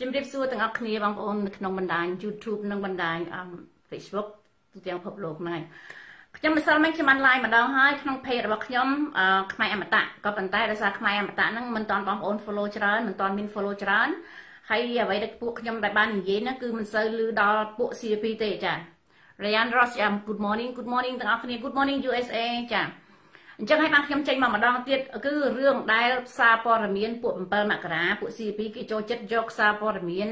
ជំរាបសួរទាំងអស់គ្នាបងប្អូននៅក្នុងបណ្ដាញ YouTube និងបណ្ដាញ Facebook ទូទាំងពិភពលោកហ្នឹងខ្ញុំម្សិលមិញខ្ញុំបាន live ម្ដងហើយក្នុង page របស់ខ្ញុំខ្មែរអមតៈក៏ប៉ុន្តែដោយសារខ្មែរអមតៈហ្នឹងមិនតាន់បងប្អូន follow ច្រើនមិនតាន់មាន follow ច្រើនហើយអ្វីដែលពួកខ្ញុំដែលបាននិយាយហ្នឹងគឺមិនសូវឮដល់ពួក CP ទេចា Ryan Ross good morning good morning ទាំងអស់គ្នា good morning USA ចា អញ្ចឹងហើយបានខ្ញុំចេញមកម្ដងទៀតគឺរឿងដែលផ្សារព័ត៌មានពួក7មករាពួក CP គេចូលចិត្តយកផ្សារព័ត៌មាន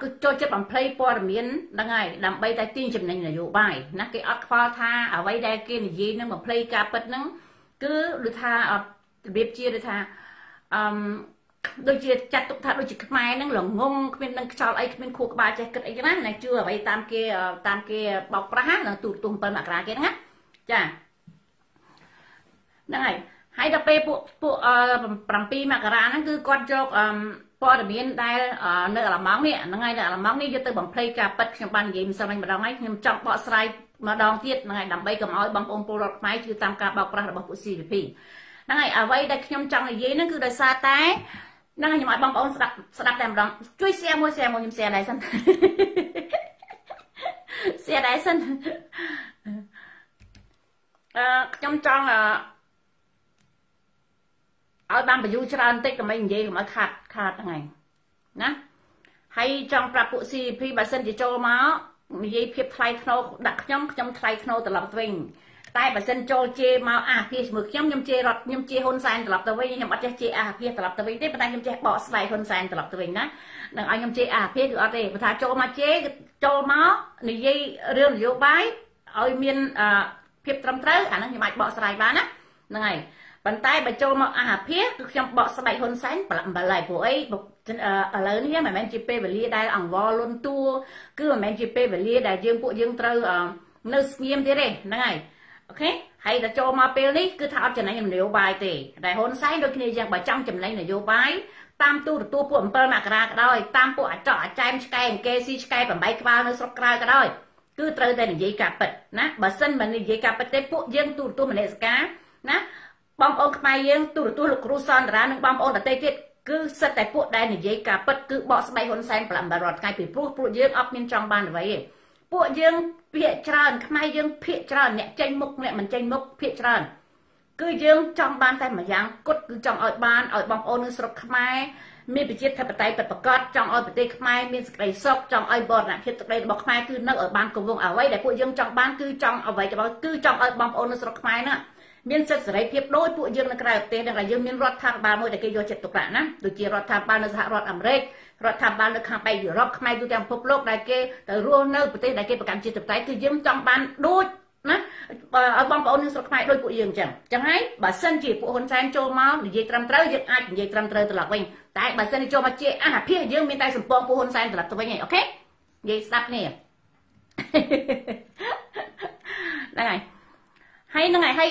គឺចូលចិត្តបំភ្លៃព័ត៌មានហ្នឹងហើយដើម្បីតែទាញចំណេញនយោបាយណាគេអត់ខ្វល់ថាអ្វីដែលគេនិយាយនឹងបំភ្លៃការពិតហ្នឹងគឺដូចថារបៀបជាដូចថាអឺដូចជាចាត់ទុកថាដូចជាខ្មែរហ្នឹងល្ងងគ្មាននឹងខ្យល់អីគ្មានខួរក្បាលចេះគិតអីចឹងណាជឿអ្វីតាមគេតាមគេបោកប្រាស់ណាទូទុំ7មករាគេហ្នឹងណាចា ហ្នឹងហើយហើយដល់ពេលពួកពួក7មករាហ្នឹងគឺគាត់យកព័ត៌មានដែលនៅអាឡម៉ង់នេះហ្នឹងហើយនៅអាឡម៉ង់នេះយកទៅបំភ្លៃការពិតខ្ញុំបាននិយាយម្សិលមិញម្ដងហើយខ្ញុំចង់បកស្រាយម្ដងទៀតហ្នឹងហើយដើម្បីកុំឲ្យបងប្អូនពលរដ្ឋខ្មែរជឿតាមការបោកប្រាស់របស់ពួក CVP ហ្នឹងហើយអ្វីដែលខ្ញុំចង់និយាយហ្នឹងគឺដោយសារតែហ្នឹងហើយខ្ញុំឲ្យបងប្អូនស្ដាប់ស្ដាប់តែម្ដងជួយ share មួយ share មួយខ្ញុំ share ដែរសិន share ដែរសិនអឺខ្ញុំចង់ ឲ្យបានបញ្យូរច្រើនតិចកុំឲ្យនិយាយកុំឲ្យខាត់ខាត់ហ្នឹងឯងណាហើយចង់ប្រាប់ពួក CP បើសិនជាចូលមកនិយាយភាពថ្លៃថ្នូរដាក់ខ្ញុំខ្ញុំថ្លៃថ្នូរត្រឡប់ទៅវិញតែបើសិនចូលជេរមកអាភាសជាមួយខ្ញុំខ្ញុំជេររត់ខ្ញុំជេរហ៊ុនសែនត្រឡប់ទៅវិញខ្ញុំអត់ចេះជេរអាភាសត្រឡប់ទៅវិញទេប៉ុន្តែខ្ញុំចេះបកស្បែកហ៊ុនសែនត្រឡប់ទៅវិញណានឹងឲ្យខ្ញុំជេរអាភាសគឺអត់ទេបើថាចូលមកជេរចូលមកនិយាយរឿងនយោបាយឲ្យមានភាពត្រឹមត្រូវអាហ្នឹងខ្ញុំអាចបកស្រាយបានណាហ្នឹងហើយ ប៉ុន្តែបើចូលមកអាភិគឺខ្ញុំបកស្បែកហ៊ុនសែនប្រឡាក់អំបិលហើយព្រោះអីឥឡូវនេះមិនមែនជាពេលវេលាដែលអង្វរលន់តួគឺមិនមែនជាពេលវេលាដែលយើងពួកយើងត្រូវនៅស្ងៀមទៀតទេហ្នឹងហើយអូខេហើយដល់ចូលមកពេលនេះគឺថាអត់ចំណេញនយោបាយទេតែហ៊ុនសែនដូចគ្នាយ៉ាងបើចង់ចំណេញនយោបាយតាមទូរទស្សន៍ពួក7មករាក៏ដោយតាមពួកអាចកអាចែមឆ្កែអង្គេស៊ីឆ្កែ8ក្បាលនៅស្រុកក្រៅក៏ដោយគឺត្រូវតែនិយាយការពិតណាបើសិនមិននិយាយការពិតទេពួកយើងទូរទស្សន៍មនសិការណា បងប្អូនខ្មែរយើងទូរទស្សន៍លោកគ្រូសន្តារានិងបងប្អូនដទៃទៀតគឺសិតតែពួកដែលនិយាយការពិតគឺបកស្បែកហ៊ុនសែនប្រឡាំបារតថ្ងៃពីព្រោះពួកយើងអត់មានចង់បានអ្វីទេពួកយើងភាកច្រើនខ្មែរយើងភាកច្រើនអ្នកចេញមុខអ្នកមិនចេញមុខភាកច្រើនគឺយើងចង់បានតែមួយយ៉ាងគត់គឺចង់ឲ្យបានឲ្យបងប្អូននៅស្រុកខ្មែរមានប្រជាធិបតេយ្យពិតប្រាកដចង់ឲ្យប្រទេសខ្មែរមានសេចក្តីសុខចង់ឲ្យបរណភាពទឹកដីរបស់ខ្មែរគឺនៅឲ្យបានគង់វង្សអ្វីដែលពួកយើងចង់បានគឺចង់អ្វីក៏គឺចង់ឲ្យបងប្អូននៅស្រុកខ្មែរណា មានសិទ្ធិសេរីភាពដោយពួកយើងនៅក្រៅប្រទេសដែលយើងមានរដ្ឋាភិបាលមួយដែលគេយកចិត្តទុកដាក់ណាដូចជារដ្ឋាភិបាលនៅសហរដ្ឋអាមេរិករដ្ឋាភិបាលនៅខាងប៉ែកយុរ៉ុបខ្មែរទូទាំងពិភពលោកដែលគេទៅរស់នៅប្រទេសដែលគេប្រកាន់ជាតិបតៃគឺយើងចង់បានដូចណាឲ្យបងប្អូននៅស្រុកខ្មែរដូចពួកយើងអញ្ចឹងអញ្ចឹងហើយបើសិនជាពួកហ៊ុនសែនចូលមកនិយាយត្រឹមត្រូវយើងអាចនិយាយត្រឹមត្រូវត្រឡប់វិញតែបើសិនជាចូលមកជាអាភិយើងមានតែសម្ពងពួកហ៊ុនសែនត្រឡប់ទៅវិញឯងអូខេនិយាយស្ដាប់គ្នាហ្នឹងហើយ ហើយហ្នឹងហើយហើយ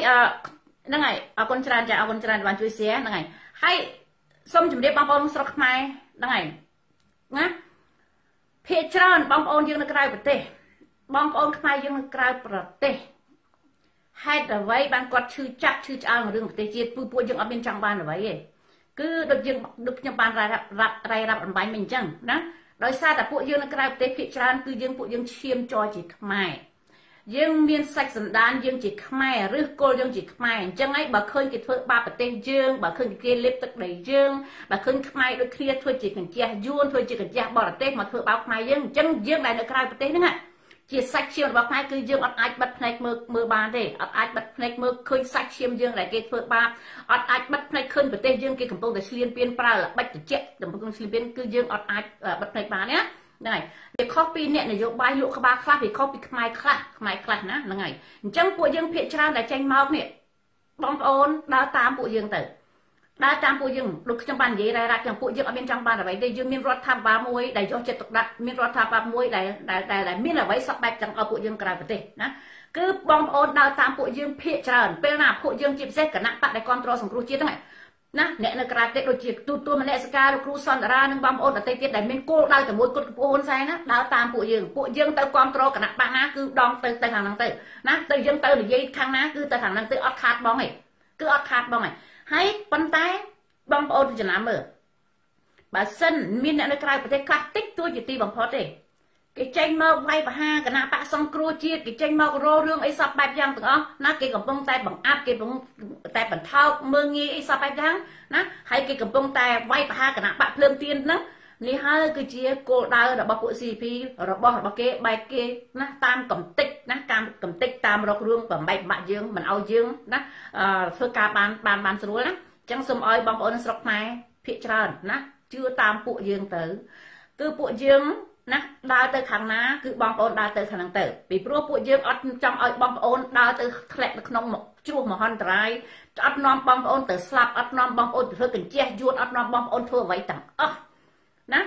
ហ្នឹងហើយអរគុណច្រើនចាអរគុណច្រើនបានជួយ share ហ្នឹងហើយហើយសូមជម្រាបបងប្អូនស្រុកខ្មែរហ្នឹងហើយណាភាគច្រើនបងប្អូនយើងនៅក្រៅប្រទេស បងប្អូនខ្មែរយើងនៅក្រៅប្រទេសហេតុអ្វីបានគាត់ឈឺចាប់ឈឺឆ្អើងរឿងប្រទេសជាតិពួកពួកយើងអត់មានចង់បានអ្វីទេគឺដូចយើងដូចខ្ញុំបានរ៉ាប់រ៉ាប់រ៉ៃរ៉ាប់អំបញ្ញមិញអញ្ចឹងណាដោយសារតែពួកយើងនៅក្រៅប្រទេសភាគច្រើនគឺយើងពួកយើងឈាមចរជាខ្មែរ យើងមានសាច់សន្តានយើងជាខ្មែរឬគល់យើងជាខ្មែរអញ្ចឹងហើយបើឃើញគេធ្វើបាបប្រទេសយើងបើឃើញគេលេបទឹកដីយើងបើឃើញខ្មែរដូចគ្នាធ្វើជាកញ្ជះយួនធ្វើជាកញ្ជះបរទេសមកធ្វើបាបខ្មែរយើងអញ្ចឹងយើងដែលនៅក្រៅប្រទេសហ្នឹងជាសាច់ឈាមរបស់ខ្មែរគឺយើងអត់អាចបិទភ្នែកមើលមើលបានទេអត់អាចបិទភ្នែកមើលឃើញសាច់ឈាមយើងដែលគេធ្វើបាបអត់អាចបិទភ្នែកឃើញប្រទេសយើងគេកំពុងតែឈ្លានពានប្រើល្បិចតិចកំពុងឈ្លានពានគឺយើងអត់អាចបិទភ្នែកបានណា ហ្នឹងហើយវាខុសពីអ្នកនយោបាយលក់ក្បាលខ្លះវាខុសពីខ្មែរខ្លះខ្មែរខ្លះណាហ្នឹងហើយអញ្ចឹងពួកយើងភាកច្រើនដែលចេញមកនេះបងប្អូនដើរតាមពួកយើងទៅដើរតាមពួកយើងដូចខ្ញុំបាននិយាយរ៉ារ៉ាត់ទាំងពួកយើងអត់មានចង់បានអ្វីទេយើងមានរដ្ឋាភិបាលមួយដែលយកចិត្តទុកដាក់មានរដ្ឋាភិបាលមួយដែលដែលមានអ្វីសពបែបចង់ឲ្យពួកយើងក្រៅប្រទេសណាគឺបងប្អូនដើរតាមពួកយើងភាកច្រើនពេលណាពួកយើងជាពិសេសគណៈបកដែលគ្រប់គ្រងសង្គ្រោះជាតិហ្នឹង ណាអ្នកនៅក្រៅប្រទេសដូចជាទូទួលមនសិការលោកគ្រូសន្តារានិងបងប្អូនដទៃទៀតដែលមានគោលដៅតែមួយគត់កំពុះហ៊ុនសែនណាដើរតាមពួកយើងពួកយើងទៅគ្រប់គ្រងគណៈបកណាគឺដងទៅទៅខាងហ្នឹងទៅណាទៅយើងទៅនិយាយខាងណាគឺទៅខាងហ្នឹងទៅអត់ខាតបងឯងគឺអត់ខាតបងឯងហើយប៉ុន្តែបងប្អូនចំណាំមើលបើសិនមានអ្នកនៅក្រៅប្រទេសខ្លះតិចតួចជាទីបំផុតទេ គេចេញមកវាយបហាគណៈបកសង្គ្រោះជាតិគេចេញមករោរឿងអីសពបែបយ៉ាងទាំងអស់ណាគេកំពុងតែបង្អាប់គេកំពុងតែបន្ថោកមើងងាយអីសពបែបយ៉ាងណាហើយគេកំពុងតែវាយបហាគណៈបកភ្លើងទៀនហ្នឹងនេះហើយគឺជាគោលដៅរបស់ពួក CP របស់របស់គេបែកគេណាតាមកំតិចណាតាមកំតិចតាមរករឿងបំបែកបាក់យើងមិនឲ្យយើងណាធ្វើការបានបានបានស្រួលណាអញ្ចឹងសូមឲ្យបងប្អូនស្រុកខ្មែរភាកច្រើនណាជឿតាមពួកយើងទៅគឺពួកយើង ណាដើរទៅខាងណាគឺបងប្អូនដើរទៅខាងហ្នឹងទៅពីព្រោះពួកយើងអត់ចង់ឲ្យបងប្អូនដើរទៅធ្លាក់នៅក្នុងជ្រោះមហន្តរាយអត់នាំបងប្អូនទៅស្លាប់អត់នាំបងប្អូនទៅធ្វើកញ្ចេះយួនអត់នាំបងប្អូនធ្វើអ្វីទាំងអស់ណា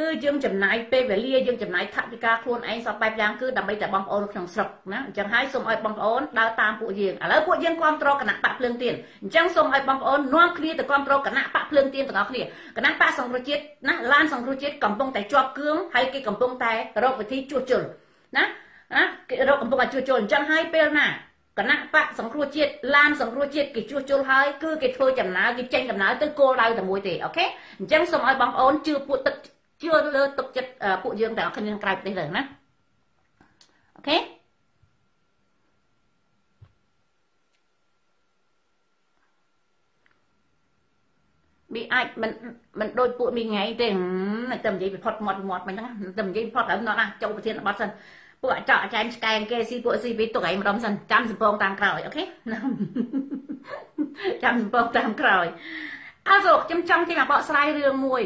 គឺយើងចំណាយពេលវេលាយើងចំណាយថវិកាខ្លួនឯងសពបែបយ៉ាងគឺដើម្បីតែបងប្អូនក្នុងស្រុកណាអញ្ចឹងហើយសូមឲ្យបងប្អូនដើរតាមពួកយើងឥឡូវពួកយើងគ្រប់គ្រងគណៈបកភ្លើងទៀនអញ្ចឹងសូមឲ្យបងប្អូននាំគ្នាទៅគ្រប់គ្រងគណៈបកភ្លើងទៀនទាំងអស់គ្នាគណៈបកសង្គ្រោះជាតិណាឡានសង្គ្រោះជាតិកំពុងតែជាប់គឿងហើយគេកំពុងតែរកវិធីជួសជុលណាណាគេរកកំពុងតែជួសជុលអញ្ចឹងហើយពេលណាគណៈបកសង្គ្រោះជាតិឡានសង្គ្រោះជាតិគេជួសជុលហើយគឺគេធ្វើចំណាយគេចេញដំណើរទៅគោលដៅតែមួយទេអូខេអញ្ចឹងសូមឲ្យបងប្អូនជឿពួកទឹក ជឿលើទុកចិត្តពួកយើងទាំងអស់គ្នាក្រៅប្រទេសទៅណាអូខេមីអាចមិនមិនដូចពួកមីថ្ងៃទេតែនិយាយផុតមាត់មាត់មិនហ្នឹងតែនិយាយផុតហើយនោះណាចូលប្រធានបတ်សិនពួកអាចកចែមឆ្កែងគេស៊ីពួកស៊ីពីទុកឯងម្ដុំសិនចាំសំពងតាមក្រោយអូខេចាំសំពងតាមក្រោយអើសូខ្ញុំចង់ជិះមកបកស្រាយរឿងមួយ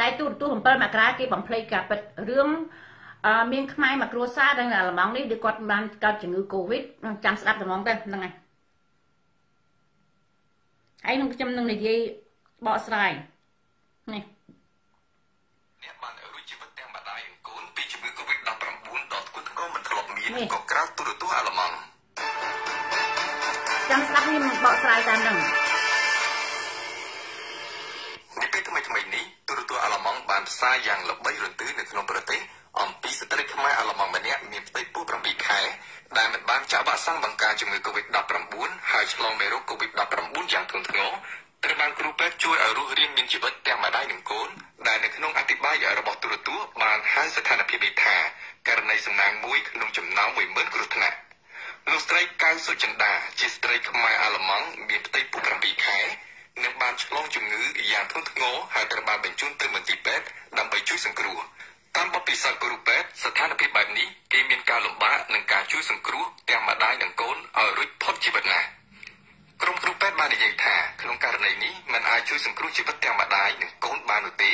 ដែលទូរទស្សន៍7មករាគេបំភ្លេចការពិតរឿងមានខ្មែរមកគ្រួសារដែលអាឡម៉ង់នេះគឺគាត់បានកើតជំងឺ Covid ចាំស្ដាប់តែហ្មងទៅហ្នឹងហើយហើយនឹងខ្ញុំនឹងនិយាយបកស្រាយនេះអ្នកបានរួចជីវិតទាំងម្ដាយនិងកូនពីជំងឺ Covid-19 ដ៏ធ្ងន់ធ្ងរមិនធ្លាប់មានក៏ក្រៅទូរទស្សន៍អាឡម៉ង់ចាំស្ដាប់នេះបកស្រាយតាមហ្នឹង ផ្សាយយ៉ាងល្បីរន្ទឺនៅក្នុងប្រទេសអំពីស្ត្រីខ្មែរអាឡម៉ង់ម្នាក់មានផ្ទៃពោះ7ខែដែលមិនបានចាក់វ៉ាក់សាំងបង្ការជំងឺ Covid-19 ហើយឆ្លងមេរោគ Covid-19 យ៉ាងធ្ងន់ធ្ងរត្រូវបានគ្រូពេទ្យជួយឲ្យរស់រានមានជីវិតទាំងម្ដាយនិងកូនដែលនៅក្នុងអធិប្បាយរបស់ទូរទស្សន៍បានហៅស្ថានភាពនេះថាករណីសំណាងមួយក្នុងចំណោម10000គ្រោះថ្នាក់លោកស្រីកៅសុចិន្តាជាស្ត្រីខ្មែរអាឡម៉ង់មានផ្ទៃពោះ7ខែ និងបានឆ្លងជំងឺយ៉ាងធ្ងន់ធ្ងរហើយត្រូវបានបញ្ជូនទៅមន្ទីរពេទ្យដើម្បីជួយសង្គ្រោះតាមបទពិសោធន៍គ្រូពេទ្យស្ថានភាពបែបនេះគេមានការលំបាកនឹងការជួយសង្គ្រោះទាំងម្ដាយនិងកូនឲ្យរួចផុតជីវិតណាស់ក្រុមគ្រូពេទ្យបាននិយាយថាក្នុងករណីនេះมันអាចជួយសង្គ្រោះជីវិតទាំងម្ដាយនិងកូនបាននោះទេ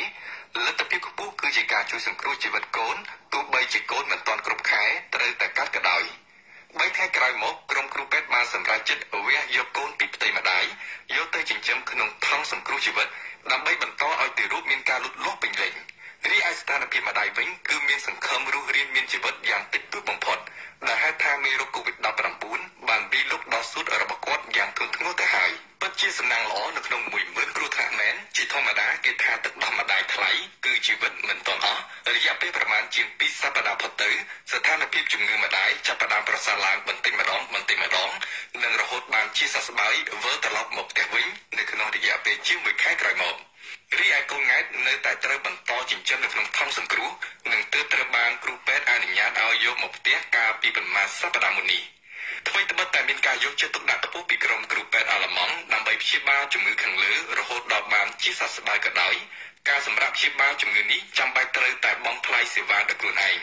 លទ្ធភាពខ្ពស់គឺជាការជួយសង្គ្រោះជីវិតកូនទោះបីជាកូនមិនទាន់គ្រប់ខែត្រូវតែកាត់ក៏ដោយ។ បីថ្ងៃក្រោយមកក្រុមគ្រូពេទ្យបានសម្រេចចិត្តវះយកកូនពីផ្ទៃម្ដាយយកទៅចិញ្ចឹមក្នុងថង់សង្គ្រោះជីវិតដើម្បីបន្តឲ្យទារកមានការលូតលាស់ពេញលេញ រីឯស្ថានភាពម្ដាយវិញគឺមានសង្ឃឹមរស់រានមានជីវិតយ៉ាងតិចតួចបំផុតដែលហេតុថាមេរោគ COVID-19 បានវាយលុកដល់សួតរបស់គាត់យ៉ាងធ្ងន់ធ្ងរទៅហើយពិតជាសំណាងល្អនៅក្នុង10000គ្រោះថ្នាក់មែនជាធម្មតាគេថាទឹកដោះម្ដាយថ្លៃគឺជីវិតមិនទាន់អស់រយៈពេលប្រមាណជាង2សប្តាហ៍ផុតទៅស្ថានភាពជំងឺម្ដាយចាប់ផ្ដើមប្រសើរឡើងបន្តិចម្ដងបន្តិចម្ដងនិងរហូតបានជាសះស្បើយវិលត្រឡប់មកផ្ទះវិញនៅក្នុងរយៈពេលជាង1ខែក្រោយមក រីឯកូនង៉ែតនៅតែត្រូវបន្តចិញ្ចឹមនៅក្នុងថង់សង្គ្រោះនិងទើបត្រូវបានគ្រូពេទ្យអនុញ្ញាតឲ្យយកមកផ្ទះកាលពីប្រមាណសប្តាហ៍មុននេះអ្វីត្បិតតែមានការយកចិត្តទុកដាក់ខ្ពស់ពីក្រុមគ្រូពេទ្យអាល្លឺម៉ង់ដើម្បីព្យាបាលជំងឺខាងលើរហូតដល់បានជាសះស្បើយក៏ដោយការសម្រាប់ព្យាបាលជំងឺនេះចាំបាច់ត្រូវតែបង់ថ្លៃសេវាដោយខ្លួនឯង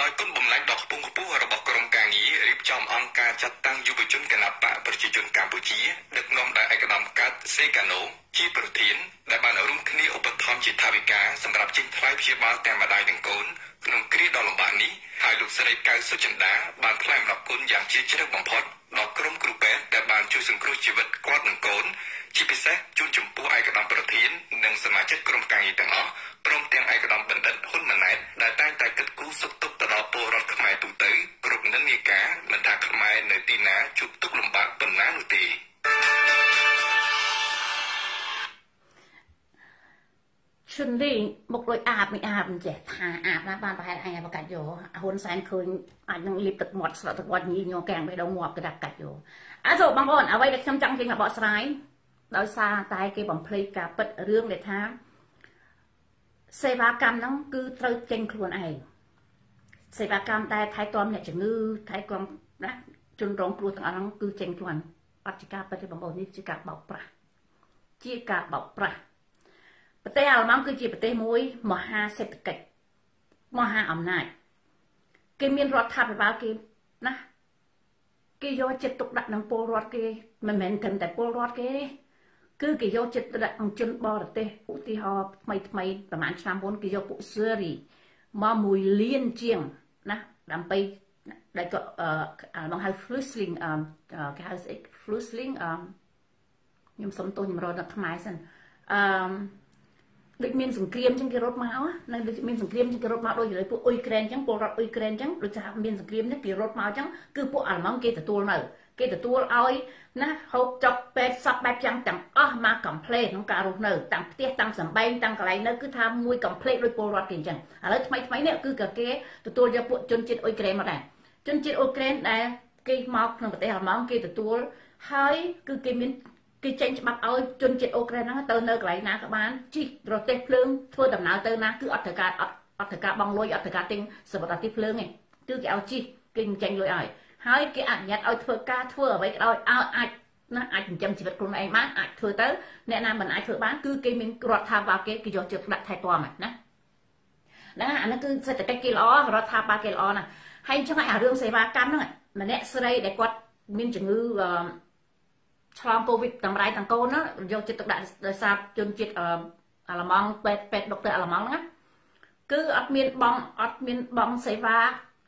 ដោយគុណបំណាច់ដ៏ខ្ពង់ខ្ពស់របស់ក្រមការងាររៀបចំអង្គការចាត់តាំងយុវជនគណបកប្រជាជនកម្ពុជាដឹកនាំដោយឯកឧត្តមកាត់សេកាណូជាប្រធានដែលបានរួមគ្នាឧបត្ថម្ភជាថវិកាសម្រាប់ចេញថ្លៃព្យាបាលទាំងម្ដាយនិងកូនក្នុងគ្រាដ៏លំបាកនេះហើយលោកស្រីកៅសុចិន្តាបានថ្លែងអំណរគុណយ៉ាងជ្រាលជ្រៅបំផុតដល់ក្រុមគ្រូពេទ្យដែលបានជួយសង្គ្រោះជីវិតគាត់និងកូន ជាពិសេសជូនចំពោះឯកឧត្តមប្រធាននិងសមាជិកក្រុមការងារទាំងអស់ព្រមទាំងឯកឧត្តមបណ្ឌិតហ៊ុនម៉ាណែតដែលតែងតែគិតគូរសុខទុក្ខទៅដល់ពលរដ្ឋខ្មែរទូទៅគ្រប់និន្នាការមិនថាខ្មែរនៅទីណាជួបទុក្ខលំបាកប៉ុណ្ណានោះទេឈុននេះមកដូចអាបមិនអាបមិនចេះថាអាបណាបានប្រហែលអញបកាច់យកហ៊ុនសែនឃើញអាចនឹងលៀបទឹកមាត់ស្រក់ទឹកមាត់ញីញ័រកាំងបេះដូងងាប់ក្តាប់កាច់យកអើសូបងប្អូនអ្វីដែលខ្ញុំចង់ជិះមកបកស្រាយ ដោយសារតែគេបំភ្លេចការពិតរឿងដែលថា សេវាកម្មហ្នឹងគឺត្រូវចេញខ្លួនឯងសេវាកម្មដែលថែទាំអ្នកជំងឺថែទាំណាជនរងគ្រោះទាំងអស់ហ្នឹងគឺចេញខ្លួនអត់ជាការពិតទេបងប្អូននេះជាការបោកប្រាស់ជាការបោកប្រាស់ប្រទេសអាល្លឺម៉ង់គឺជាប្រទេសមួយ មហាសេដ្ឋកិច្ចមហាអំណាចគេមានរដ្ឋាភិបាលគេណាគេយកចិត្តទុកដាក់នឹងពលរដ្ឋគេមិនមែនត្រឹមតែពលរដ្ឋគេទេ គឺគេយកចិត្តទុកដាក់នឹងជនបរទេសឧទាហរណ៍ថ្មីថ្មីប្រហែលឆ្នាំមុនគេយកពួកស៊ើរីមកមួយលានជាងណាដើម្បីដែលក៏អឺមកហៅ flustling អឺគេហៅស្អី flustling អឺខ្ញុំសុំទោសខ្ញុំរត់ដល់ខ្មែរសិនអឺដូចមានសង្គ្រាមចឹងគេរត់មកនៅដូចមានសង្គ្រាមចឹងគេរត់មកដូចពួកអ៊ុយក្រែនចឹងពលរដ្ឋអ៊ុយក្រែនចឹងដូចថាមានសង្គ្រាមនេះគេរត់មកចឹងគឺពួកអាល្លឺម៉ង់គេទទួលនៅ គេទទួលឲ្យណាហូបចុកពេទ្យសពបែបយ៉ាងទាំងអស់មកកំភ្លេក្នុងការរស់នៅតាំងផ្ទះតាំងសំបែងតាំងកន្លែងនៅគឺថាមួយកំភ្លេដោយពលរដ្ឋគេអញ្ចឹងឥឡូវថ្មីថ្មីនេះគឺក៏គេទទួលយកពួកជនជាតិអ៊ុយក្រែនមកដែរជនជាតិអ៊ុយក្រែនដែលគេមកក្នុងប្រទេសអាល្លឺម៉ង់គេទទួលហើយគឺគេមានគេចេញច្បាប់ឲ្យជនជាតិអូក្រែនហ្នឹងទៅនៅកន្លែងណាក៏បានជិះរទេះភ្លើងធ្វើដំណើរទៅណាគឺអត់ត្រូវការអត់អត់ត្រូវការបងលុយអត់ត្រូវការទិញសម្បត្តិទីភ្លើងទេគឺគេឲ្យជិះគេចេញលុយឲ្យ ហើយគេអនុញ្ញាតឲ្យធ្វើការធ្វើអ្វីក៏ដោយឲ្យអាចណាអាចចិញ្ចឹមជីវិតខ្លួនឯងបានអាចធ្វើទៅអ្នកណាមិនអាចធ្វើបានគឺគេមានរដ្ឋាភិបាលគេគេយកចិត្តដាក់ថែទាំណាហ្នឹងអានេះគឺសេដ្ឋកិច្ចគេល្អរដ្ឋាភិបាលគេល្អណាស់ហើយអញ្ចឹងអារឿងសេវាកម្មហ្នឹងម្នាក់ស្រីដែលគាត់មានជំងឺឆ្លងកូវីដតម្រៃទាំងកូនណាយកចិត្តទុកដាក់ដោយសារជនជាតិអាល្លឺម៉ង់ពេទ្យពេទ្យដុកទ័រអាល្លឺម៉ង់ហ្នឹងគឺអត់មានបងអត់មានបងសេវា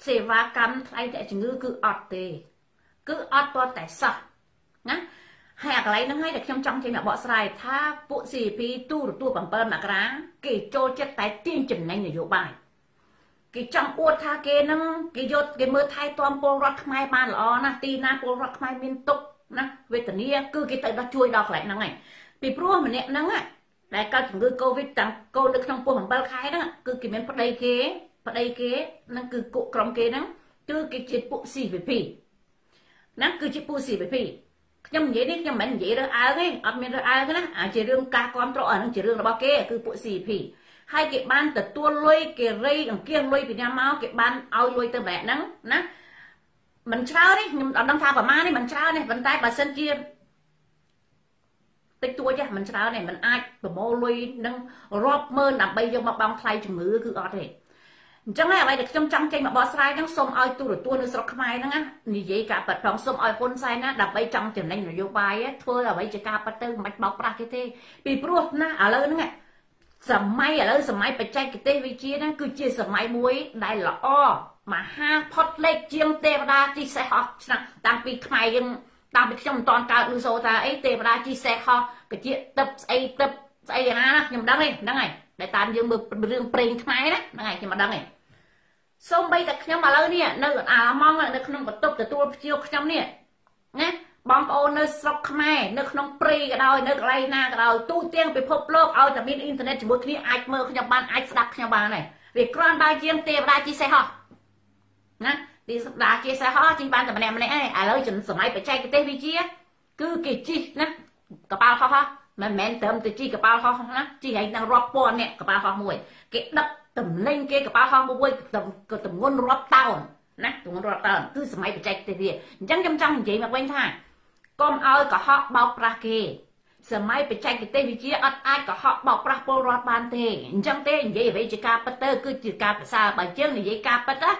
សេវាកម្មថ្លៃតែជំងឺគឺអត់ទេគឺអត់តតែសោះណាហើយអាកន្លែងហ្នឹងហើយដែលខ្ញុំចង់ចេញមកបកស្រាយថាពួក CP ទូរទស្សន៍7មករាគេចូលចិត្តតែទាញចំណេញនយោបាយគេចង់អួតថាគេហ្នឹងគេយកគេមើលថែទាំពលរដ្ឋខ្មែរបានល្អណាស់ទីណាពលរដ្ឋខ្មែរមានទុកណាវេទនាគឺគេទៅដល់ជួយដល់កន្លែងហ្នឹងហើយពីព្រោះម្នាក់ហ្នឹងដែលកើតជំងឺ Covid តាំងកូននៅក្នុងពោះ7ខែហ្នឹងគឺគេមានប្តីគេ ប្តីគេហ្នឹងគឺគុកក្រុមគេហ្នឹងគឺគេជាពួក CVP ណាគឺជាពួក CVP ខ្ញុំនិយាយនេះខ្ញុំមិននិយាយរើសអើងទេអត់មានរើសអើងណាអាជារឿងការគ្រប់គ្រងអាហ្នឹងជារឿងរបស់គេគឺពួក CVP ហើយគេបានទទួលលុយគេរៃអង្គាសលុយពីណាមកគេបានឲ្យលុយទៅម្នាក់ហ្នឹងណាមិនច្រើនទេខ្ញុំអត់ដឹងថាប្រមាណនេះមិនច្រើនទេប៉ុន្តែបើសិនជាតិចតួចទេមិនច្រើនទេមិនអាចប្រមូលលុយនឹងរាប់ម៉ឺនដើម្បីយកមកបង់ថ្លៃជំងឺគឺអត់ទេ អញ្ចឹងហើយអ្វីដែលខ្ញុំចង់ចេញមកបកស្រាយហ្នឹងសូមឲ្យទូរទស្សន៍នៅស្រុកខ្មែរហ្នឹងណានិយាយការប៉ັດផងសូមឲ្យហ៊ុនសែនណាដើម្បីចង់ចំណេញនយោបាយធ្វើអ្វីជាការប៉ັດទៅមិនបាច់បោកប្រាស់គេទេពីព្រោះណាឥឡូវហ្នឹងសម័យឥឡូវសម័យបច្ចេកទេសវិទ្យាហ្នឹងគឺជាសម័យមួយដែលល្អមហាផុតលេខជាងទេវតាជីសេះហោះឆ្នាំតាំងពីខ្មែរយើងតាំងពីខ្ញុំមិនតាន់កើតឮសូរថាអីទេវតាជីសេះហោះកជាទឹកស្អីទឹកស្អីយ៉ាងណាខ្ញុំដឹងទេហ្នឹងហើយដែលតាមយើងមើលរឿងប្រេងខ្មែរណាហ្នឹងហើយខ្ញុំមិនដឹងទេ សូម្បីតែខ្ញុំឥឡូវនេះនៅអាម៉ងនៅក្នុងបន្ទប់ទទួលភ្ញៀវខ្ញុំនេះណាបងប្អូននៅស្រុកខ្មែរនៅក្នុងព្រៃក៏ដោយនៅកន្លែងណាក៏ដោយទូទាំងពិភពលោកឲ្យតែមានអ៊ីនធឺណិតជាមួយគ្នាអាចមើលខ្ញុំបានអាចស្ដាប់ខ្ញុំបានហើយវាគ្រាន់បើជាងទេវតាជីសេះហោះណាទីសប្តាហ៍ជាសេះហោះជីបានតែម្នាក់ម្នាក់ឯងឥឡូវចំសម័យបច្ចេកទេសវិទ្យាគឺគេជីណាកប៉ាល់ហោះមិនមែនត្រឹមតែជីកប៉ាល់ហោះណាជីឯងនឹងរាប់ពាន់អ្នកកប៉ាល់ហោះមួយគេដឹក តំណែងគេកប៉ាល់ហោះមួយក៏តំងន់រាប់តោនណាតំងន់រាប់តោនគឺសម័យបច្ចេកទេសវាអញ្ចឹងខ្ញុំចង់និយាយមកវិញថាកុំឲ្យកុហកបោកប្រាស់គេសម័យបច្ចេកទេសវិទ្យាអត់អាចកុហកបោកប្រាស់ពលរដ្ឋបានទេអញ្ចឹងទេនិយាយអ្វីជាការពិតទៅគឺជាការប្រសើរបើយើងនិយាយការពិតណា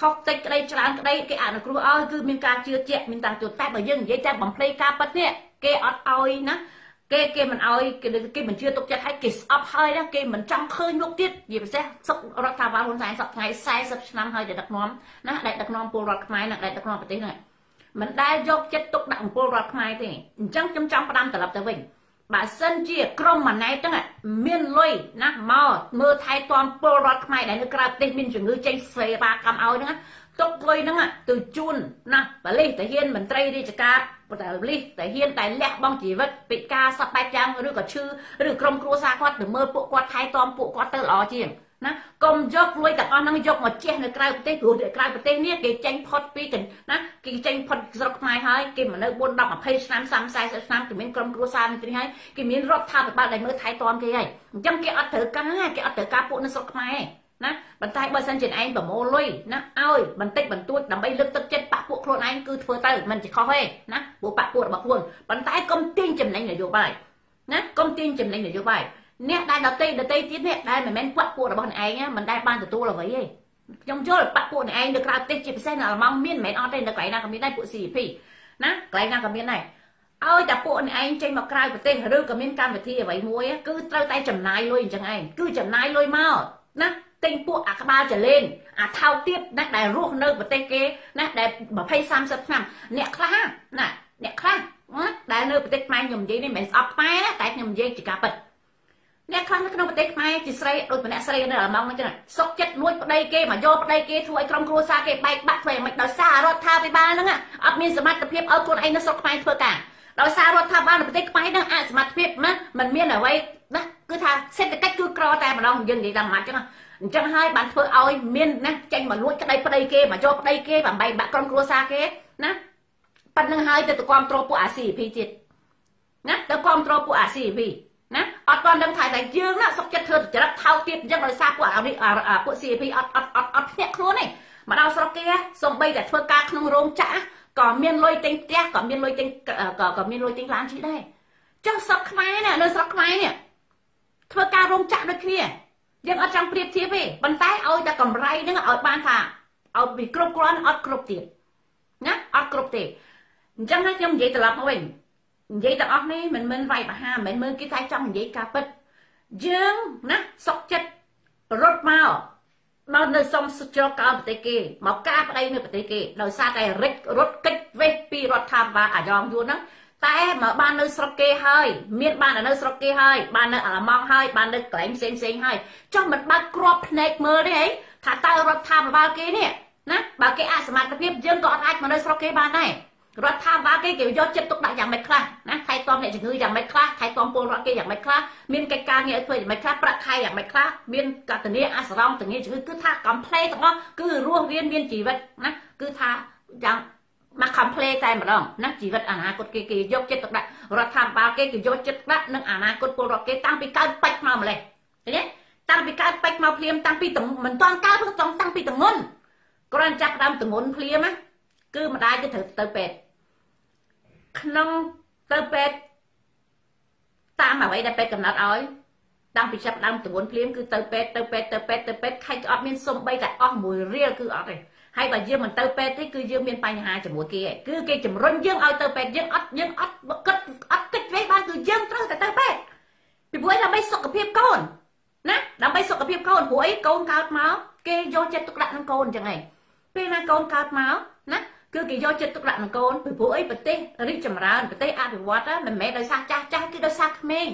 ខុសតិចក្តីច្រើនក្តីគេអនុគ្រោះឲ្យគឺមានការជឿជាក់មានការទទួលតែបើយើងនិយាយតែបំភ្លៃការពិតនេះគេអត់ឲ្យណា គេគេមិនឲ្យគេគេមិនជឿទុកចិត្តឲ្យគេស្អប់ហើយណាគេមិនចង់ឃើញមុខទៀតនិយាយពិសេសសុខរដ្ឋាភិបាលហ៊ុនសែនសប្តាហ៍40ឆ្នាំហើយដែលដឹកនាំណាដែលដឹកនាំពលរដ្ឋខ្មែរនិងដែលដឹកនាំប្រទេសហ្នឹងមិនដែលយកចិត្តទុកដាក់ពលរដ្ឋខ្មែរទេអញ្ចឹងខ្ញុំចង់ផ្ដាំត្រឡប់ទៅវិញបើសិនជាក្រុមម៉ាណែតហ្នឹងមានលុយណាមកមើលថែទាំពលរដ្ឋខ្មែរដែលនៅក្រៅប្រទេសមានជំងឺចេញសេវាកម្មឲ្យហ្នឹងទុកលុយហ្នឹងទៅជូនណាបលិសតាហ៊ានមន្ត្រីរាជការ បលិសតាហ៊ានតែលះបង់ជីវិតពីការសពបែបយ៉ាងឬក៏ឈឺឬក្រុមគ្រួសារគាត់ទៅមើលពួកគាត់ថែទាំពួកគាត់ទៅល្អជាងណាកុំយកលុយទាំងអស់ហ្នឹងយកមកជះនៅក្រៅប្រទេសព្រោះនៅក្រៅប្រទេសនេះគេចេញផុតពីណាគេចេញផុតស្រុកខ្មែរហើយគេមកនៅ4 10 20ឆ្នាំ30 40ឆ្នាំគេមានក្រុមគ្រួសារនេះហើយគេមានរដ្ឋាភិបាលដែលមើលថែទាំគេហើយអញ្ចឹងគេអត់ត្រូវការគេអត់ត្រូវការពួកនៅស្រុកខ្មែរ ណាប៉ុន្តែបើសិនជាឯងប្រមូលលុយណាឲ្យបន្តិចបន្តួចដើម្បីលើកទឹកចិត្តបាក់ពួកខ្លួនឯងគឺធ្វើទៅមិនជាខុសទេណាពួកបាក់ពួករបស់ខ្លួនប៉ុន្តែកុំទាញចំណេញនយោបាយណាកុំទាញចំណេញនយោបាយអ្នកដែលដតីដតីទៀតនេះដែលមិនមែនបាក់ពួករបស់ឯងមិនដែលបានទទួលអ្វីទេខ្ញុំយល់បាក់ពួកឯងនៅក្រៅប្រទេសជាពិសេសនៅអាល្លឺម៉ង់មានមិនមែនអត់ទេនៅកន្លែងណាក៏មានដែរពួក CP ណាកន្លែងណាក៏មានដែរឲ្យតែពួកឯងចេញមកក្រៅប្រទេសឬក៏មានកម្មវិធីអ្វីមួយគឺត្រូវតែចំណាយលុយអញ្ចឹងឯងគឺចំណាយលុយមកណា ទិញពួកអាក្បាលចលេនអាថោកទៀតណាដែលរស់នៅប្រទេសគេណាដែល20 30ឆ្នាំអ្នកខ្លះណាអ្នកខ្លះដែលនៅប្រទេសខ្មែរខ្ញុំនិយាយនេះមិនមែនស្អប់ខ្មែរណាតែខ្ញុំនិយាយជាការពិតអ្នកខ្លះនៅក្នុងប្រទេសខ្មែរជាស្រីដូចម្នាក់ស្រីនៅអាឡម៉ង់ហ្នឹងចឹងសុកចិត្តលួចប្តីគេមកយកប្តីគេធ្វើឲ្យក្រុមគ្រួសារគេបែកបាក់ធ្វើឲ្យមិនដោយសាររដ្ឋាភិបាលហ្នឹងអត់មានសមត្ថភាពឲ្យខ្លួនឯងនៅស្រុកខ្មែរធ្វើការដោយសាររដ្ឋាភិបាលនៅប្រទេសខ្មែរហ្នឹងអសមត្ថភាពណាมันមានអ្វីណាគឺថាសេដ្ឋកិច្ចគឺក្រតែម្ដងយើងនិយាយតាមម៉ាត់ចឹង អញ្ចឹងហើយបានធ្វើឲ្យមានណាចេញមកលួចក្តីប្តីគេមកយកប្តីគេបំបីបាក់ក្រុមគ្រួសារគេណាប៉ុណ្្នឹងហើយទៅទៅគ្រប់គ្រងពួកអា CP ទៀតណាទៅគ្រប់គ្រងពួកអា CP ណាអត់ទាន់ដឹងថាតែយើងណាសុកចិត្តធ្វើចរិតថោកទៀតអញ្ចឹងដោយសារពួកពួក CP អត់អត់អត់អត់ភ្នាក់ខ្លួនទេមកដល់ស្រុកគេសំបីតែធ្វើការក្នុងរោងចក្រក៏មានលុយទិញផ្ទះក៏មានលុយទិញក៏ក៏មានលុយទិញឡានជិះដែរចុះស្រុកខ្មែរណានៅស្រុកខ្មែរនេះធ្វើការរោងចក្រដូចគ្នា យើងអត់ចង់ប្រៀបធៀបទេប៉ុន្តែឲ្យតែកម្រៃហ្នឹងឲ្យបានថាឲ្យពីគ្រប់គ្រាន់អត់គ្រប់ទៀតណាអត់គ្រប់ទេអញ្ចឹងហើយខ្ញុំនិយាយត្រឡប់មកវិញនិយាយទាំងអស់នេះមិនមិនវាយបហាមិនមើលគេតែចង់និយាយការពិតយើងណាសុកចិត្តរត់មកមកនៅសុំសុចរកោប្រទេសគេមកការប្តីនៅប្រទេសគេដោយសារតែរិចរត់កិច្ចវេះពីរដ្ឋាភិបាលអាយ៉ងយួនហ្នឹង តែមកបាននៅស្រុកគេហើយមានបាននៅស្រុកគេហើយបាននៅអាឡម៉ង់ហើយបាននៅកន្លែងផ្សេងផ្សេងហើយចុះមិនបើកគ្រាប់ភ្នែកមើលទេអីថាតើរដ្ឋាភិបាលគេនេះណាបើគេអសមត្ថភាពយើងក៏អត់អាចមកនៅស្រុកគេបានដែររដ្ឋាភិបាលគេគេយកចិត្តទុកដាក់យ៉ាងម៉េចខ្លះណាថែទាំអ្នកជំងឺយ៉ាងម៉េចខ្លះថែទាំពលរដ្ឋគេយ៉ាងម៉េចខ្លះមានកិច្ចការងារឲ្យធ្វើយ៉ាងម៉េចខ្លះប្រាក់ខែយ៉ាងម៉េចខ្លះមានកតនីអាសរងតនីជំងឺគឺថាកំ pl ទាំងអស់គឺរស់រានមានជីវិតណាគឺថាយ៉ាង មក complain តែម្ដងណាជីវិតអនាគតគេគេយកចិត្តទុកដាក់រដ្ឋាភិបាលគេគេយកចិត្តទុកដាក់នឹងអនាគតពលរដ្ឋគេតាំងពីកើតបាច់មកម្លេះឃើញទេតាំងពីកើតបាច់មកភ្លាមតាំងពីមិនតាន់កើតទេតាំងពីតងន់គ្រាន់ចាប់ដើមតងន់ភ្លាមណាគឺម្ដាយគេត្រូវទៅពេទ្យក្នុងទៅពេទ្យតាមអ្វីដែលពេទ្យកំណត់ឲ្យតាំងពីចាប់ដើមតងន់ភ្លាមគឺទៅពេទ្យទៅពេទ្យទៅពេទ្យទៅពេទ្យខែអត់មានសុំបីតែអស់មួយរៀលគឺអត់ទេ ហើយបើយើងមិនទៅពេទ្យទេគឺយើងមានបញ្ហាជាមួយគេគឺគេជំរុញយើងឲ្យទៅពេទ្យយើងអត់យើងអត់គិតអត់គិតវិញបានគឺយើងត្រូវតែទៅពេទ្យពីព្រោះដើម្បីសុខភាពកូនណាដើម្បីសុខភាពកូនព្រោះអីកូនកើតមកគេយកចិត្តទុកដាក់នឹងកូនអញ្ចឹងឯងពេលណាកូនកើតមកណាគឺគេយកចិត្តទុកដាក់នឹងកូនពីព្រោះអីប្រទេសរីកចម្រើនប្រទេសអភិវឌ្ឍមិនមែនដោយសារចាស់ចាស់គឺដោយសារក្មេង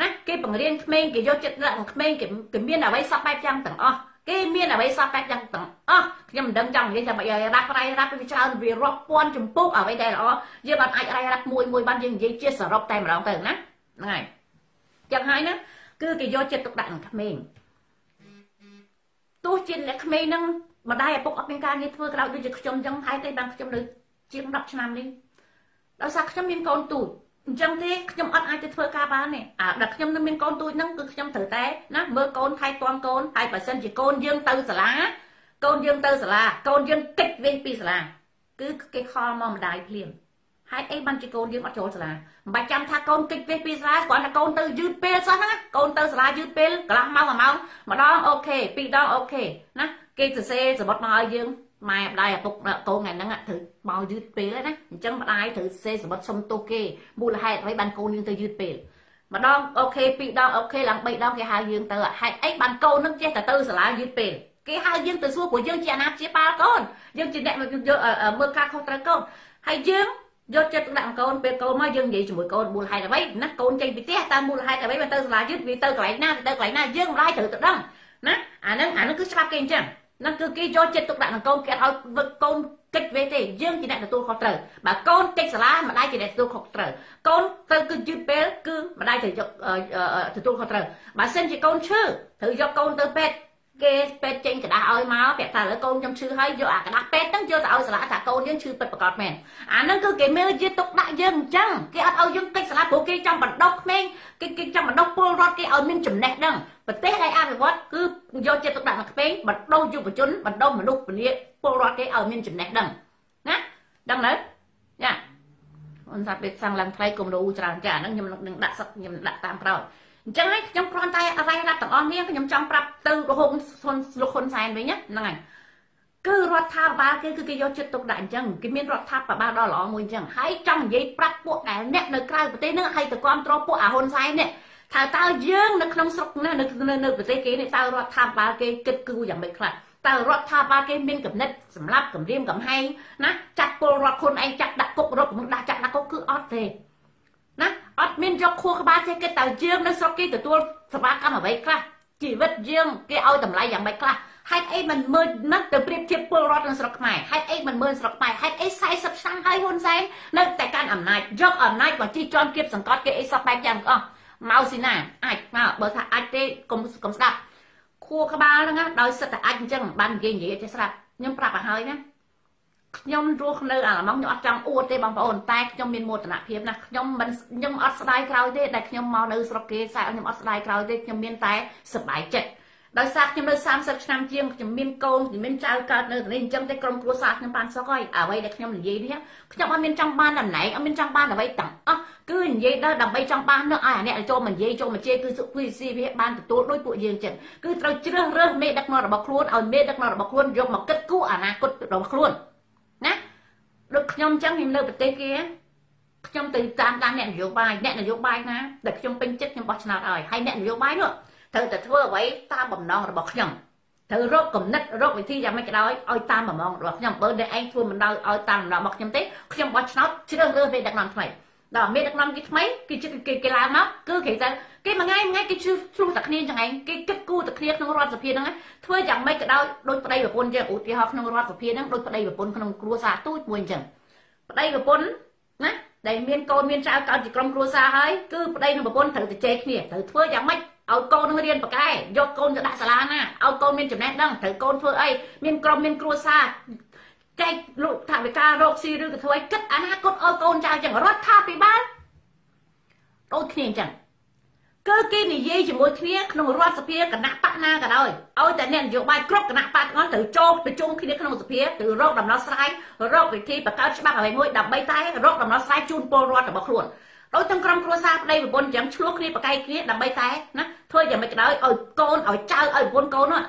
ណាគេបង្រៀនក្មេងគេយកចិត្តទុកដាក់នឹងក្មេងគេមានអ្វីសពបែបយ៉ាងទាំងអស់ គេមានអ្វីសពបែបយ៉ាងទាំងអស់ខ្ញុំមិនដឹងចង់និយាយថាមិនឲ្យរ៉ាប់រ៉ៃរ៉ាប់វាច្រើនវារាប់ពាន់ចម្ពោះអ្វីដែលល្អយើងអត់អាចរ៉ៃរ៉ាប់មួយមួយបានយើងនិយាយជាសរុបតែម្ដងទៅណាហ្នឹងហើយចឹងហើយណាគឺគេយកចិត្តទុកដាក់នឹងក្មេងទោះជាអ្នកក្មេងហ្នឹងម្ដាយឪពុកអត់មានការងារធ្វើក្រៅដូចជាខ្ញុំចឹងហើយតែបានខ្ញុំនៅជាង10ឆ្នាំនេះដោយសារខ្ញុំមានកូនទូច អញ្ចឹងទេខ្ញុំអត់អាចទៅធ្វើការបានទេអាដល់ខ្ញុំនៅមានកូនទូចហ្នឹងគឺខ្ញុំត្រូវតែណាមើលកូនថែទាំកូនហើយបើសិនជាកូនយើងទៅសាលា កូនយើងទៅសាលា កូនយើងកិច្ចវិញពីសាលា គឺគេខលមកម្ដាយភ្លាមហើយអីបានជាកូនយើងអត់ចូលសាលាមិនបាច់ចាំថាកូនកិច្ចវិញពីសាលាគ្រាន់តែកូនទៅយឺតពេលសោះហ្នឹងកូនទៅសាលាយឺតពេលកន្លះម៉ោងមួយម៉ោងម្ដងអូខេពីរដងអូខេណាគេសរសេរសមុទ្រមកឲ្យយើង ម៉ែម្ដាយឪពុកកូនថ្ងៃហ្នឹងត្រូវមកយឺតពេលហើយណាអញ្ចឹងម្ដាយត្រូវសេសមុទ្រសុំទោសគេមូលហេតុអ្វីបានកូនយើងទៅយឺតពេលម្ដងអូខេពីរដងអូខេឡើង3ដងគេហៅយើងទៅហេតុអីបានកូននឹងចេះតែទៅសាលាយឺតពេលគេហៅយើងទៅសួរព្រោះយើងជាអាណាព្យាបាលកូនយើងជាអ្នកមើលការខុសត្រូវកូនហើយយើងយកចិត្តទុកដាក់កូនពេលកូនមកយើងនិយាយជាមួយកូនមូលហេតុអ្វីណាកូនចេញពីផ្ទះតើមូលហេតុអ្វីបើទៅសាលាយឺតវាទៅកន្លែងណាទៅកន្លែងណាយើងម្ដាយត្រូវទៅដឹងណាអាហ្នឹងអាហ្នឹងគឺច្បាប់គេអញ្ចឹងហ្នឹងគឺគេយកចិត្តទុកដាក់នឹងកូនគេអត់ឲ្យកូនកិច្ចវេទេយើងជាអ្នកទទួលខុសត្រូវបើកូនកិច្ចសាលាម្ដាយជាអ្នកទទួលខុសត្រូវកូនទៅគឺយឺតពេលគឺម្ដាយត្រូវយកទទួលខុសត្រូវបើសិនជាកូនឈឺត្រូវយកកូនទៅពេទ្យ ថាឥឡូវកូនខ្ញុំឈឺហើយយកអាกระดาษពេទ្យហ្នឹងយកទៅឲ្យសាលាថាកូនយើងឈឺពិតប្រាកដមែនអាហ្នឹងគឺគេមានជាទុកដាក់យើងអញ្ចឹងគេអត់ឲ្យយើងកិច្ចសាលាព្រោះគេចង់បណ្ដុះក្មេងគេគេចង់បណ្ដុះពលរដ្ឋគេឲ្យមានចំណេះដឹងប្រទេសដែលអភិវឌ្ឍគឺយកចិត្តទុកដាក់មកក្មេងបណ្ដុះយុវជនបណ្ដុះមនុស្សពលាពលរដ្ឋគេឲ្យមានចំណេះដឹងណាដឹងនៅចាអូនថាពេលសាំងឡើងថ្លៃគំរូច្រើនចាហ្នឹងខ្ញុំនឹងដាក់សឹកខ្ញុំដាក់តាមក្រោយ អញ្ចឹងហើយខ្ញុំគ្រាន់តែអរ៉ៃរ៉ាប់ទាំងអស់នេះខ្ញុំចង់ប្រាប់ទៅលោកហ៊ុនហ៊ុនលោកហ៊ុនសែនវិញហ្នឹងហើយគឺរដ្ឋាភិបាលគេគឺគេយកចិត្តទុកដាក់អញ្ចឹងគេមានរដ្ឋាភិបាលដ៏ល្អមួយអញ្ចឹងហើយចង់និយាយប្រាប់ពួកដែលអ្នកនៅក្រៅប្រទេសហ្នឹងហើយទៅគ្រប់គ្រងពួកអាហ៊ុនសែននេះថាតើយើងនៅក្នុងស្រុកណានៅនៅប្រទេសគេនេះតើរដ្ឋាភិបាលគេគិតគូរយ៉ាងម៉េចខ្លះតើរដ្ឋាភិបាលគេមានកំណត់សម្រាប់គម្រាមកំហែងណាចាត់ពលរដ្ឋខ្លួនឯងចាត់ដាក់គុករត់ដាក់ចាត់ដាក់គុកគឺអត់ទេ ណាអត់មានយកខួរក្បាលចេះគិតតើយើងនៅស្រុកគេទទួលសេវាកម្មអ្វីខ្លះជីវិតយើងគេឲ្យតម្លៃយ៉ាងម៉េចខ្លះហេតុអីមិនមើលនឹកទៅប្រៀបធៀបពលរដ្ឋនៅស្រុកខ្មែរហេតុអីមិនមើលស្រុកខ្មែរហេតុអី40ឆ្នាំហើយហ៊ុនសែននៅតែកាន់អំណាចយកអំណាចមកជីជាន់គៀបសង្កត់គេអីសពបែបយ៉ាងអស់មកស៊ីណាអាចមកបើថាអាចទេកុំកុំស្ដាប់ខួរក្បាលហ្នឹងដោយសិតតែអាចអញ្ចឹងបាននិយាយនិយាយទេស្ដាប់ខ្ញុំប្រាប់ឲ្យហើយណា ខ្ញុំរស់នៅអាឡម៉ង់ខ្ញុំអត់ចង់អួតទេបងប្អូនតែខ្ញុំមានមោទនភាពណាខ្ញុំមិនខ្ញុំអត់ស្ដាយក្រោយទេដែលខ្ញុំមកនៅស្រុកគេតែខ្ញុំអត់ស្ដាយក្រោយទេខ្ញុំមានតែសប្បាយចិត្តដោយសារខ្ញុំនៅ30ឆ្នាំជាងខ្ញុំមានកូនខ្ញុំមានចៅកើតនៅទីនេះអញ្ចឹងទេក្រុមគ្រួសារខ្ញុំបានសុខហើយអ្វីដែលខ្ញុំនិយាយនេះខ្ញុំអត់មានចង់បានតំណែងអត់មានចង់បានអ្វីទាំងអស់គឺនិយាយដល់ដើម្បីចង់បាននៅឲ្យអាអ្នកចូលមកនិយាយចូលមកជេរគឺសុខស៊ីវាបានទទួលដោយពួកយើងចឹងគឺត្រូវជ្រើសរើសមេដឹកនាំរបស់ខ្លួនឲ្យមេដឹកនាំរបស់ខ្លួនយកមកគិតគូរអនាគតរបស់ខ្លួនណា ដូចខ្ញុំចឹងខ្ញុំនៅប្រទេសគេខ្ញុំទៅតាមតាមអ្នកនយោបាយអ្នកនយោបាយណាដែលខ្ញុំពេញចិត្តខ្ញុំបោះឆ្នោតឲ្យហើយអ្នកនយោបាយនោះត្រូវតែធ្វើអ្វីតាមបំណងរបស់ខ្ញុំត្រូវរកគំនិតរកវិធីយ៉ាងម៉េចក៏ដោយឲ្យតាមបំណងរបស់ខ្ញុំបើតែឯងធ្វើមិនដោយឲ្យតាមបំណងរបស់ខ្ញុំទេខ្ញុំបោះឆ្នោតជ្រើសរើសមេដឹកនាំថ្មី ដល់មេដឹកនាំគេថ្មីគេជិតគេគេឡើងមកគឺគេទៅគេមួយថ្ងៃមួយថ្ងៃគេជឿឆ្លុះតែគ្នាចឹងឯងគេគិតគូរតែគ្នាក្នុងរដ្ឋសភាហ្នឹងធ្វើយ៉ាងម៉េចក៏ដោយដូចប្តីប្រពន្ធចឹងឧទាហរណ៍ក្នុងរដ្ឋសភាហ្នឹងដូចប្តីប្រពន្ធក្នុងគ្រួសារទូចមួយចឹងប្តីប្រពន្ធណាដែលមានកូនមានចៅកើតជាក្រុមគ្រួសារហើយគឺប្តីនិងប្រពន្ធត្រូវតែជេរគ្នាត្រូវធ្វើយ៉ាងម៉េចឲ្យកូននឹងរៀនប៉កែយកកូនទៅដាក់សាលាណាឲ្យកូនមានចំណេះដឹងត្រូវកូនធ្វើអីមានក្រុមមានគ្រួសារ ចែកលោកថាវិការរកស៊ីឬក៏ធ្វើឲ្យគិតអនាគតឲ្យកូនចៅចឹងរដ្ឋាភិបាលដូចគ្នាអញ្ចឹងគឺគេនិយាយជាមួយគ្នាក្នុងរដ្ឋសភាគណៈបកណាក៏ដោយឲ្យតែអ្នកនយោបាយគ្រប់គណៈបកទាំងអស់ត្រូវចូលប្រជុំគ្នាក្នុងសភាទៅរកដំណោះស្រាយរកវិធីបង្កើតច្បាប់អ្វីមួយដើម្បីតែរកដំណោះស្រាយជូនពលរដ្ឋរបស់ខ្លួនដោយទាំងក្រុមគ្រួសារប្តីប្រពន្ធចឹងឆ្លោះគ្នាប្រកែកគ្នាដើម្បីតែណាធ្វើយ៉ាងម៉េចក៏ដោយឲ្យកូនឲ្យចៅឲ្យប្រពន្ធកូននោះ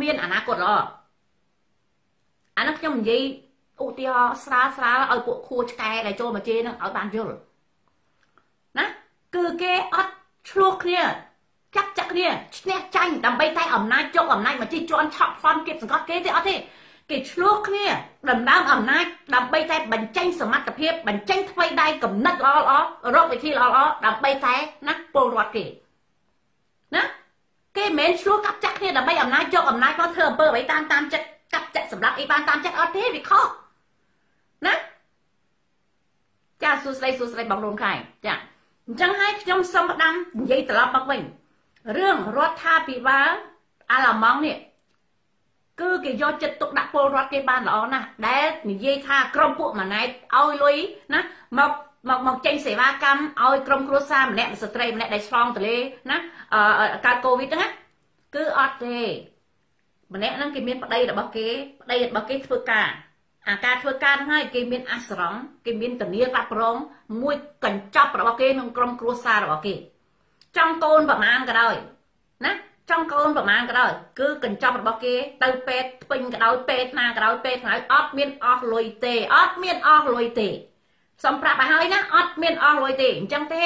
មានអនាគតល្អ អានោះខ្ញុំនិយាយឧទាហរណ៍ស្រាលស្រាលឲ្យពួកខួឆ្កែដែលចូលមកជេរនឹងឲ្យបានយល់ណាគឺគេអត់ឆ្លោះគ្នាចាក់ចាក់គ្នាឈ្នះចាញ់ដើម្បីតែអំណាចយកអំណាចមកជិះជាន់ឆក់ផន់គៀបសង្កត់គេទេអត់ទេគេឆ្លោះគ្នាដណ្ដើមអំណាចដើម្បីតែបញ្ចេញសមត្ថភាពបញ្ចេញថ្មីដៃកំណត់ល្អល្អរកវិធីល្អល្អដើម្បីតែណាពលរដ្ឋគេណាគេមិនមែនឆ្លោះកាប់ចាក់គ្នាដើម្បីអំណាចយកអំណាចមកធ្វើអំពើអ្វីតាមតាមចិត្ត កាប់ចាក់សម្រាប់អីបានតាមចិត្តអត់ទេវាខុសណាចាសួស្ដីសួស្ដីបងប្អូនខែចាអញ្ចឹងហើយខ្ញុំសូមផ្ដាំនិយាយត្រឡប់មកវិញរឿងរដ្ឋាភិបាលអាឡម៉ង់នេះគឺគេយកចិត្តទុកដាក់ពលរដ្ឋគេបានល្អណាស់ដែលនិយាយថាក្រុមពួកម៉ាណែតឲ្យលុយណាមកមកមកចេញសេវាកម្មឲ្យក្រុមគ្រួសារម្នាក់ស្ត្រីម្នាក់ដែលឆ្លងទលេណាកើតកូវីដហ្នឹងណាគឺអត់ទេ ម្នាក់ហ្នឹងគេមានប្តីរបស់គេប្តីរបស់គេធ្វើការអាការធ្វើការហ្នឹងហើយគេមានអាស្រង់គេមានធានារ៉ាប់រងមួយកញ្ចប់របស់គេក្នុងក្រុមគ្រួសាររបស់គេចង់កូនប្រមាណក៏ដោយណាចង់កូនប្រមាណក៏ដោយគឺកញ្ចប់របស់គេទៅពេទ្យពេញក៏ដោយពេទ្យណាក៏ដោយពេទ្យណាអត់មានអស់លុយទេអត់មានអស់លុយទេសំប្រាប់ឲ្យហើយណាអត់មានអស់លុយទេអញ្ចឹងទេ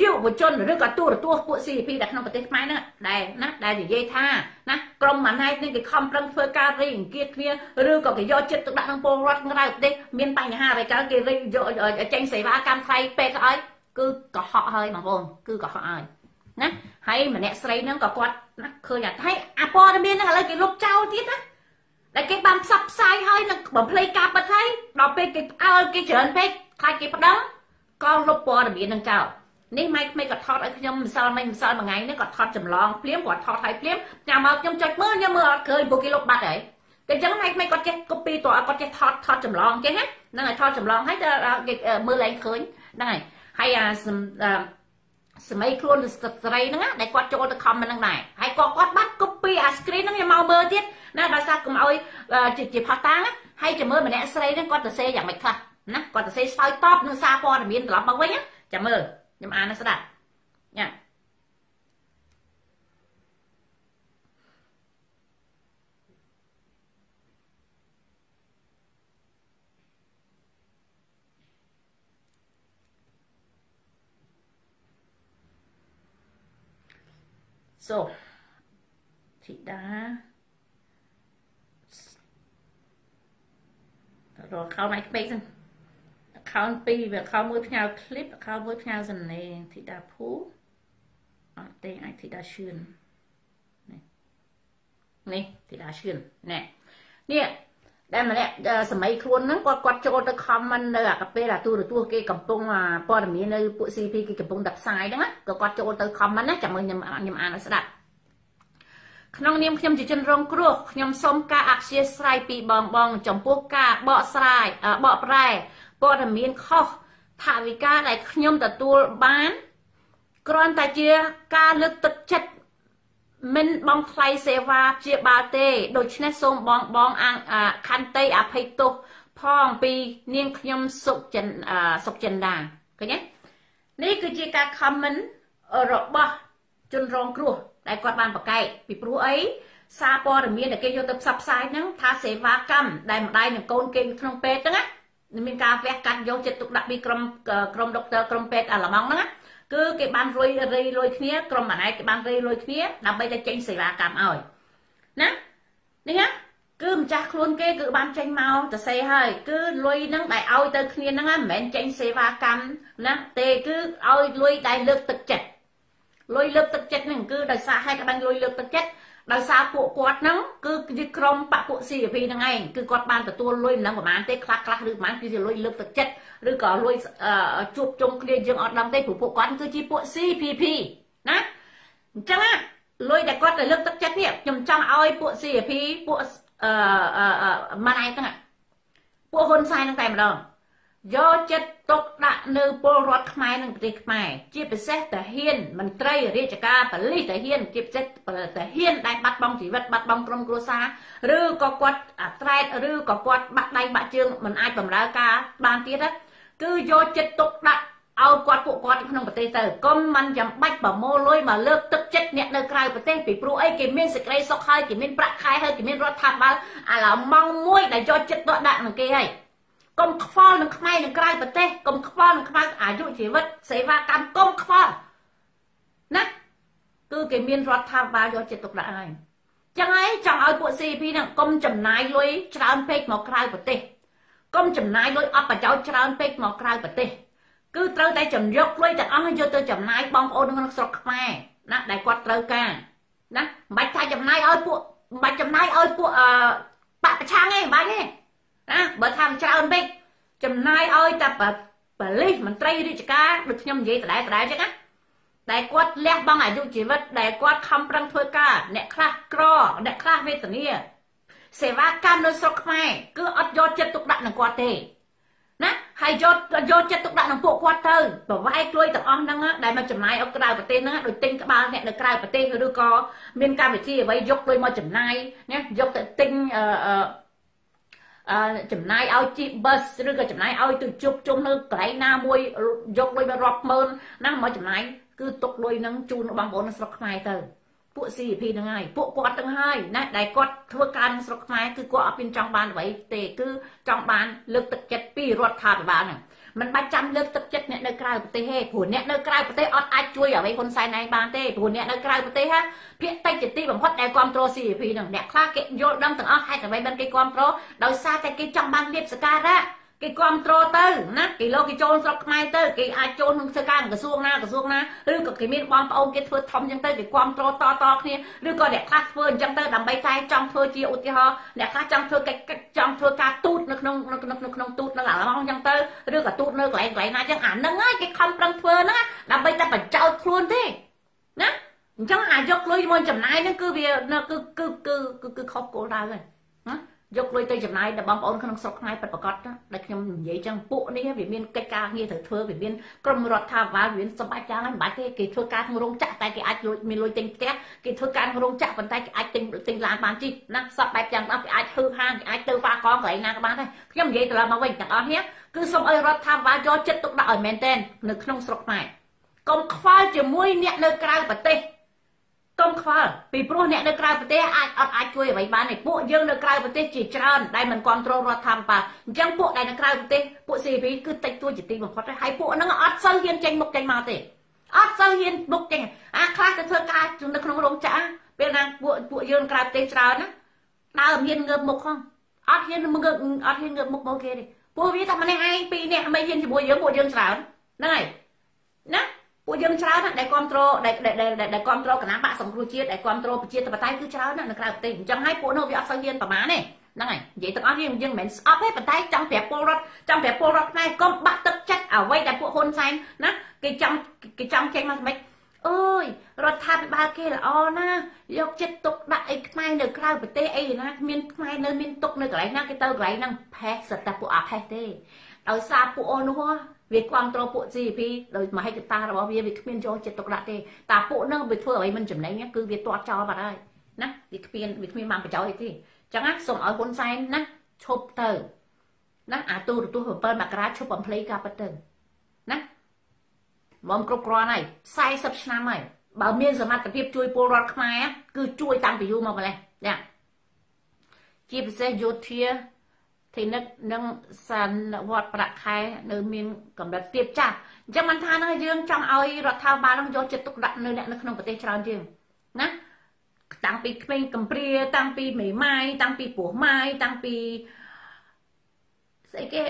យុវជនឬក៏ទូរទស្សន៍ពួក CP ដែលក្នុងប្រទេសខ្មែរហ្នឹងដែលណាដែលនិយាយថាណាក្រុមម៉ាណែតនេះគេខំប្រឹងធ្វើការរីអង្គាតគ្នាឬក៏គេយកចិត្តទុកដាក់ក្នុងពលរដ្ឋក្រៅប្រទេសមានបញ្ហាអ្វីកើតគេរីយកចេញសេវាកម្មថ្លៃពេទ្យឲ្យគឺកុហកហើយបងប្អូនគឺកុហកហើយណាហើយម្នាក់ស្រីហ្នឹងក៏គាត់ណាឃើញថាហើយអាព័ត៌មានហ្នឹងឥឡូវគេលុបចោលទៀតណាដែលគេបានផ្សព្វផ្សាយហើយនឹងបំភ្លេចការបិទហើយដល់ពេលគេផ្អើលគេច្រើនពេកខ្លាចគេប្តឹងក៏លុបព័ត៌មានហ្នឹងចោល នេះម៉ៃក្មេងគាត់ថតឲ្យខ្ញុំម្សិលមិញម្សិលមួយថ្ងៃនេះគាត់ថតចម្លងភ្លាមគាត់ថតឲ្យភ្លាមញ៉ាំមកខ្ញុំចុចមើលខ្ញុំមើលអត់ឃើញពួកគេលុបបាត់ហើយតែអញ្ចឹងម៉ៃក្មេងគាត់ចេះ copy តើគាត់ចេះថតថតចម្លងចេះណាហ្នឹងហើយថតចម្លងឲ្យគេមើលឡើងឃើញហ្នឹងហើយហើយអាសម័យខ្លួនស្ត្រីហ្នឹងដែលគាត់ចូលទៅ comment ហ្នឹងដែរហើយគាត់គាត់បាត់ copy អា screen ហ្នឹងមកមើលទៀតណាដោយសារកុំឲ្យជាផាតាំងហើយចាំមើលម្នាក់ស្រីហ្នឹងគាត់ទៅសេយ៉ាងម៉េចខ្លះណាគាត់ទៅសេឆ្លើយតបនឹងសារព័ត៌មានត្រឡប់មកវិញចាំមើល ខ្ញុំអានស្ដាប់ញ៉ា So, thị đá rồi khâu này cái bên account 2វា account មួយផ្ញើ clip account មួយផ្ញើសំឡេងធីតាភូអត់ទេអាចធីតាឈឿននេះនេះធីតាឈឿនណែនេះដែលម្នាក់សម័យខ្លួនហ្នឹងគាត់គាត់ចូលទៅ comment នៅអាកាពេលអាទូរទស្សន៍គេកំពុងព័ត៌មាននៅពួក CP គេកំពុងដាក់ផ្សាយហ្នឹងក៏គាត់ចូលទៅ comment ណាចាំមើលខ្ញុំខ្ញុំអានឲ្យស្ដាប់ក្នុងនាមខ្ញុំជាជនរងគ្រោះខ្ញុំសូមការអព្យាស្រ័យពីបងបង ចំពោះការបកស្រាយបកប្រែ ព័ត៌មានខុសថាវិការដែលខ្ញុំទទួលបានគ្រាន់តែជាការលើកទឹកចិត្តមិនបងថ្លៃសេវាព្យាបាលទេ ដូច្នេះសូមបងបងខន្តីអភ័យទោសផងពីនាងខ្ញុំសុចិនសុចិនដាឃើញទេនេះគឺជាការ comment របស់ជនរងគ្រោះដែលគាត់បានប្រកែកពីព្រោះអីសារព័ត៌មានដែលគេយកទៅផ្សព្វផ្សាយហ្នឹងថាសេវាកម្មដែលម្ដាយនិងកូនគេក្នុងពេទ្យហ្នឹងណា មានការវះកាត់យកចិត្តទុកដាក់ពីក្រុមក្រុមដុកទ័រក្រុមពេទ្យអាឡម៉ង់ហ្នឹងគឺគេបានរុយរៃលុយគ្នាក្រុមម្នាក់គេបានរៃលុយគ្នាដើម្បីតែចេញសេវាកម្មឲ្យណានេះណាគឺម្ចាស់ខ្លួនគេគឺបានចេញមកទៅសេហើយគឺលុយហ្នឹងដែលឲ្យទៅគ្នាហ្នឹងមិនមែនចេញសេវាកម្មណាទេគឺឲ្យលុយដែលលើកទឹកចិត្តលុយលើកទឹកចិត្តហ្នឹងគឺដោយសារហេតុក្បាញ់លុយលើកទឹកចិត្ត ដោយសារពួកគាត់ហ្នឹងគឺជាក្រុមបពុ CVP ហ្នឹងឯងគឺគាត់បានទទួលលុយមិនដឹងប្រហែលទេខ្លះខ្លះឬប្រហែលគឺជាលុយលើកទឹកចិត្តឬក៏លុយជួបជុំគ្នាយើងអត់ដឹងទេព្រោះពួកគាត់គឺជាពួក CVP ណាអញ្ចឹងណាលុយដែលគាត់ទៅលើកទឹកចិត្តនេះខ្ញុំចង់ឲ្យពួក CVP ពួកអឺម៉ាណៃហ្នឹងពួកហ៊ុនសែនហ្នឹងតែម្ដង យកចិត្តទុកដាក់នៅពលរដ្ឋខ្មែរនិងប្រទេសខ្មែរជាពិសេសតាហ៊ានមន្ត្រីរាជការបលិសតាហ៊ានជាពិសេសតាហ៊ានដែលបាត់បង់ជីវិតបាត់បង់ក្រុមគ្រួសារឬក៏គាត់អាត្រែតឬក៏គាត់បាក់ដៃបាក់ជើងមិនអាចបម្រើការបានទៀតគឺយកចិត្តទុកដាក់ឲ្យគាត់ពួកគាត់ក្នុងប្រទេសទៅកុំមិនចាំបាច់ប្រមូលលុយមកលើកទឹកចិត្តអ្នកនៅក្រៅប្រទេសពីព្រោះអីគេមានសេចក្តីសុខហើយគេមានប្រាក់ខែហើយគេមានរដ្ឋាភិបាលអាឡម៉ង់មួយដែលយកចិត្តទុកដាក់នឹងគេហើយ កុំខ្វល់នឹងខ្មែរនឹងក្រៅប្រទេសកុំខ្វល់នឹងខ្វល់អាយុជីវិតសេវាកម្មកុំខ្វល់ណាគឺគេមានរដ្ឋាភិបាលយកចិត្តទុកដាក់ហើយចឹងហើយចង់ឲ្យពួក CP ហ្នឹងកុំចំណាយលុយច្រើនពេកមកក្រៅប្រទេសកុំចំណាយលុយអត់ប្រយោជន៍ច្រើនពេកមកក្រៅប្រទេសគឺត្រូវតែចំយកលុយទាំងអស់យកទៅចំណាយបងប្អូនក្នុងស្រុកខ្មែរណាដែលគាត់ត្រូវការណាមិនបាច់ថាចំណាយឲ្យពួកមិនបាច់ចំណាយឲ្យពួកអឺបពប្រឆាំងទេមិនបាច់ទេ ណាបើថាច្រើនពេកចំណាយឲ្យតែប៉ូលីសមន្ត្រីរាជការដូចខ្ញុំនិយាយដដែលដដែលចឹងណាដែលគាត់លះបង់អាយុជីវិតដែលគាត់ខំប្រឹងធ្វើការអ្នកខ្លះក្រអ្នកខ្លះវេទនាសេវាកម្មនៅស្រុកខ្មែរគឺអត់យកចិត្តទុកដាក់នឹងគាត់ទេណាហើយយកយកចិត្តទុកដាក់នឹងពួកគាត់ទៅប្រវាយក្លួយទាំងអស់ហ្នឹងដែលមកចំណាយឲ្យក្រៅប្រទេសហ្នឹងដូចទិញក្បាលអ្នកនៅក្រៅប្រទេសឬក៏មានកម្មវិធីអ្វីយកលុយមកចំណាយណាយកទៅទិញអឺ ចំណាយឲ្យជីប៊សឬក៏ចំណាយឲ្យទៅជប់ជុំនៅកន្លែងណាមួយយកលុយមករាប់ម៉ឺនណាមកចំណាយគឺទុកលុយនឹងជូនបងប្អូននៅស្រុកខ្មែរទៅពួក CP ហ្នឹងហើយពួកគាត់ទាំងហើយណាដែលគាត់ធ្វើការនៅស្រុកខ្មែរគឺគាត់អត់មានចង់បានអ្វីទេគឺចង់បានលើកទឹកចិត្តពីរដ្ឋាភិបាលហ្នឹង មិនបាច់ចាំលើកទឹកចិត្តអ្នកនៅក្រៅប្រទេសទេព្រោះអ្នកនៅក្រៅប្រទេសអត់អាចជួយអ្វីហ៊ុនសែនឯងបានទេព្រោះអ្នកនៅក្រៅប្រទេសហាភាគតិចជាទីបំផុតដែលគ្រប់គ្រង CVP ហ្នឹងអ្នកខ្លះគេយល់ដឹងទាំងអស់ហេតុអ្វីបានគេគ្រប់គ្រងដោយសារតែគេចង់បានលៀបសការៈ គេគ្រប់គ្រងទៅណាគេលោកគេចូលស្រុកខ្មែរទៅគេអាចចូលក្នុងធ្វើការក្រសួងណាក្រសួងណាឬក៏គេមានបងប្អូនគេធ្វើធំអញ្ចឹងទៅគេគ្រប់គ្រងតតគ្នាឬក៏អ្នកខ្លះធ្វើអញ្ចឹងទៅដើម្បីតែចង់ធ្វើជាឧទាហរណ៍អ្នកខ្លះចង់ធ្វើកិច្ចចង់ធ្វើការទូតនៅក្នុងក្នុងក្នុងទូតនៅអាឡម៉ង់អញ្ចឹងទៅឬក៏ទូតនៅកន្លែងកន្លែងណាអញ្ចឹងអាហ្នឹងហើយគេខំប្រឹងធ្វើហ្នឹងដើម្បីតែបញ្ចោតខ្លួនទេណាអញ្ចឹងអាយកលុយមកចំណាយហ្នឹងគឺវាគឺគឺគឺគឺខុសគោលដៅហើយណា យកលុយទៅចំណាយដល់បងប្អូនក្នុងស្រុកខ្មែរពិតប្រាកដដែលខ្ញុំនិយាយចឹងពួកនេះវាមានកិច្ចការងារត្រូវធ្វើវាមានក្រុមរដ្ឋាភិបាលវាមានសម្បត្តិយ៉ាងហ្នឹងមិនបាច់ទេគេធ្វើការក្នុងរោងចក្រតែគេអាចលុយមានលុយទិញផ្ទះគេធ្វើការក្នុងរោងចក្រប៉ុន្តែគេអាចទិញទិញឡានបានជីណាសពបែបយ៉ាងដល់គេអាចធ្វើហាងគេអាចទៅហ្វាកងកន្លែងណាក៏បានដែរខ្ញុំនិយាយត្រឡប់មកវិញទាំងអស់នេះគឺសូមឲ្យរដ្ឋាភិបាលយកចិត្តទុកដាក់ឲ្យមែនទែននៅក្នុងស្រុកខ្មែរកុំខ្វល់ជាមួយអ្នកនៅក្រៅប្រទេស កុំខ្វល់ពីព្រោះអ្នកនៅក្រៅប្រទេសអាចអត់អាចជួយអ្វីបានទេពួកយើងនៅក្រៅប្រទេសជាច្រើនដែលមិនគ្រប់គ្រងរដ្ឋាភិបាលអញ្ចឹងពួកដែលនៅក្រៅប្រទេសពួក CP គឺតិចតួជាទីបំផុតហើយពួកហ្នឹងអត់សូវហ៊ានចេញមុខចេញមកទេអត់សូវហ៊ានមុខចេញអាខ្លះទៅធ្វើការនៅក្នុងរោងចក្រពេលណាពួកពួកយើងក្រៅប្រទេសច្រើនណាដើរហ៊ានងើបមុខផងអត់ហ៊ានងើបអត់ហ៊ានងើបមុខមកគេទេពួកវាតែម្នាក់ឯងពីរនាក់មិនហ៊ានជាមួយយើងពួកយើងច្រើនហ្នឹងហើយណា ពួកយើងច្រើនដែលគ្រប់គ្រងដែលដែលគ្រប់គ្រងគណៈបកសង្គ្រោះជាតិដែលគ្រប់គ្រងប្រជាធិបតេយ្យគឺច្រើននៅក្រៅប្រទេសអញ្ចឹងហើយពួកនោះវាអត់សូវហ៊ានប្រមាណទេហ្នឹងហើយនិយាយទាំងអស់យើងយើងមិនមែនស្អប់ទេប៉ុន្តែចង់ប្រាប់ពលរដ្ឋចង់ប្រាប់ពលរដ្ឋខ្មែរកុំបាក់ទឹកចិត្តអ្វីដែលពួកហ៊ុនសែនណាគេចង់គេចង់ចេញមកមិនអើយរដ្ឋាភិបាលគេល្អណាយកចិត្តទុកដាក់អីខ្មែរនៅក្រៅប្រទេសអីណាគ្មានខ្មែរនៅមានទុកនៅកន្លែងណាគេទៅកន្លែងហ្នឹងផេះសិតតែពួកអាផេះទេដោយសារពួកអូនោះ វាគ្រប់គ្រងពួក GDP ដោយមហិច្ឆតារបស់វាវាគ្មានយកចិត្តទុកដាក់ទេតាពួកនឹងវាធ្វើអ្វីមិនចំណេញគឺវាទាត់ចោលបាត់ហើយណាវាគ្មានវាគ្មានបានប្រយោជន៍អីទេចឹងណាសូមឲ្យហ៊ុនសែនណាឈប់ទៅណាអាទូរទស្សន៍7មករាឈប់បំភ្លៃការពិតទៅណាមកគ្រប់គ្រាន់ហើយ40ឆ្នាំហើយបើមានសមត្ថភាពជួយពលរដ្ឋខ្មែរគឺជួយតាំងពីយូរមកម្លេះចាជាពិសេសយោធា ធីនិកនិងសានវត្តប្រាក់ខែនៅមានកម្រិតទៀបចាស់អញ្ចឹងមិនថានឹងយើងចង់ឲ្យរដ្ឋាភិបាលនឹងយកចិត្តទុកដាក់នៅអ្នកនៅក្នុងប្រទេសច្រើនជាងណាតាំងពីក្មេងកំព្រាតាំងពីមេម៉ាយតាំងពីពោះម៉ាយតាំងពីស្អីគេ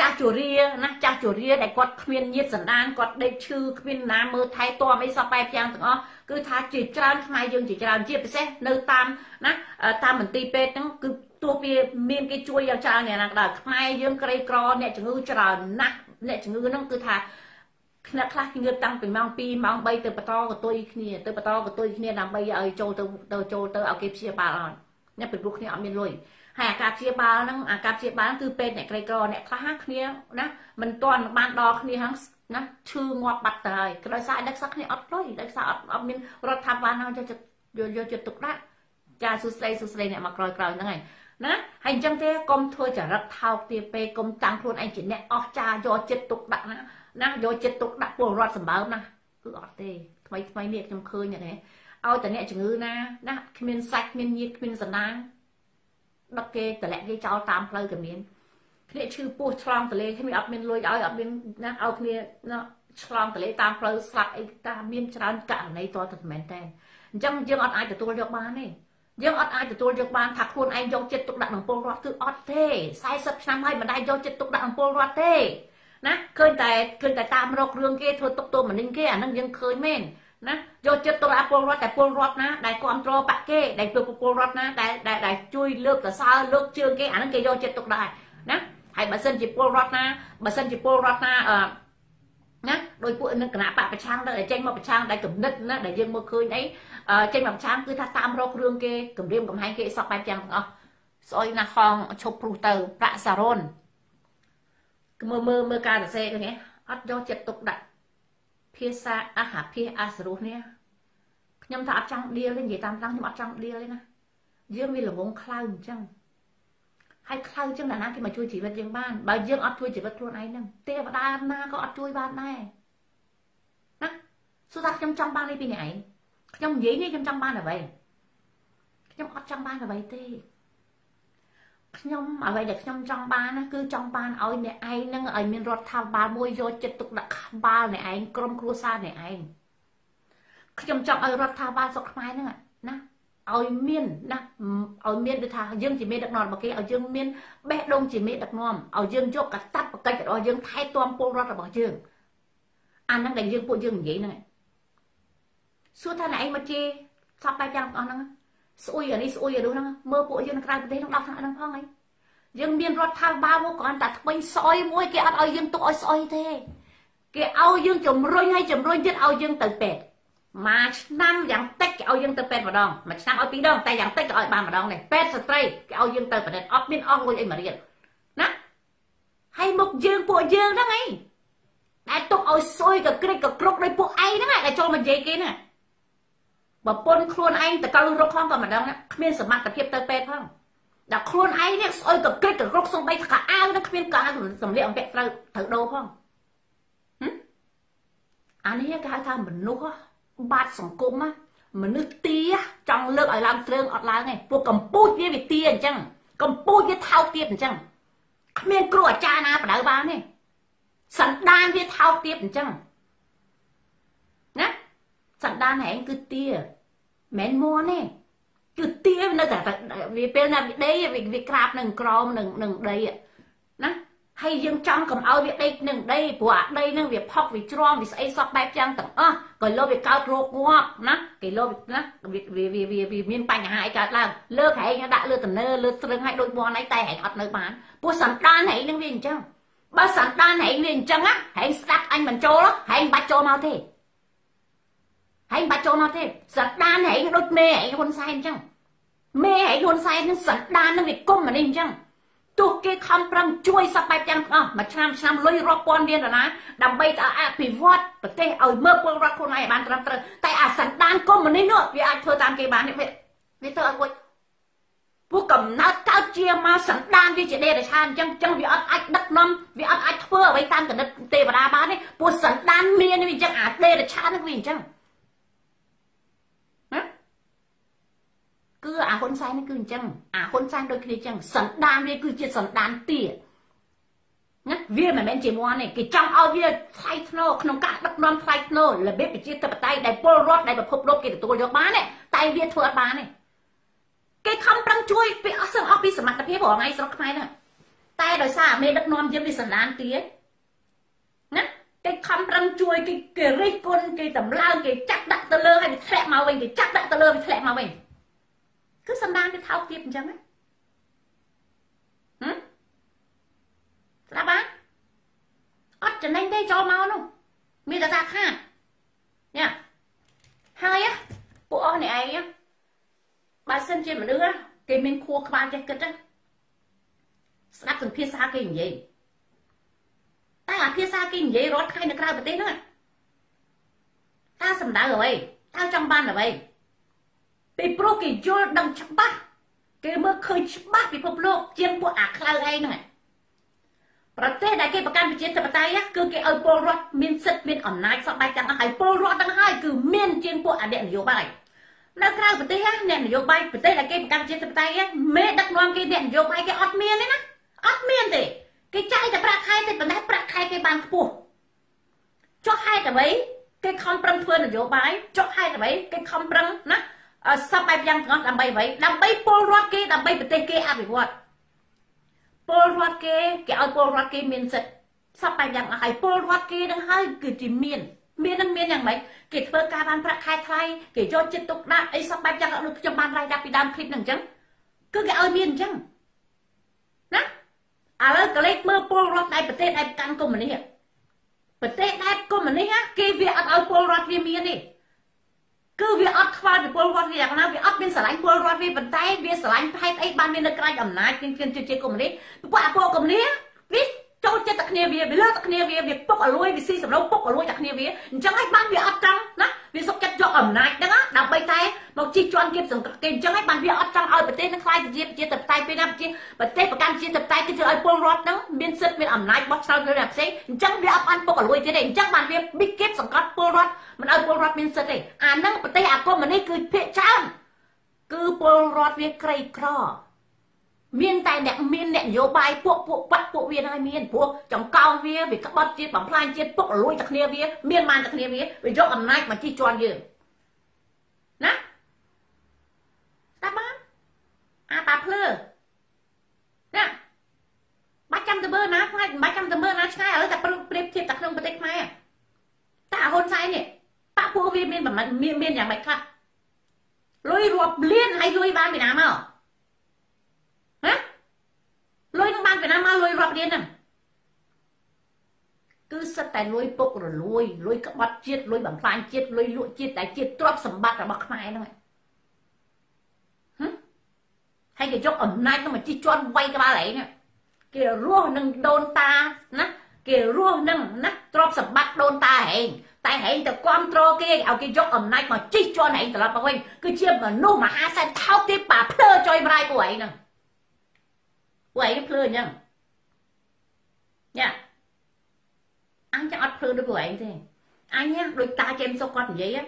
ចាស់ជរាណាចាស់ជរាដែលគាត់គ្មានញាតសន្តានគាត់ដេកឈឺគ្មានណាមើលថែទាំអីសពបែបយ៉ាងទាំងអស់គឺថាជាច្រើនខ្មែរយើងជាច្រើនជាពិសេសនៅតាមណាតាមមន្ទីរពេទ្យហ្នឹងគឺ ទោះវាមានគេជួយយ៉ាងច្រើនយ៉ាងណាក៏ដោយខ្មែរយើងក្រីក្រអ្នកជំងឺច្រើនណាស់អ្នកជំងឺហ្នឹងគឺថាខ្លះខ្លះងើបតាំងពីម៉ោង2ម៉ោង3ទៅបន្តកតុយគ្នាទៅបន្តកតុយគ្នាដើម្បីឲ្យចូលទៅទៅចូលទៅឲ្យគេព្យាបាលអត់អ្នកពីព្រោះគ្នាអត់មានលុយហើយអាការព្យាបាលហ្នឹងអាការព្យាបាលគឺពេទ្យអ្នកក្រីក្រអ្នកខ្លះគ្នាណាមិនទាន់បានដល់គ្នាហ្នឹងណាឈឺងាប់បាត់ទៅហើយគឺដោយសារដឹកសឹកគ្នាអត់លុយដោយសារអត់អត់មានរដ្ឋាភិបាលហ្នឹងយកចិត្តយកចិត្តទុកដាក់ចាសួស្ដីសួស្ដីអ្នកមកក្រោយក្រោយហ្នឹងហើយ ណាហើយអញ្ចឹងទេកុំធ្វើចរិតថោកទាបពេកកុំតាំងខ្លួនឯងជាអ្នកអស់ចាយកចិត្តទុកដាក់ណាណាយកចិត្តទុកដាក់ពលរដ្ឋសម្បើមណាគឺអត់ទេថ្មីថ្មីនេះខ្ញុំឃើញហ្នឹងឲ្យតែអ្នកជំងឺណាណាគ្មានសាច់គ្មានញាតិគ្មានសណ្ដានដឹកគេតម្លាក់គេចោលតាមផ្លូវក៏មានគ្នាឈឺពោះឆ្លងតលេគ្នាអត់មានលុយឲ្យអត់មានណាឲ្យគ្នាណាឆ្លងតលេតាមផ្លូវស្លាប់អីតាមមានច្រើនករណីតទៅមែនតើអញ្ចឹងយើងអត់អាចទទួលយកបានទេ យើងអត់អាចទទួលយកបានថាខ្លួនឯងយកចិត្តទុកដាក់នឹងពលរដ្ឋគឺអត់ទេ40ឆ្នាំហើយមិនដែលយកចិត្តទុកដាក់នឹងពលរដ្ឋទេណាឃើញតែឃើញតែតាមរករឿងគេធ្វើទុកទោមនិញគេអានឹងយើងឃើញមែនណាយកចិត្តទុកដាក់ពលរដ្ឋតែពលរដ្ឋណាដែលគ្រប់គ្រងបាក់គេដែលពលពលរដ្ឋណាដែលដែលជួយលើកកសើលើកជើងគេអានឹងគេយកចិត្តទុកដាក់ណាហើយបើសិនជាពលរដ្ឋណាបើសិនជាពលរដ្ឋណាអឺណាដោយពួកនឹងគណៈបកប្រឆាំងដែលចេញមកប្រឆាំងដែលគំនិតណាដែលយើងមើលឃើញអី ចេញមកប្រឆាំងគឺថាតាមរករឿងគេគម្រាមកំហែងគេសពបែបយ៉ាងទាំងអស់ស្អុយណាហងឈប់ព្រុសទៅប្រាក់សារ៉ុនមើលមើលមើលការសរសេរគ្នាអត់យកចិត្តទុកដាក់ភាសាអាហាភាសអាសរុះនេះខ្ញុំថាអត់ចង់ដៀលទេនិយាយតាមត្រង់ខ្ញុំអត់ចង់ដៀលទេណាយើងវាល្ងងខ្លៅអញ្ចឹងហើយខ្លៅចឹងណាគេមកជួយជីវិតយើងបានបើយើងអត់ជួយជីវិតខ្លួនឯងហ្នឹងទេវតាណាក៏អត់ជួយបានដែរណាសួរថាខ្ញុំចង់បានអីពីអ្នកឯង ខ្ញុំនិយាយនេះខ្ញុំចង់បានអ្វីខ្ញុំអត់ចង់បានអ្វីទេខ្ញុំអ្វីដែលខ្ញុំចង់បានណាគឺចង់បានឲ្យអ្នកឯងនឹងឲ្យមានរដ្ឋាភិបាលមួយយកចិត្តទុកដាក់ក្បាលអ្នកឯងក្រុមគ្រួសារអ្នកឯងខ្ញុំចង់ឲ្យរដ្ឋាភិបាលស្រុកខ្មែរហ្នឹងណាឲ្យមានណាឲ្យមានដូចថាយើងជាមេដឹកនាំរបស់គេឲ្យយើងមានបេះដូងជាមេដឹកនាំឲ្យយើងយកកតាប់បកិច្ចរបស់យើងថែទាំពលរដ្ឋរបស់យើងអាហ្នឹងដែលយើងពួកយើងនិយាយហ្នឹង សួរថាណែឯងមកជេរសពបែបយ៉ាងអស់ហ្នឹងស្អុយអានេះស្អុយអានោះហ្នឹងមើលពួកយើងនៅក្រៅប្រទេសហ្នឹងដល់ថ្នាក់ហ្នឹងផងអីយើងមានរដ្ឋាភិបាលមកគ្រាន់តែថ្មីស្អុយមួយគេអត់ឲ្យយើងទុកឲ្យស្អុយទេគេឲ្យយើងជំរុញឲ្យជំរុញទៀតឲ្យយើងទៅពេទ្យមួយឆ្នាំយ៉ាងតិចគេឲ្យយើងទៅពេទ្យម្ដងមួយឆ្នាំឲ្យពីរដងតែយ៉ាងតិចក៏ឲ្យបានម្ដងដែរពេទ្យស្ត្រីគេឲ្យយើងទៅប្រឌិតអត់មានអស់លុយអីមករៀនណាហើយមុខយើងពួកយើងហ្នឹងឯងដែលទុកឲ្យសួយក៏ក្រិចក៏គ្រុកដោយពួកឯងហ្នឹងដែលចូលមកនិយាយគេហ្នឹង បើពុនខ្លួនឯងតកៅរកខំក៏ម្ដងគ្មានសមត្ថភាពទៅពេទ្យផងដល់ខ្លួនឯងនេះស្អុយក៏ក្រិចក៏គ្រុកសំបីកៅអាវនឹងគ្មានកាសម្លៀកបំពាក់ត្រូវត្រូវដូរផងអានេះគេហៅថាមនុស្សបាតសង្គមមនុស្សទាចង់លើកឲ្យឡើងទ្រើងអត់ឡើងទេពួកកម្ពុជាវាវាទាអញ្ចឹងកម្ពុជាវាថោកទៀតអញ្ចឹងគ្មានគ្រូអាចារ្យណាបដៅបានទេសន្តានវាថោកទៀតអញ្ចឹងណាសន្តានហែងគឺទា មិនមួនទេគឺទានៅតែវាពេលណាវាដីវាក្រាបនឹងក្រមនឹងនឹងដីណាហើយយើងចង់កុំឲ្យវាដេកនឹងដីព្រោះអាដីនឹងវាផុកវាជ្រាំវាស្អីសក់បែបយ៉ាងទាំងអស់ក៏លោវាកើតរោគងាប់ណាគេលោណាវាវាវាវាមានបញ្ហាអីកើតឡើងលើកហែងដាក់លើតនើលើត្រឹងឲ្យដូចបនឯងតែហែងអត់នៅបានព្រោះសន្តានហែងនឹងវាអញ្ចឹងបើសន្តានហែងវាអញ្ចឹងណាហែងស្ដាប់អញមិនចូលហែងបាច់ចូលមកទេ ហែងបាច់ចូលមកទេសន្តានហែងដូចមេហែងហ៊ុនសែនអញ្ចឹងមេហែងហ៊ុនសែននឹងសន្តាននឹងវាគុំមកនេះអញ្ចឹងទោះគេខំប្រឹងជួយសពបែបយ៉ាងទាំងអស់មួយឆ្នាំឆ្នាំលុយរាប់ពាន់លានដុល្លារដើម្បីទៅអភិវឌ្ឍប្រទេសឲ្យមើលពលរដ្ឋខ្លួនឯងឲ្យបានត្រឹមត្រូវតែអាសន្តានកុំមុនេះនោះវាអាចធ្វើតាមគេបានវាវាធ្វើឲ្យគាត់ពួកកំណើតកើតជាមកសន្តានវាជាដេរឆានអញ្ចឹងអញ្ចឹងវាអត់អាចដឹកនាំវាអត់អាចធ្វើអ្វីតាមកណិតទេវតាបានទេពួកសន្តានមានវាអញ្ចឹងអាដេរឆាននេះវាអញ្ចឹង គឺអាហ៊ុនសែននេះគឺអញ្ចឹងអាហ៊ុនសែនដូចគ្នាអញ្ចឹងសន្តានវាគឺជាសន្តានទាណាវាមិនមែនជាមន់ទេគេចង់ឲ្យវាថ្លៃធ្នូក្នុងការដឹកនាំថ្លៃធ្នូរបៀបប្រជាធិបតេយ្យដែលពលរដ្ឋដែលប្រភពលោកគេទទួលយកបានទេតែវាធ្វើអត់បានទេគេខំប្រឹងជួយពីអស់សឹងអស់ពីសមត្ថភាពរងថ្ងៃស្រុកខ្មែរហ្នឹងតែដោយសារមេដឹកនាំយើងវាសន្តានទាណាគេខំប្រឹងជួយគេគេរិះគន់គេតម្លើងគេចាក់ដាក់ទៅលើហើយវាធ្លាក់មកវិញគេចាក់ដាក់ទៅលើវាធ្លាក់មកវិញ គឺសំដានវាថោកទៀតអញ្ចឹងហ៎ស្ដាប់បានអត់ចំណេញទេចូលមកនោះមានតែថាខាតញ៉ាហើយពួកអស់នេះឯងបើសិនជាមនុស្សគេមានខួរក្បាលចេះគិតស្ដាប់ទាំងភាសាគេនិយាយតែអាភាសាគេនិយាយរាល់ថ្ងៃនៅក្រៅប្រទេសហ្នឹងតើសំដៅអ្វីតើចង់បានអ្វី ពីព្រោះគេយល់ដឹងច្បាស់គេមើលឃើញច្បាស់ពិភពលោកជាងពួកអាខ្លៅឯងហ្នឹងប្រទេសដែលគេប្រកាន់ប្រជាធិបតេយ្យគឺគេឲ្យពលរដ្ឋមានសិទ្ធិមានអំណាចសពបែបទាំងអស់ហើយពលរដ្ឋទាំងហើយគឺមានជាងពួកអនុនយោបាយនៅក្រៅប្រទេសអ្នកនយោបាយប្រទេសដែលគេប្រកាន់ប្រជាធិបតេយ្យមេដឹកនាំគេអ្នកនយោបាយគេអត់មានទេណាអត់មានទេគេចាយតែប្រាក់ខែទេប៉ុន្តែប្រាក់ខែគេបានខ្ពស់ចុះហេតុអ្វីគេខំប្រឹងធ្វើនយោបាយចុះហេតុអ្វីគេខំប្រឹងណា សពបែបយ៉ាងទាំងអស់ដើម្បីអ្វីដើម្បីពលរដ្ឋគេដើម្បីប្រទេសគេអភិវឌ្ឍពលរដ្ឋគេគេឲ្យពលរដ្ឋគេមានសិទ្ធិសពបែបយ៉ាងអស់ហើយពលរដ្ឋគេនឹងហើយគឺជាមានមាននឹងមានយ៉ាងម៉េចគេធ្វើការបានប្រាក់ខែថ្លៃគេយកចិត្តទុកដាក់អីសពបែបយ៉ាងដូចខ្ញុំបានរាយដាក់ពីដើមឃ្លីបហ្នឹងអញ្ចឹងគឺគេឲ្យមានអញ្ចឹងណាឥឡូវក៏លេខមើលពលរដ្ឋដែលប្រទេសដែលកាន់កុម្មុយនីសប្រទេសដែលកុម្មុយនីសគេវាអត់ឲ្យពលរដ្ឋវាមានទេ គឺវាអត់ខ្វល់ពីពលរដ្ឋវាយ៉ាងណាវាអត់មានស្រឡាញ់ពលរដ្ឋវាប៉ុន្តែវាស្រឡាញ់ផែនអីបានមាននៅក្រៅអំណាចជាជាជាកុម្មុយនីពួកអាពួកកុម្មុយនីវាចូលចិត្តតែគ្នាវាវាលើតែគ្នាវាវាពុកអលួយវាស៊ីសម្រុំពុកអលួយតែគ្នាវាអញ្ចឹងហើយបានវាអត់ចង់ណា វាសុកចិត្តយកអំណាចហ្នឹងដើម្បីតែមកជិះជាន់គៀបសង្កត់គេអញ្ចឹងហើយបានវាអត់ចង់ឲ្យប្រទេសនឹងខ្លាយជាជាតបតៃពេលណាជាប្រទេសប្រកាន់ជាតបតៃគឺធ្វើឲ្យពលរដ្ឋហ្នឹងមានសិទ្ធិមានអំណាចបោះឆ្នោតលើអ្នកផ្សេងអញ្ចឹងវាអត់បានពុកអលួយទៀតទេអញ្ចឹងបានវាប៊ីគៀបសង្កត់ពលរដ្ឋមិនឲ្យពលរដ្ឋមានសិទ្ធិទេអាហ្នឹងប្រទេសអាគមនេះគឺភាកច្រើនគឺពលរដ្ឋវាក្រីក្រ មានតែអ្នកមានអ្នកនយោបាយពួកពួកបាត់ពួកវានឹងឲ្យមានព្រោះចង្កោមវាវាក្បត់ជាតិបំផ្លាញជាតិពុករលួយតែគ្នាវាមានបានតែគ្នាវាវាយកអំណាចមកជិះជាន់យើងណាភ្លើណាបាច់ចាំទៅមើលណាថ្ងៃបាច់ចាំទៅមើលណាឆ្ងាយឥឡូវតែប្រៀបធៀបតែក្នុងប្រទេសខ្មែរតែហ៊ុនសែននេះបាក់ពួកវាមានមានមានយ៉ាងម៉េចខ្លះលុយរាប់លានហើយលុយបានពីណាមក ហ៎លុយនឹងបានពីណាមកលុយរាប់លានហ្នឹងគឺសិតតែលុយពុករលួយលុយក្បត់ជាតិលុយបំផ្លាញជាតិលុយលក់ជាតិតែជាទ្រព្យសម្បត្តិរបស់ខ្មែរហ្នឹងហ៎ហើយគេយកអំណាចទៅមកជិះជាន់វាយក្បាលឯងហ្នឹងគេរស់នឹងដូនតាណាគេរស់នឹងណាទ្រព្យសម្បត្តិដូនតាហែងតែហែងទៅគ្រប់គ្រងគេឲ្យគេយកអំណាចមកជិះជាន់ហែងត្រឡប់មកវិញគឺជាមនុស្សមហាសែនថោកគេប៉ាភ្លើចុយប្រាយពួកឯងហ្នឹង ពួកឯងភ្លើអញ្ចឹងញ៉ាអញ chẳng អត់ភ្លើដូចពួកឯងទេអញដូចតាចេមសុកគាត់និយាយ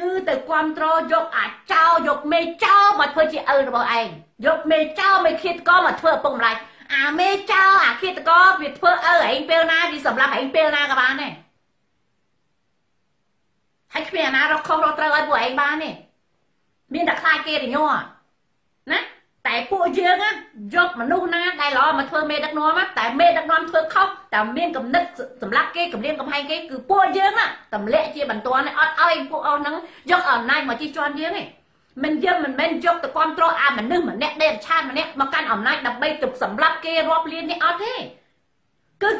គឺទៅគ្រប់គ្រងយកអាចោយកមេចោមកធ្វើជាឪរបស់ឯងយកមេចោមេឃាតកមកធ្វើឪពុកម្លាយអាមេចោអាឃាតកវាធ្វើឪឯងពេលណាវាសម្រាប់ឯងពេលណាក៏បានដែរហើយគ្មានអាណារកខុសរកត្រូវឲ្យពួកឯងបានទេមានតែខ្លាចគេរញ័រណា តែពួកយើងយកមនុស្សណាដែលល្អមកធ្វើមេដឹកនាំតែមេដឹកនាំធ្វើខុសតែមានកំណត់សម្រាប់គេគម្រាមកំហែងគេគឺពួកយើងតម្លាក់ជាបន្ទាន់អត់ឲ្យពួកអស់ហ្នឹងយកអំណាចមកជិះជាន់យើងទេមិនយើងមិនមែនយកទៅគ្រប់គ្រងអាមនុស្សម្នាក់ដេកឆាតម្នាក់មកកាន់អំណាចដើម្បីទៅសម្លាប់គេរាប់លាននេះអត់ទេគឺ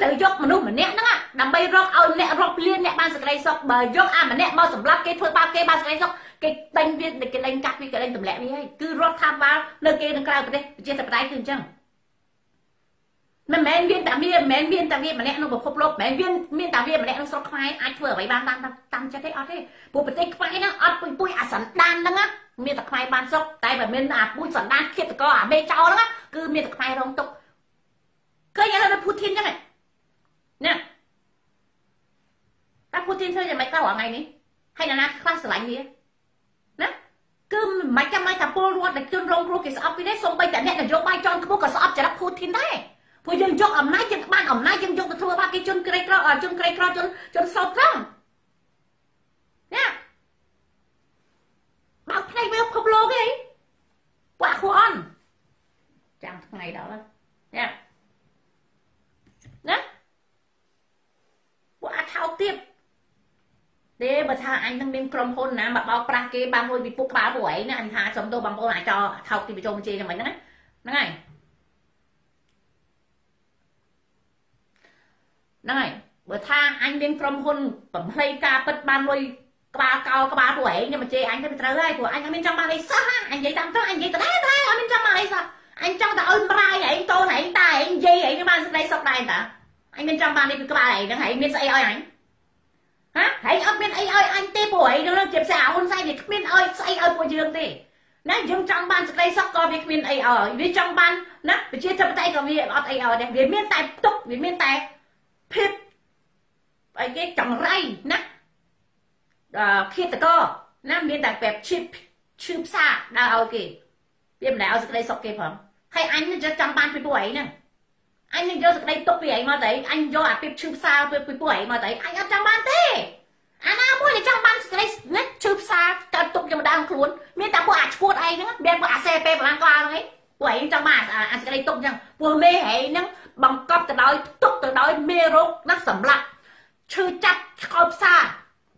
ត្រូវយកមនុស្សម្នាក់ហ្នឹងដើម្បីរកឲ្យអ្នករាប់លានអ្នកបានសេចក្តីសុខបើយកអាម្នាក់មកសម្លាប់គេធ្វើបាបគេបានសេចក្តីសុខគេដេញវាគេដេញកាត់វាគេដេញទម្លាក់វាហើយគឺរដ្ឋាភិបាលនៅគេនៅក្រៅប្រទេសប្រជាធិបតេយ្យគឺអញ្ចឹងមិនមែនមានតែវាមិនមែនមានតែវាម្នាក់ក្នុងពិភពលោកមិនមែនមានមានតែវាម្នាក់ក្នុងស្រុកខ្មែរអាចធ្វើអ្វីបានបានតាមចិត្តទេអត់ទេព្រោះប្រទេសខ្មែរហ្នឹងអត់ពុយពុយអាសន្តានហ្នឹងមានតែខ្មែរបានស្រុកតែបើមានអាពុយសន្តានឃាតករអាមេចោលហ្នឹងគឺមានតែខ្មែររងទុកឃើញឥឡូវពូធីនអញ្ចឹង ណាតែពូទីនធ្វើយ៉ាងម៉េចទៅរាល់ថ្ងៃនេះហើយណាខ្លះស្រឡាញ់វាណាគឺមិនចាំបាច់ថាពលរដ្ឋដែលជនរងគ្រោះគេស្អប់គេទេសូម្បីតែអ្នកនយោបាយចន់ខ្ពស់ក៏ស្អប់ចរិតពូទីនដែរព្រោះយើងយកអំណាចយើងបានអំណាចយើងយកទៅធ្វើបាបគេជនក្រីក្រជនក្រីក្រជនជនសោកត្រង់ណាបើផ្នែកវាពិភពលោកឯងពួកអាខួអន់ចាំថ្ងៃដល់ណាណា ពួកអាថោកទៀតទេបើថាអញនឹងមានក្រុមហ៊ុនណាមកបោកប្រាស់គេបានលុយពីពុកក្បាលពួកឯងណាអញថាសុំទោសបងប្អូនអាចោថោកទីបញ្ចុះបញ្ជាយ៉ាងម៉េចហ្នឹងហ្នឹងហើយហ្នឹងហើយបើថាអញមានក្រុមហ៊ុនបំភ្លៃការពិតបានលុយក្បាលកោក្បាលពួកឯងខ្ញុំបញ្ជាអញទៅត្រូវហើយព្រោះអញអត់មានចង់បានអីសោះអញនិយាយតាមទៅអញនិយាយទៅដែរតែអត់មានចង់បានអីសោះអញចង់តែឲ្យម្រាយឯងតូនឯងតាឯងនិយាយឯងបានសេចក្តីសុខដែរតា អញមានចង់បាននេះពីក្បាលឯងហ្នឹងហើយមានស្អីឲ្យអញហ៎ហើយអត់មានអីឲ្យអញទេព្រោះឯងនឹងជាផ្សាហ៊ុនសែនវាគ្មានឲ្យស្អីឲ្យពួកយើងទេណាយើងចង់បានសេចក្តីសុខក៏វាគ្មានអីឲ្យវាចង់បានណាប្រជាធិបតេយ្យក៏វាអត់អីឲ្យដែរវាមានតែទុកវាមានតែភាពអីគេចង្រៃណាអឺឃាតកណាមានតែបែបឈឺឈឺផ្សាដើរឲ្យគេវាមិនដែលឲ្យសេចក្តីសុខគេផងហើយអញនឹងចង់បានពីពួកឯងហ្នឹង អញនឹងយកសេចក្តីទុកពីឯងមកទៅអញយកអាពីឈឺផ្សាពីពួកឯងមកទៅអញអត់ចង់បានទេអាណាមួយដែលចង់បានសេចក្តីណាឈឺផ្សាកើតទុកយ៉ាងម្ដងខ្លួនមានតែពួកអាឈួតឯងហ្នឹងមានពួកអាសេពេប្រឡាំងក្បាលហ្នឹងឯងពួកឯងចង់បានអាសេចក្តីទុកអញ្ចឹងពួកមេឯងហ្នឹងបង្កប់ទៅដោយទុកទៅដោយមេរោគណាសម្លាប់ឈឺចាប់ឆ្កោផ្សា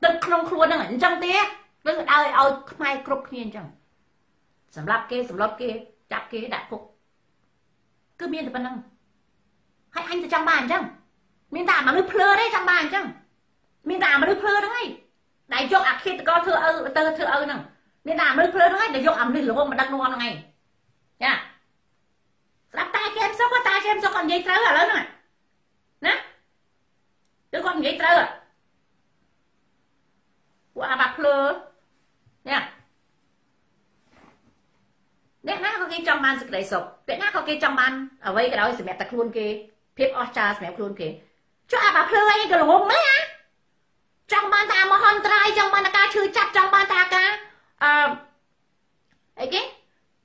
ទឹកក្នុងខ្លួនហ្នឹងអញ្ចឹងទេគឺឲ្យឲ្យខ្មែរគ្រប់គ្នាអញ្ចឹងសម្រាប់គេសម្លាប់គេចាប់គេដាក់គុកគឺមានតែប៉ុណ្្នឹង ហើយអញទៅចង់បានអញ្ចឹងមានតែមនុស្សភ្លើទេចង់បានអញ្ចឹងមានតែមនុស្សភ្លើហ្នឹងឯងដែលយកអាឃាតកធ្វើឪទៅធ្វើឪហ្នឹងមានតែមនុស្សភ្លើហ្នឹងឯងដែលយកអាមនុស្សល្ងងមកដឹកនាំហ្នឹងឯងចាស្ដាប់តាគេមសុកតាគេមសុកគាត់និយាយត្រូវឥឡូវហ្នឹងណាគឺគាត់និយាយត្រូវពួកអាបាក់ភ្លើនេះអ្នកណាក៏គេចង់បានសេចក្តីសុខអ្នកណាក៏គេចង់បានអ្វីក៏ដោយសម្រាប់តែខ្លួនគេ ភាពអស្ចារ្យសម្រាប់ខ្លួនគេចុះអាបាភ្លើអីក៏ល្ងងមែនណាចង់បានតែមហន្តរាយចង់បានតែការឈឺចាប់ចង់បានតែការអឺអីគេ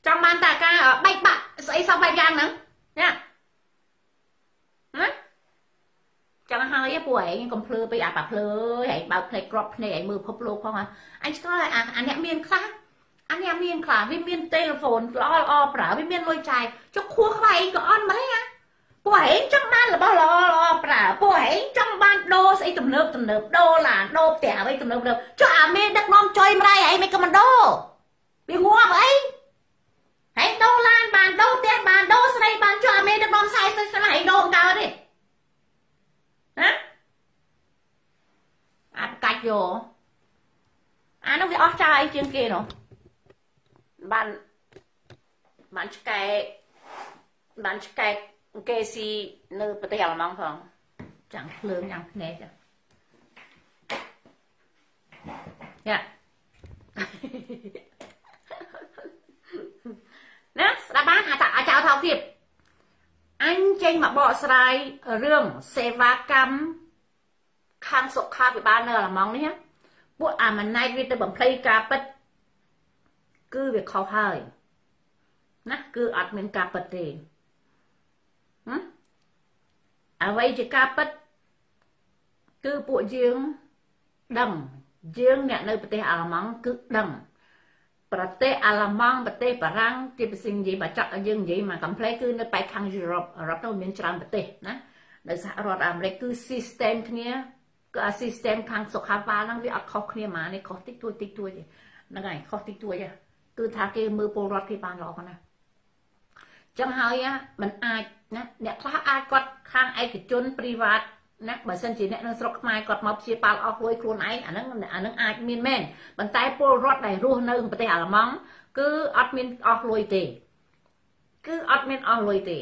ចង់បានតែការបែកបាក់ស្អីសោះបែបយ៉ាងហ្នឹងណាណាចឹងហើយពួកឯងកុំភ្លើពេកអាបាភ្លើឯងបើកភ្នែកក្របភ្នែកឯងមើលភពលោកផងអញស្គាល់អាអ្នកមានខ្លះអញមានខ្លះវាមានទូរស័ព្ទល្អល្អប្រើវាមានលុយចាយចុះខួរក្បែរឯងក៏អន់ម្លេះណា ពួកឯងចង់បានរបស់ល្អល្អប្រើពួកឯងចង់បានដូរស្អីទំនើបទំនើបដូរឡានដូរផ្ទះអ្វីទំនើបទៅចុះអាមេដឹកនាំចុយម្រាយឯងមិនក៏មិនដូរវាងាប់អីហើយដូរឡានបានដូរផ្ទះបានដូរស្រីបានចុះអាមេដឹកនាំ40ឆ្នាំឯងដូរកើតទេណាអាចកាច់យកអានោះវាអស់ចាយជាងគេនោះបានបានឆ្កែបានឆ្កែ គេស៊ីនៅប្រទេសអាល្លឺម៉ង់ផងចាំងភ្លើងយ៉ាងភ្នែកចាយ៉ាណាស្ដាប់បានអាចអាចថោកទៀតអញចេញមកបកស្រាយរឿងសេវាកម្មខាងសុខាភិបាលនៅអាល្លឺម៉ង់នេះពួកអាម៉ាណៃតវាទៅបំភ្លៃការពិតគឺវាខុសហើយណាគឺអត់មានការពិតទេ អ្វីជាការពិតគឺពួកយើងដឹងយើងអ្នកនៅប្រទេសអាល្លឺម៉ង់គឺដឹងប្រទេសអាល្លឺម៉ង់ប្រទេសបារាំងជាពិសេសនិយាយបើចង់ឲ្យយើងនិយាយមកកំ pl គឺនៅប៉ែកខាងយុរ៉ុបអឺរ៉ុបនោះមានច្រើនប្រទេសណានៅសហរដ្ឋអាមេរិកគឺ system គ្នាគឺអា system ខាងសុខាភិបាលហ្នឹងវាអត់ខុសគ្នាហ្មងនេះខុសតិចតួចតិចតួចហ្នឹងហើយខុសតិចតួចគឺថាគេមើលពលរដ្ឋគេបានល្អណាស់ ចឹងហើយมันអាចណាអ្នកខ្លះអាចគាត់ខាងឯកជន privat ណាបើសិនជាអ្នកនៅស្រុកខ្មែរគាត់មកព្យាបាលអស់លុយខ្លួនឯងអាហ្នឹងអាហ្នឹងអាចមានមែនប៉ុន្តែពលរដ្ឋដែលរស់នៅប្រទេសអាល្លឺម៉ង់គឺអត់មានអស់លុយទេគឺអត់មានអស់លុយទេ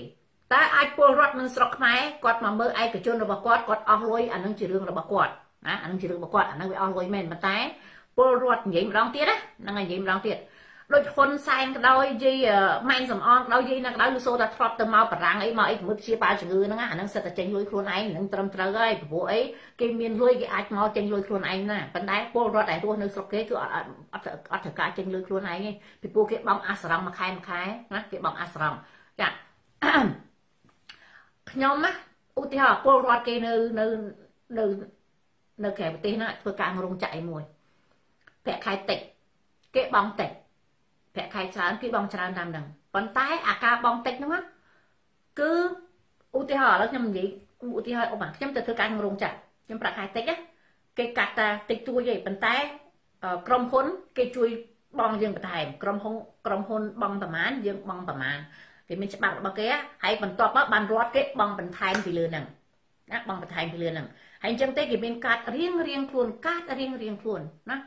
តែអាចពលរដ្ឋនៅស្រុកខ្មែរគាត់មកមើលឯកជនរបស់គាត់គាត់អស់លុយអានឹងជារឿងរបស់គាត់ណាអានឹងជារឿងរបស់គាត់អានឹងវាអស់លុយមែនប៉ុន្តែពលរដ្ឋនិយាយម្ដងទៀតណាហ្នឹងហើយនិយាយម្ដងទៀត ដូចហ៊ុនសែនក៏ដោយយាយម៉ែនសំអនក៏ដោយយាយណាក៏ដោយលោកសូថាធ្លាប់ទៅមកបារាំងអីមកអីជំនួយព្យាបាលជំងឺហ្នឹងអាហ្នឹងសិតតែចេញលុយខ្លួនឯងហ្នឹងត្រឹមត្រូវហើយព្រោះអីគេមានលុយគេអាចមកចេញលុយខ្លួនឯងណាប៉ុន្តែពលរដ្ឋដែលរស់នៅស្រុកគេគឺអត់អត់អត់ត្រូវការចេញលុយខ្លួនឯងទេពីព្រោះគេបង់អាសរំមួយខែមួយខែណាគេបង់អាសរំចាខ្ញុំណាឧទាហរណ៍ពលរដ្ឋគេនៅនៅនៅនៅក្រៅប្រទេសណាធ្វើការរោងចក្រឯមួយប្រាក់ខែតិចគេបង់តិច ប្រាក់ខែច្រើនគេបង់ច្រើនតាមហ្នឹងប៉ុន្តែអាការបង់តិចហ្នឹងគឺឧទាហរណ៍ឥឡូវខ្ញុំនិយាយឧទាហរណ៍អូបាទខ្ញុំទៅធ្វើការក្នុងរោងចក្រខ្ញុំប្រាក់ខែតិចណាគេកាត់តាតិចតួចទេប៉ុន្តែក្រុមហ៊ុន គេជួយបងយើងបន្ថែមក្រុមហ៊ុនក្រុមហ៊ុនបងប្រមាណយើងបងប្រមាណគេមានច្បាប់របស់គេហើយបន្ទាប់មកបានរត់គេបងបន្ថែមពីលើហ្នឹងណាបងបន្ថែមពីលើហ្នឹងហើយអញ្ចឹងទេគេមានកាតរៀងរៀងខ្លួនកាតរៀងរៀងខ្លួនណា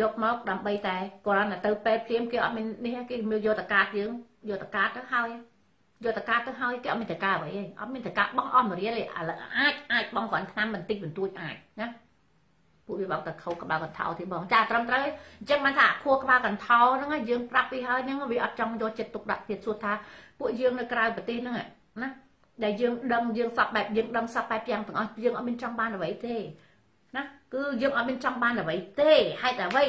យកមកដើម្បីតែគ្រាន់តែទៅពេទ្យព្រាមគេអត់មាននេះគេមើលយកតកាតយើងយកតកាតទៅហើយយកតកាតទៅហើយគេអត់មានតកាអ្វីទេអត់មានតកាបងអស់មួយរៀលទេអាចអាចបងគ្រាន់ឆ្នាំបន្តិចបន្តួចអាចណាពួកវាបោកតែខោក្បាលកន្ធោទេបងចាត្រឹមត្រូវអញ្ចឹងបានថាខួរក្បាលកន្ធោហ្នឹងយើងប្រាប់ពីហើយហ្នឹងវាអត់ចង់យកចិត្តទុកដាក់ទៀតសួរថាពួកយើងនៅក្រៅប្រទេសហ្នឹងណាដែលយើងដឹងយើងសពបែបយើងដឹងសពបែបយ៉ាងទាំងអស់យើងអត់មានចង់បានអ្វីទេណា គឺយើងអត់មានចង់បានអ្វីទេហេតុអ្វី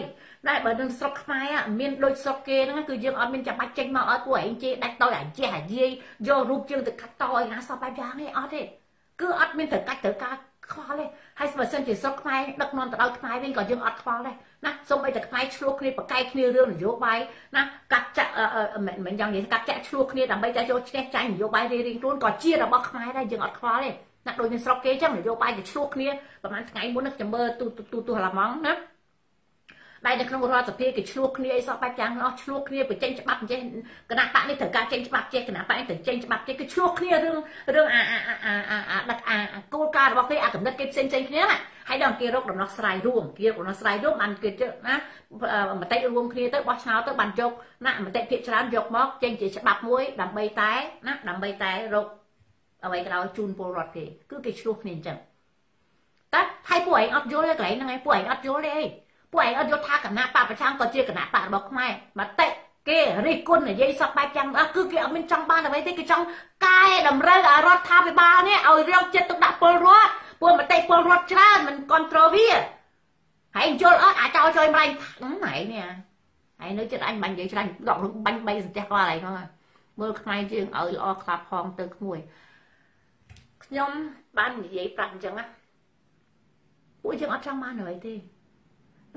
ដែលបើនឹងស្រុកខ្មែរមានដូចស្រុកគេហ្នឹងគឺយើងអត់មានចាំបាច់ចេញមកឲ្យពួកឯងជេរដាច់តយអាចេះអាយាយយករូបជើងទៅកាត់តឲ្យណាសពបែបយ៉ាងនេះអត់ទេគឺអត់មានត្រូវកាច់ត្រូវការខ្វល់ទេហើយបើសិនជាស្រុកខ្មែរដឹកនាំទៅដល់ខ្មែរវិញក៏យើងអត់ខ្វល់ដែរណាសូម្បីតែខ្មែរឆ្លោះគ្នាប្រកែកគ្នារឿងនយោបាយណាកាត់ចាក់មិនមិនយ៉ាងនិយាយកាត់ចាក់ឆ្លោះគ្នាដើម្បីតែយកឈ្នះចាញ់នយោបាយរៀងៗខ្លួនក៏ជារបស់ខ្មែរដែរយើងអត់ខ្វល់ទេ ណាដូចនៅស្រុកគេអញ្ចឹងនយោបាយទៅឆ្លោះគ្នាប្រហែលថ្ងៃមុនខ្ញុំមើលទូទូទូឡាម៉ង់ណាដែលនៅក្នុងរដ្ឋសភាគេឆ្លោះគ្នាអីសោះបែបយ៉ាងនោះឆ្លោះគ្នាបញ្ចេញច្បាប់អញ្ចេះគណៈបកនេះត្រូវការចេញច្បាប់ចេះគណៈបកនេះត្រូវចេញច្បាប់ចេះគឺឆ្លោះគ្នារឿងរឿងអាអាអាអាអាដឹកអាគោលការណ៍របស់គេអាកំណត់គេផ្សេងផ្សេងគ្នាណាហើយដល់គេរកដំណោះស្រាយរួមគេរកដំណោះស្រាយរួមបានគេណាមតិរួមគ្នាទៅបោះឆ្នោតទៅបានយកណាមតិភាគច្រើនយកមកចេញជាច្បាប់មួយដើម្បីតែណាដើម្បីតែរក អ្វីក៏ដោយជូនពលរដ្ឋគេគឺគេឆ្លោះគ្នាអញ្ចឹងតែហើយពួកឯងអត់យល់ទេកន្លែងហ្នឹងឯងពួកឯងអត់យល់ទេពួកឯងអត់យល់ថាគណៈបកប្រឆាំងក៏ជាគណៈបករបស់ខ្មែរមតិគេរិះគន់និយាយសពបែបយ៉ាងអស់គឺគេអត់មានចង់បានអ្វីទេគេចង់កែតម្រូវឲ្យរដ្ឋាភិបាលនេះឲ្យរកចិត្តទុកដាក់ពលរដ្ឋពួកមតិពលរដ្ឋច្រើនមិនគ្រប់គ្រងវាហើយយល់អត់អាចោចយម្លាញ់ហ្នឹងឯងនេះហើយនៅចិត្តអញបាញ់និយាយច្រើនដកបាញ់3សន្ទះក្បាលឯងហ្នឹងមើលខ្មែរយើងឲ្យល្អខ្លាប់ផងទៅក្មួយ ខ្ញុំបាននិយាយប្រាប់អញ្ចឹងណាពួកយើងអត់ចង់បានអ្វីទេ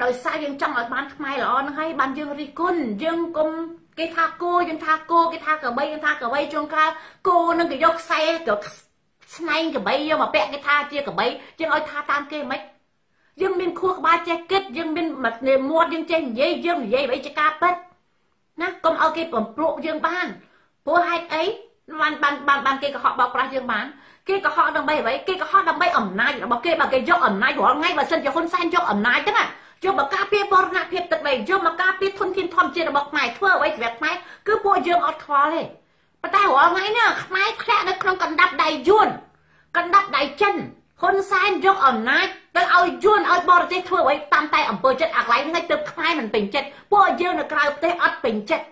ដោយសារយើងចង់ឲ្យបានខ្មែរល្អហ្នឹងហើយបានយើងរិះគន់យើងគុំគេថាគោយើងថាគោគេថាកបីយើងថាកបីជួនកាលគោនឹងគេយកខ្សែក៏ស្នែងកបីយកមកពាក់គេថាជាកបីយើងឲ្យថាតាមគេមិនយើងមានខួរក្បាលចេះគិតយើងមានមាត់យើងចេះនិយាយយើងនិយាយអ្វីជាការពិតណាកុំឲ្យគេបំភ្លក់យើងបានព្រោះហេតុអី បានបានបានបានគេកុហកបោកប្រាស់យើងបានគេកុហកដើម្បីអ្វីគេកុហកដើម្បីអំណាចរបស់គេបើគេយកអំណាចរាល់ថ្ងៃបើសិនជាហ៊ុនសែនយកអំណាចទៅណាយកមកការពារបរណភាពទឹកដីយកមកការពារធនធានធម្មជាតិរបស់ខ្មែរធ្វើអ្វីសម្រាប់ខ្មែរគឺពួកយើងអត់ខ្វល់ទេប៉ុន្តែរាល់ថ្ងៃនេះខ្មែរធ្លាក់នៅក្នុងកណ្ដាប់ដៃយួនកណ្ដាប់ដៃចិនហ៊ុនសែនយកអំណាចទៅឲ្យយួនឲ្យបរទេសធ្វើអ្វីតាមតែអំពើចិត្តអាកន្លែងហ្នឹងទៅខ្មែរមិនពេញចិត្តពួកយើងនៅក្រៅប្រទេសអត់ពេញចិត្ត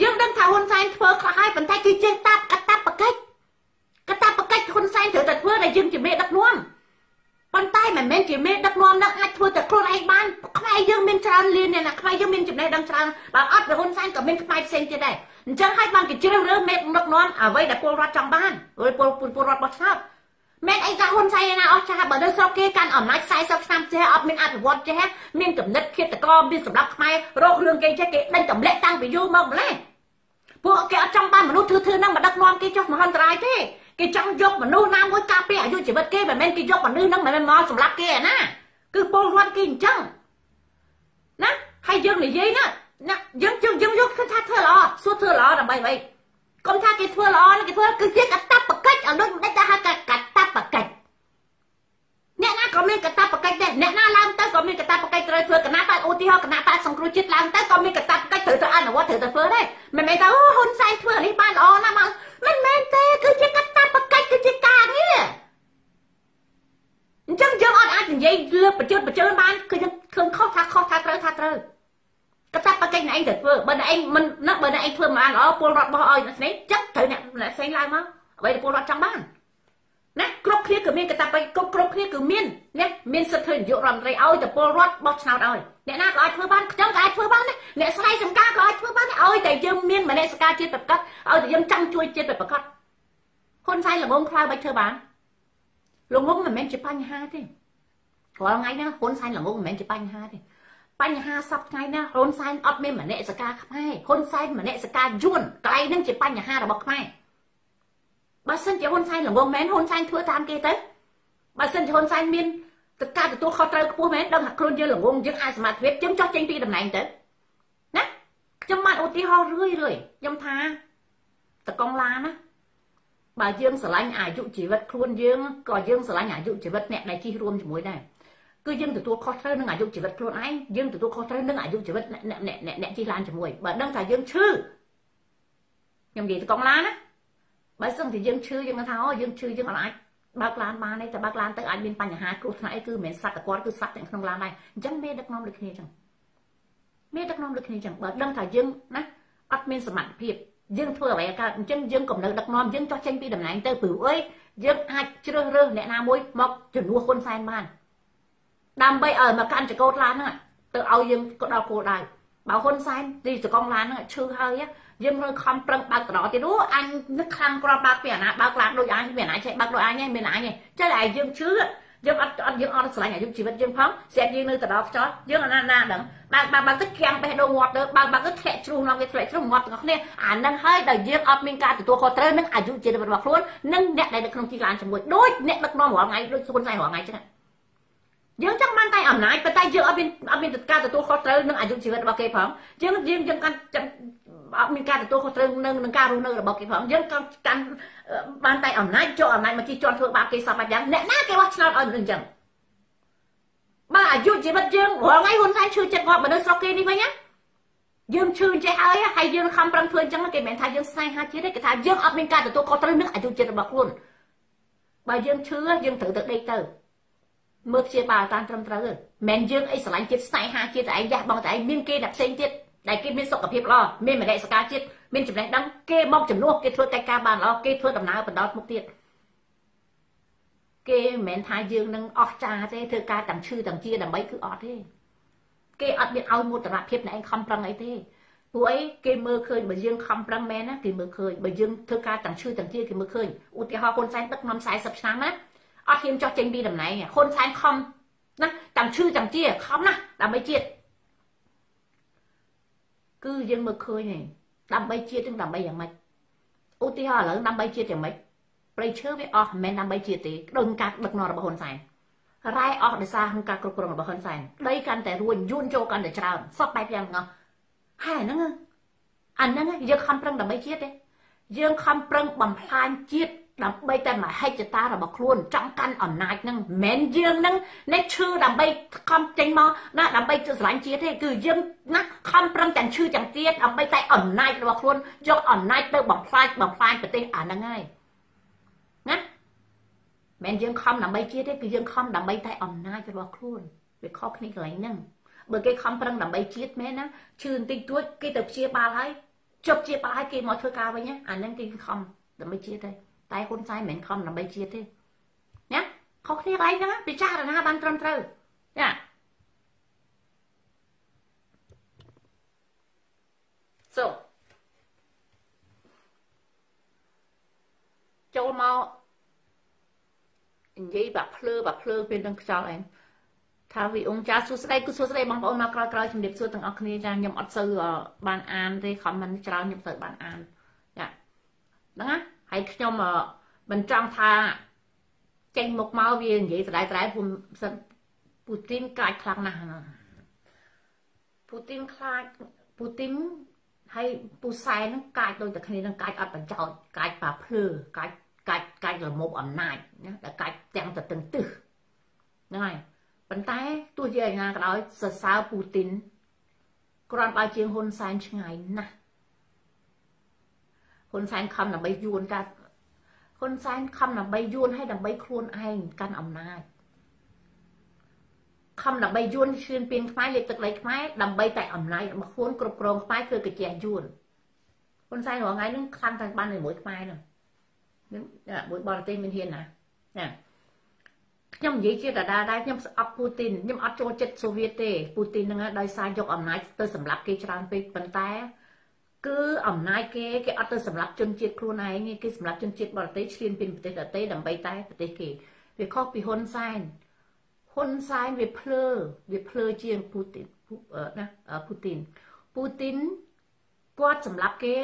យើងដឹងថាហ៊ុនសែនធ្វើខ្លះហើយប៉ុន្តែគឺចេះតាប់កតាបកិច្ចកតាបកិច្ចហ៊ុនសែនត្រូវតែធ្វើដែលយើងជាមេដឹកនាំប៉ុន្តែមិនមែនជាមេដឹកនាំនឹងអាចធ្វើតែខ្លួនឯងបានខ្មែរយើងមានច្រើនលានអ្នកណាខ្មែរយើងមានចំណេះដឹងច្រើនបើអត់ទៅហ៊ុនសែនក៏មានខ្មែរផ្សេងទៀតដែរអញ្ចឹងហើយបានគេជ្រើសរើសមេដឹកនាំអ្វីដែលពលរដ្ឋចង់បានពលពលពលរដ្ឋបោះឆ្នោត មែនអីថាហ៊ុនសែនណាអស់ចាស់បើនៅស្រុកគេកាន់អំណាច40ឆ្នាំចេះអត់មានអភិវឌ្ឍចេះមានកំណត់ឃាតករមានសម្រាប់ខ្មែររករឿងគេចេះគេដេញទម្លាក់តាំងពីយូរមកម្លេះពួកគេអត់ចង់បានមនុស្សធឺធឺហ្នឹងមកដឹកនាំគេចុះមហន្តរាយទេគេចង់យកមនុស្សណាមួយការពារអាយុជីវិតគេមិនមែនគេយកមនុស្សហ្នឹងមិនមែនមកសម្រាប់គេណាគឺពលរដ្ឋគេអញ្ចឹងណាហើយយើងនិយាយណាណាយើងយើងយើងយកគឺថាធ្វើល្អសួរធ្វើល្អដើម្បីអ្វីកុំថាគេធ្វើល្អគេធ្វើគឺជាកតបកិច្ចឲ្យដូចមិនដឹងថាហៅកតបកិច្ចអ្ន កណាក៏មានកតបកិច្ចដែរអ្នកណាឡើងទៅក៏មានកតបកិច្ចត្រូវធ្វើគណៈបកឧទាហរណ៍គណៈបកសង្គ្រោះជាតិឡើងទៅក៏មានកតបកិច្ចត្រូវទៅអនុវត្តត្រូវទៅធ្វើដែរមិនមែនថាអូហ៊ុនសែនធ្វើនេះបានល្អណាស់មកមិនមែនទេគឺជាកតបកិច្ចគឺជាការងារអញ្ចឹងយើងអត់អាចនិយាយលើបញ្ជូនបញ្ជូនបានគឺយើងឃើញខុសថាខុសថាត្រូវថាត្រូវកតាបកិច្ចអ្នកឯងត្រូវធ្វើបើអ្នកឯងមិនណាបើអ្នកឯងធ្វើមិនបានល្អពលរដ្ឋបោះឲ្យអ្នកនេះចឹកត្រូវអ្នកអ្នកផ្សេងឡើងមកអ្វីដែលពលរដ្ឋចង់បាន ណាគ្រប់គ្នាគឺមានកតាបកិច្ចគ្រប់គ្រប់គ្នាគឺមានណាមានសិទ្ធិធ្វើនាយករដ្ឋមន្ត្រីឲ្យតែពលរដ្ឋបោះឆ្នោតឲ្យអ្នកណាក៏អាចធ្វើបានខ្ញុំក៏អាចធ្វើបានដែរអ្នកស្រីសំការក៏អាចធ្វើបានដែរឲ្យតែយើងមានមនសិការជាតិប្រកបឲ្យតែយើងចង់ជួយជាតិប្រកបហ៊ុនសែនល្ងងខ្លៅបាច់ធ្វើបានល្ងងមិនមែនជាបញ្ហាទេរាល់ថ្ងៃហ្នឹងហ៊ុនសែនល្ងងមិនមែនជាបញ្ហាទេបញ្ហាសពថ្ងៃណាហ៊ុនសែនអត់មានមនសិការខ្មែរហ៊ុនសែនមនសិការយួនកន្លែងហ្នឹងជាបញ្ហារបស់ខ្មែរ បើសិនជាហ៊ុនសែនល្ងងមែនហ៊ុនសែនធ្វើតាមគេទៅបើសិនជាហ៊ុនសែនមានទឹកការទទួលខុសត្រូវខ្ពស់មែនដឹងថាខ្លួនយើងល្ងងយើងអាចសមត្ថភាពយើងចោះចេញពីតំណែងទៅណាខ្ញុំបានឧទាហរណ៍រឿយរឿយខ្ញុំថាតកងឡាណាបើយើងស្រឡាញ់អាយុជីវិតខ្លួនយើងក៏យើងស្រឡាញ់អាយុជីវិតអ្នកដែលជិះរួមជាមួយដែរគឺយើងទទួលខុសត្រូវនឹងអាយុជីវិតខ្លួនឯងយើងទទួលខុសត្រូវនឹងអាយុជីវិតអ្នកអ្នកអ្នកអ្នកជិះឡានជាមួយបើដឹងថាយើងឈឺខ្ញុំនិយាយទៅកងឡានណា បើសិនជាយើងឈឺយើងថាអូយើងឈឺយើងអាចបើកឡានបានទេតែបើកឡានទៅអាចមានបញ្ហាគ្រោះថ្នាក់អីគឺមិនមែនស្លាប់តែគាត់គឺស្លាប់ទាំងក្នុងឡានដែរអញ្ចឹងមេដឹកនាំដូចគ្នាអញ្ចឹងមេដឹកនាំដូចគ្នាអញ្ចឹងបើដឹងថាយើងណាអត់មានសមត្ថភាពយើងធ្វើអ្វីកើតអញ្ចឹងយើងកំណើដឹកនាំយើងចោះចេញពីតំណែងទៅព្រោះអីយើងអាចជ្រើសរើសអ្នកណាមួយមកជំនួសហ៊ុនសែនបានដើម្បីឲ្យមកកាន់ចកោតឡានហ្នឹងទៅឲ្យយើងក៏ដល់គោលដៅបើហ៊ុនសែនទីចកងឡានហ្នឹងឈឺហើយ យើងរើខំប្រឹងបើកតរទៀតអូអញនឹកខ្លាំងក្របបើកពីអាណាបើកឡានដូចអញមានអញចេះបើកដូចអញឯងមានអញឯងចេះតែយើងឈឺយើងអត់អត់យើងអត់ស្រឡាញ់អាយុជីវិតយើងផងស្រាប់យើងនៅទៅដល់ខ្យល់យើងអាណាណាដឹងបើបើបើទឹកខាំបេះដូងងាប់ទៅបើបើទៅធ្លាក់ជ្រុះនាំគេធ្លាក់ជ្រុះងាប់ទាំងគ្នាអានឹងហើយដែលយើងអត់មានការទទួលខុសត្រូវនឹងអាយុជីវិតរបស់ខ្លួននិងអ្នកដែលនៅក្នុងទីឡានជាមួយដូចអ្នកដឹកនាំរាល់ថ្ងៃដូចសុនសៃរាល់ថ្ងៃចឹងយើងចង់បានតែអំណាចប៉ុន្តែយើងអត់មានអត់មានការទទួលខុសត្រូវនឹងអាយុជីវិតរបស់គេផងយើងយើងយើងកាន់ អត់មានការទទួលខុសត្រូវនឹងនឹងការរស់នៅរបស់គេផងយើងកាន់កាន់បានតែអំណាចចូលអំណាចមកជិះជាន់ធ្វើបាបគេសពបាច់យ៉ាងអ្នកណាគេបោះឆ្នោតឲ្យមនុស្សអញ្ចឹងបើអាយុជីវិតយើងរាល់ថ្ងៃហ៊ុនសែនឈឺចិត្តគាត់មនុស្សស្រុកគេនេះវិញណាយើងឈឺចេះហើយហើយយើងខំប្រឹងធ្វើអញ្ចឹងគេមិនថាយើងស្នេហាជាតិទេគេថាយើងអត់មានការទទួលខុសត្រូវនឹងអាយុជាតិរបស់ខ្លួនបើយើងឈឺយើងត្រូវទៅដេកទៅមើលព្យាបាលតាមត្រឹមត្រូវមិនមែនយើងអីស្រឡាញ់ជាតិស្នេហាជាតិតែឯងយ៉ាស់បងតែឯងមានគេតែផ្សេងទៀត ដែលគេមានសុខភាពល្អមានមនសិការជាតិមានចំណេះដឹងគេមកជំនួសគេធ្វើកិច្ចការបានល្អគេធ្វើដំណើរបន្តមុខទៀតគេមិនមែនថាយើងនឹងអស់ចាទេធ្វើការទាំងឈឺទាំងជាដើម្បីគឺអត់ទេគេអត់មានឲ្យមោទនភាពអ្នកឯងខំប្រឹងអីទេព្រោះអីគេមើលឃើញបើយើងខំប្រឹងមែនណាគេមើលឃើញបើយើងធ្វើការទាំងឈឺទាំងជាគេមើលឃើញឧទាហរណ៍ហ៊ុនសែនដឹកនាំ40ឆ្នាំណាអត់ហ៊ានចោះចេញពីតំណែងហ៊ុនសែនខំណាទាំងឈឺទាំងជាខំណាដើម្បីជាតិ គឺយើងមើលឃើញហ្នឹងដើម្បីជាតិនឹងដើម្បីយ៉ាងម៉េចឧទាហរណ៍ឥឡូវដើម្បីជាតិយ៉ាងម៉េចប្រៃឈើវាអស់មិនមែនដើម្បីជាតិទេដូចការដឹកនាំរបស់ហ៊ុនសែនរ៉ែអស់ដោយសារការគ្រប់គ្រងរបស់ហ៊ុនសែនដីកាន់តែរួញយួនចូលកាន់តែច្រើនសពបែបយ៉ាងងហើយហ្នឹងអាហ្នឹងយើងខំប្រឹងដើម្បីជាតិទេយើងខំប្រឹងបំផ្លាញជាតិ ដើម្បីតែមហិច្ឆតារបស់ខ្លួនចង់កាន់អំណាចហ្នឹងមិនមែនយើងហ្នឹងនេះឈឺដើម្បីខំចេញមកណាដើម្បីស្រឡាញ់ជាតិទេគឺយើងណាខំប្រឹងទាំងឈឺទាំងទៀតដើម្បីតែអំណាចរបស់ខ្លួនយកអំណាចទៅបំផ្លាញបំផ្លាញប្រទេសអាហ្នឹងហើយណាមិនយើងខំដើម្បីជាតិទេគឺយើងខំដើម្បីតែអំណាចរបស់ខ្លួនវាខុសគ្នាកន្លែងហ្នឹងបើគេខំប្រឹងដើម្បីជាតិមែនណាឈឺបន្តិចតួចគេទៅព្យាបាលហើយជប់ព្យាបាលហើយគេមកធ្វើការវិញអាហ្នឹងគេខំដើម្បីជាតិទេ តែហ៊ុនសែនមិនខំដើម្បីជាតិទេណាខុសគ្នាកន្លែងហ្នឹងពិចារណាបានត្រឹមត្រូវណាសូចូលមកនិយាយបាក់ភ្លើបាក់ភ្លើពេលនឹងខ្យល់អីថាវិអង្គចាសួស្ដីគឺសួស្ដីបងប្អូនមកក្រោយក្រោយជំរាបសួរទាំងអស់គ្នាចាខ្ញុំអត់សូវបានអានទេខមមិនច្រើនខ្ញុំទៅបានអានចាហ្នឹងណា ហើយខ្ញុំមិនចង់ថាចេញមុខមកវានិយាយស្ដាយស្ដាយព្រោះសិនពូទីនកាចខ្លាំងណាស់ពូទីនខ្លាចពូទីនហើយពូសែននឹងកាចដូចតែគ្នានឹងកាចអត់បញ្ចោតកាចប៉ាភ្លឺកាចកាចកាចរមុបអំណាចណាតែកាចទាំងទៅទាំងទិសហ្នឹងហើយប៉ុន្តែទោះជាយ៉ាងណាក៏ដោយសរសើរពូទីនគ្រាន់បើជាងហ៊ុនសែនឆ្ងាយណាស់ ហ៊ុនសែនខំដើម្បីយួនកាហ៊ុនសែនខំដើម្បីយួនឲ្យដើម្បីខ្លួនឯងកាន់អំណាចខំដើម្បីយួនឈឿនពៀនខ្មែរលេបទឹកដីខ្មែរដើម្បីតែអំណាចរបស់ខ្លួនគ្រប់គ្រងខ្មែរគឺកាជះយួនហ៊ុនសែនរងថ្ងៃហ្នឹងខ្លាំងតែបានជាមួយខ្មែរហ្នឹងមួយបរទេសមានហ៊ានណាណាខ្ញុំនិយាយជាដដែលដែរខ្ញុំស្អប់ពូទីនខ្ញុំអត់ចូលចិត្តសូវៀតទេពូទីនហ្នឹងដោយសារយកអំណាចទៅសម្លាប់គេច្រើនពេកប៉ុន្តែ គឺអំណាចគេគេអត់ទៅសម្លាប់ជនជាតិខ្លួនឯងគេសម្លាប់ជនជាតិបរទេសឈ្លានពានប្រទេសដទៃដើម្បីតែប្រទេសគេវាខុសពីហ៊ុនសែនហ៊ុនសែនវាភ្លើវាភ្លើជាងពូទីនណាពូទីនពូទីនគាត់សម្លាប់គេ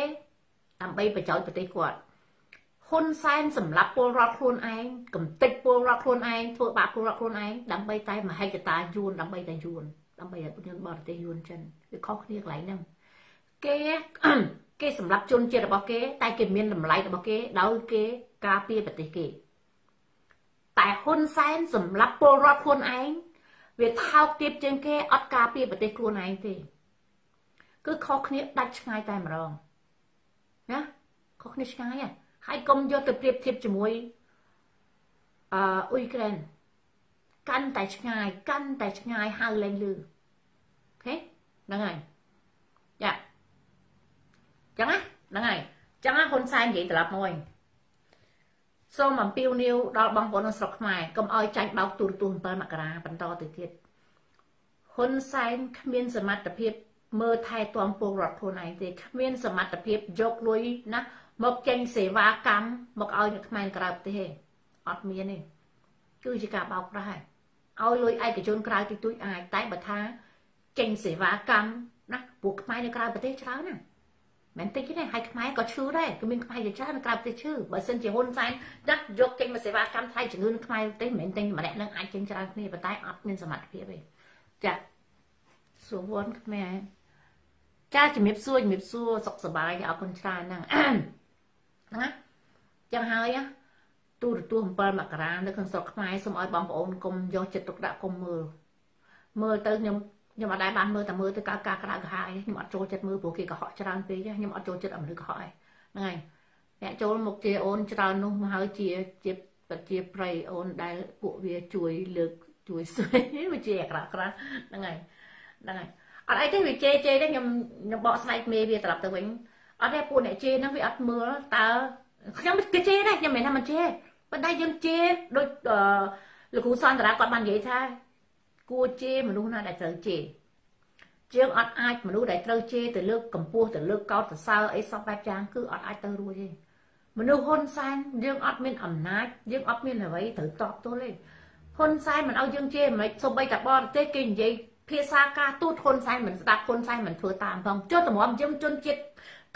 ដើម្បីបញ្ចោតប្រទេសគាត់ហ៊ុនសែនសម្លាប់ពលរដ្ឋខ្លួនឯងកំទេចពលរដ្ឋខ្លួនឯងធ្វើបាបពលរដ្ឋខ្លួនឯងដើម្បីតែមហិច្ឆតាយួនដើម្បីតែយួនដើម្បីឲ្យជនបរទេសយួនចិនវាខុសគ្នាកន្លែងហ្នឹង គេគេសម្រាប់ជនជាតិរបស់គេ តែគេមានតម្លៃរបស់គេដោយគេការពារប្រទេសគេ តែហ៊ុនសែនសម្រាប់ពលរដ្ឋខ្លួនឯងវាថោកទាបជាងគេអត់ការពារប្រទេសខ្លួនឯងទេគឺខុសគ្នាដាច់ឆ្ងាយតែម្ដងណាខុសគ្នាឆ្ងាយហើយកុំយកទៅប្រៀបធៀបជាមួយអឺអ៊ុយក្រែនកាន់តែឆ្ងាយកាន់តែឆ្ងាយហៅលែងលឺអូខេហ្នឹងហើយយ៉ា ចឹងណាហ្នឹងហើយចឹងណាហ៊ុនសែននិយាយត្រឡប់មកវិញសូមអំពាវនាវដល់បងប្អូននៅស្រុកខ្មែរកុំឲ្យចាញ់បោកទូរទស្សន៍7មករាបន្តទៅទៀតហ៊ុនសែនគ្មានសមត្ថភាពមើលថែទាំពលរដ្ឋខ្លួនឯងទេគ្មានសមត្ថភាពយកលុយណាមកចេញសេវាកម្មមកឲ្យនៅខ្មែរក្រៅប្រទេសទេអត់មានទេគឺជាការបោកប្រាស់ឲ្យលុយឯកជនក្រៅតិចតួចអាចតែបើថាចេញសេវាកម្មណាពួកខ្មែរនៅក្រៅប្រទេសច្រើនណា មិនតិចទេហើយខ្មែរក៏ឈឺដែរគឺមានខ្មែរជាច្រើននៅក្រៅប្រទេសឈឺបើសិនជាហ៊ុនសែនដាច់យកចេញមកសេវាកម្មថៃជំងឺនៅខ្មែរទេមិនមែនតែម្នាក់នឹងអាចចេញច្រើនគ្នាប៉ុន្តែអត់មានសមត្ថភាពទេចាសួរវ័នខ្មែរចាជំរាបសួរជំរាបសួរសុខសប្បាយអរគុណច្រើនហ្នឹងណាចឹងហើយទូរទស្សន៍7មករានៅក្នុងស្រុកខ្មែរសូមឲ្យបងប្អូនកុំយកចិត្តទុកដាក់កុំមើលមើលទៅខ្ញុំ ខ្ញុំអត់ដែរបានមើលតែមើលទៅការការក្រៅកុហកខ្ញុំអត់ចូលចិត្តមើលព្រោះគេកុហកច្រើនពេកខ្ញុំអត់ចូលចិត្តអមនុស្សកុហកឯងហ្នឹងហើយអ្នកចូលមកជាអូនច្រើននោះមកហើយជាជាជាប្រៃអូនដែលពួកវាជួយលើកជួយស្វែងវាជាអាក្រក់ក្រហ្នឹងហើយហ្នឹងហើយអត់អីទេវាជេរជេរទេខ្ញុំខ្ញុំបកស្បែកមេវាត្រឡប់ទៅវិញអត់ទេពួកអ្នកជេរហ្នឹងវាអត់មើលតើខ្ញុំគេជេរដែរខ្ញុំមិនថាមិនជេរប៉ុន្តែយើងជេរដូចលោកគ្រូសន្តារាគាត់បាននិយាយថា គួរជេរមនុស្សណាដែលត្រូវជេរយើងអត់អាចមនុស្សដែលត្រូវជេរទៅលើកកម្ពស់ទៅលើកកោតសរសើរអីសពបែបយ៉ាងគឺអត់អាចទៅរួចទេមនុស្សហ៊ុនសែនយើងអត់មានអំណាចយើងអត់មានអ្វីត្រូវតបទល់ទេហ៊ុនសែនមិនឲ្យយើងជេរមិនសូម្បីតែបរទេសគេនិយាយភាសាការទូតហ៊ុនសែនមិនស្ដាប់ហ៊ុនសែនមិនធ្វើតាមផងចុះតម្រាំយើងជនជាតិ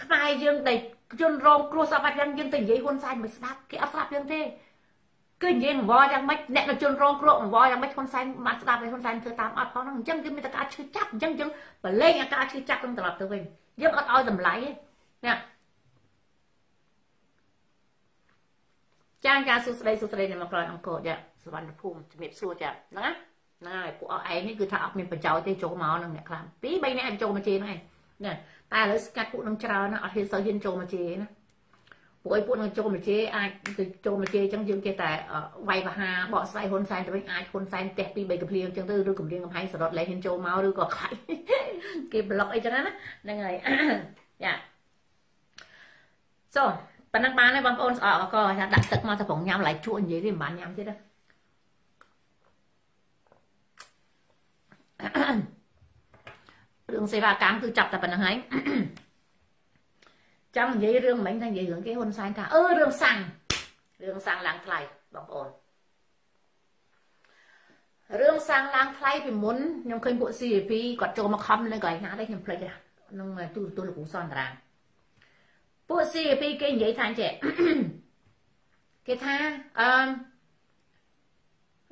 ខ្មែរយើងដែលជនរងគ្រោះសពយ៉ាងយើងទៅនិយាយហ៊ុនសែនមិនស្ដាប់គេអត់ស្ដាប់យើងទេ គឺនិយាយអង្វរយ៉ាងម៉េចអ្នកជនរងគ្រោះអង្វរយ៉ាងម៉េចហ៊ុនសែនបានស្ដាប់ឲ្យហ៊ុនសែនធ្វើតាមអត់ផងហ្នឹងអញ្ចឹងយើងមានតែការឈឺចាប់អញ្ចឹងយើងបលែងអាការឈឺចាប់នឹងត្រឡប់ទៅវិញយើងអត់ឲ្យតម្លៃទេណាចាងចាសួស្ដីសួស្ដីអ្នកមកក្រោយអង្គរចាសវណ្ណភូមិជំរាបសួរចាហ្នឹងណាហ្នឹងហើយពួកអស់ឯងនេះគឺថាអត់មានប្រយោជន៍ទេចូលមកនឹងអ្នកខ្លះពីរបីនាក់ចូលមកជេរហ្នឹងឯងណាតែឥឡូវស្កាត់ពួកនឹងច្រើនណាអត់ហ៊ានសូវហ៊ានចូលមកជេរណា ពួកឯងពួកនឹងចូលមកជេរអាចទៅចូលមកជេរអញ្ចឹងយើងគេតែវាយបហាបកស្រាយហ៊ុនសែនទៅវិញអាចហ៊ុនសែនផ្ទះពីរបីកំភ្លៀងអញ្ចឹងទៅឬកំភ្លៀងកំហែងសរត់លែងហ៊ានចូលមកឬក៏ខ្លាចគេប្លុកអីចឹងណាហ្នឹងហើយយ៉ាសូប៉ុណ្ណឹងបានហើយបងប្អូនស្អកក៏ថាដាក់ទឹកមកទៅប្រងញ៉ាំឡៃជក់និយាយទេមិនបានញ៉ាំទៀតទេរឿងសេវាកម្មគឺចាប់តែប៉ុណ្្នឹងហើយ ចង់និយាយរឿងមិញថានិយាយរឿងគេហ៊ុនសែនថាអឺរឿងសាំងរឿងសាំងឡើងថ្លៃបងប្អូនរឿងសាំងឡើងថ្លៃពីមុនខ្ញុំឃើញពួក CAP គាត់ចូលមកខំនៅកន្លែងណាទេខ្ញុំភ្លេចក្នុងទូរទស្សន៍លោកគ្រូសនតារាពួក CAP គេនិយាយថាចេះគេថាអឺ